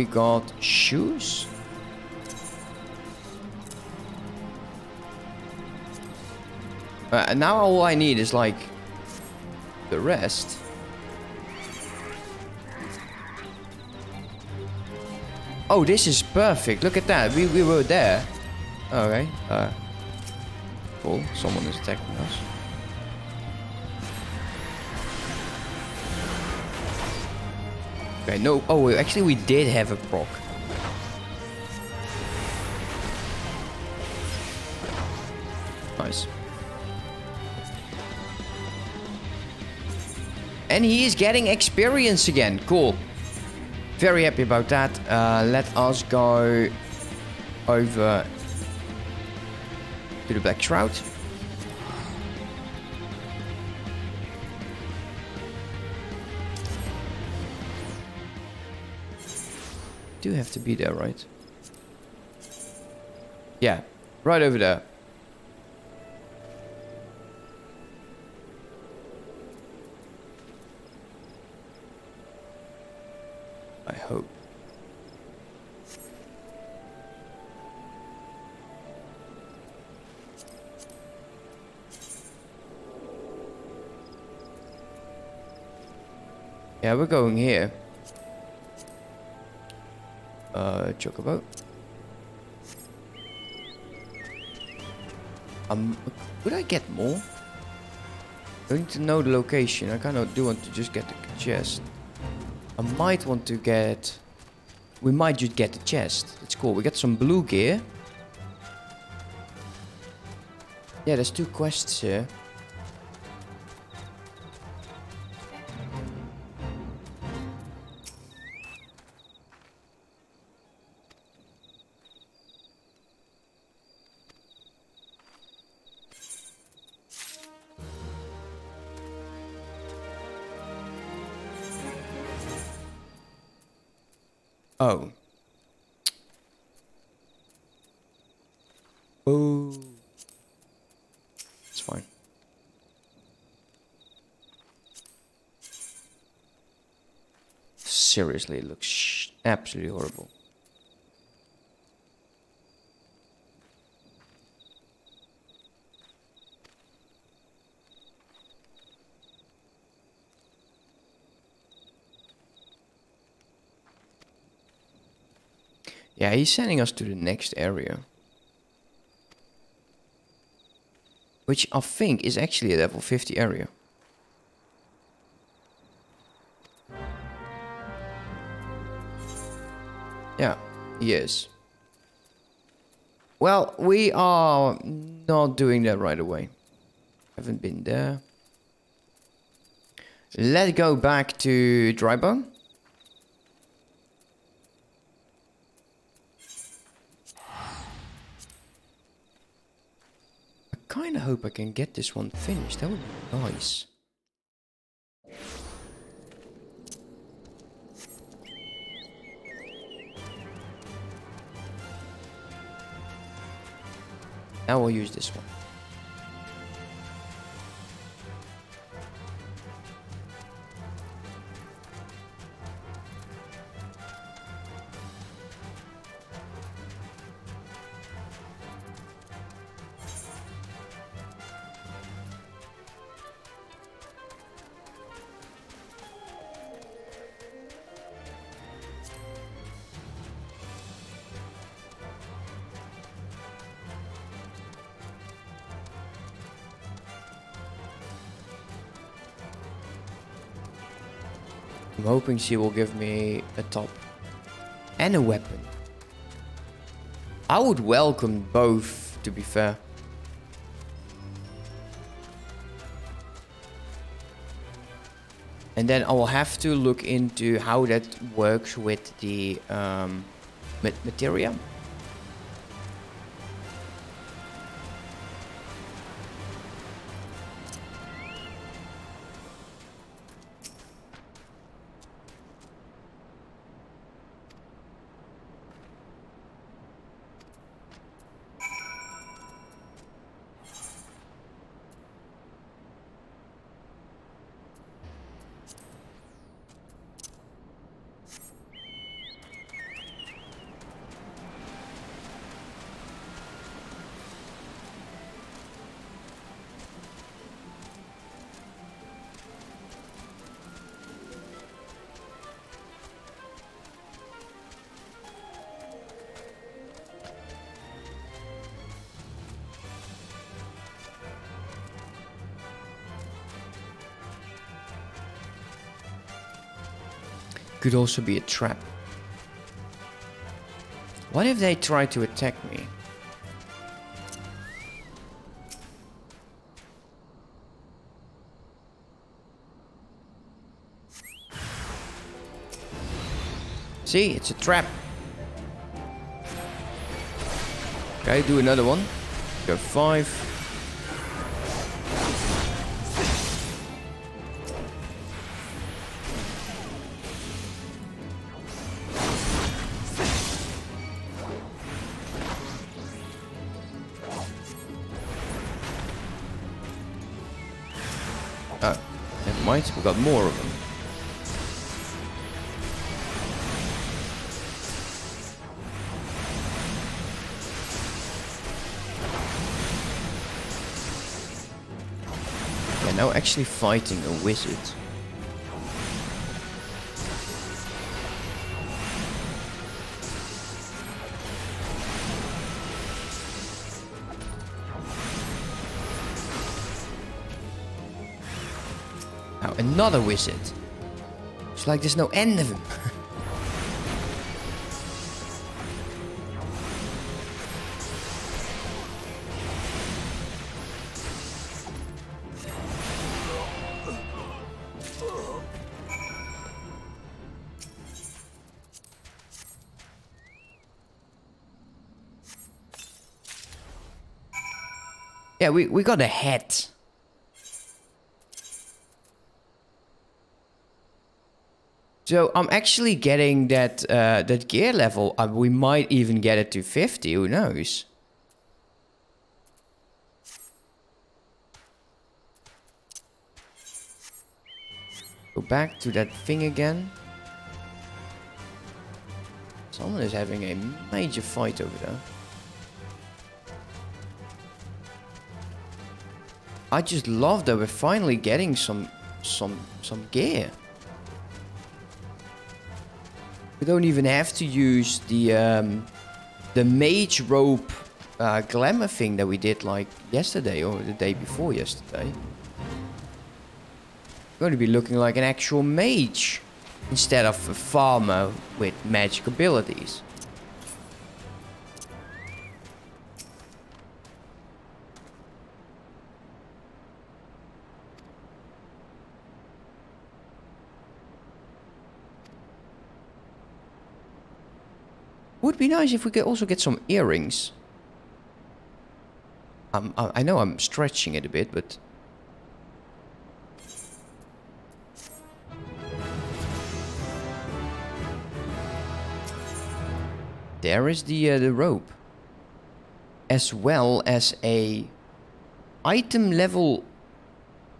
We got shoes. Uh, now all I need is like the rest. Oh, this is perfect. Look at that. We, we were there. Okay. Uh, cool. Someone is attacking us. Okay, no. Oh, actually, we did have a proc. Nice. And he is getting experience again. Cool. Very happy about that. Uh, let us go over to the Black Shroud. Do have to be there, right? Yeah, right over there. I hope. Yeah, we're going here. Uh, chocobo. Um, would I get more? I need to know the location. I kind of do want to just get the chest. I might want to get... We might just get the chest. It's cool. We got some blue gear. Yeah, there's two quests here. Absolutely horrible. Yeah, he's sending us to the next area. Which I think is actually a level 50 area. Is. Well, we are not doing that right away. Haven't been there. Let's go back to Drybone. I kind of hope I can get this one finished. That would be nice. Now we'll use this one. Hoping she will give me a top and a weapon. I would welcome both, to be fair. And then I will have to look into how that works with the um, ma Could also be a trap. What if they try to attack me? See, it's a trap. Okay, do another one. Go five. We've got more of them. Yeah, now actually fighting a wizard. Another wizard. It's like there's no end of him. yeah, we, we got a head. So I'm actually getting that uh, that gear level. Uh, we might even get it to 50. Who knows? Go back to that thing again. Someone is having a major fight over there. I just love that we're finally getting some some some gear. Don't even have to use the um, the mage rope uh, glamour thing that we did like yesterday or the day before yesterday. We're going to be looking like an actual mage instead of a farmer with magic abilities. Nice if we could also get some earrings. Um, I know I'm stretching it a bit, but... There is the uh, the rope. As well as a item level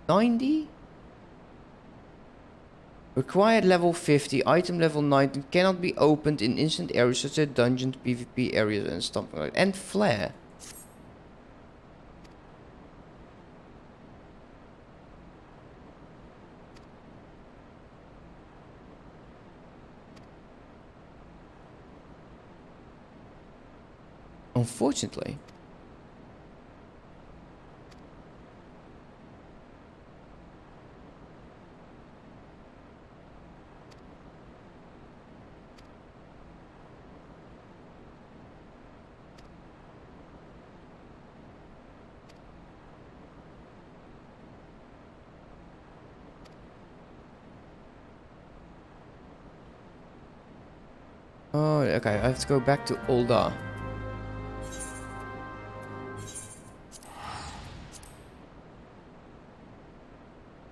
90? Required level 50, item level 19 cannot be opened in instant areas such as dungeons, PvP areas and stuff like. And flare. Unfortunately. Oh, okay, I have to go back to Ul'dah.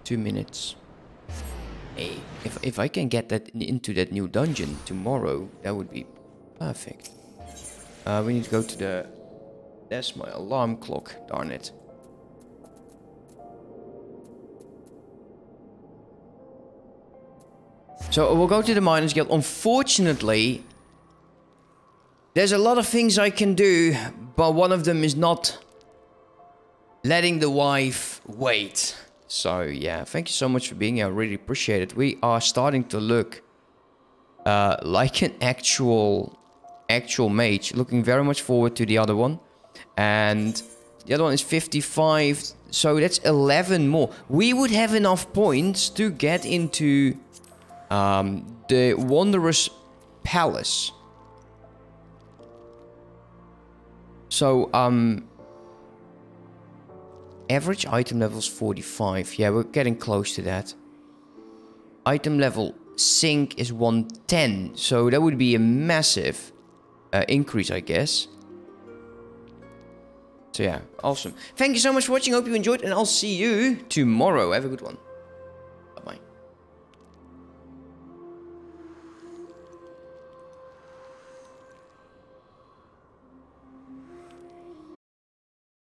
Two minutes. Hey, if, if I can get that into that new dungeon tomorrow, that would be perfect. Uh, we need to go to the... That's my alarm clock, darn it. So we'll go to the Miners Guild. Unfortunately, there's a lot of things I can do, but one of them is not letting the wife wait. So yeah, thank you so much for being here. I really appreciate it. We are starting to look uh, like an actual, actual mage. Looking very much forward to the other one. And the other one is 55. So that's 11 more. We would have enough points to get into um, the Wanderer's Palace. So, um... Average item level is 45. Yeah, we're getting close to that. Item level sync is 110. So that would be a massive uh, increase, I guess. So yeah, awesome. Thank you so much for watching. Hope you enjoyed. And I'll see you tomorrow. Have a good one.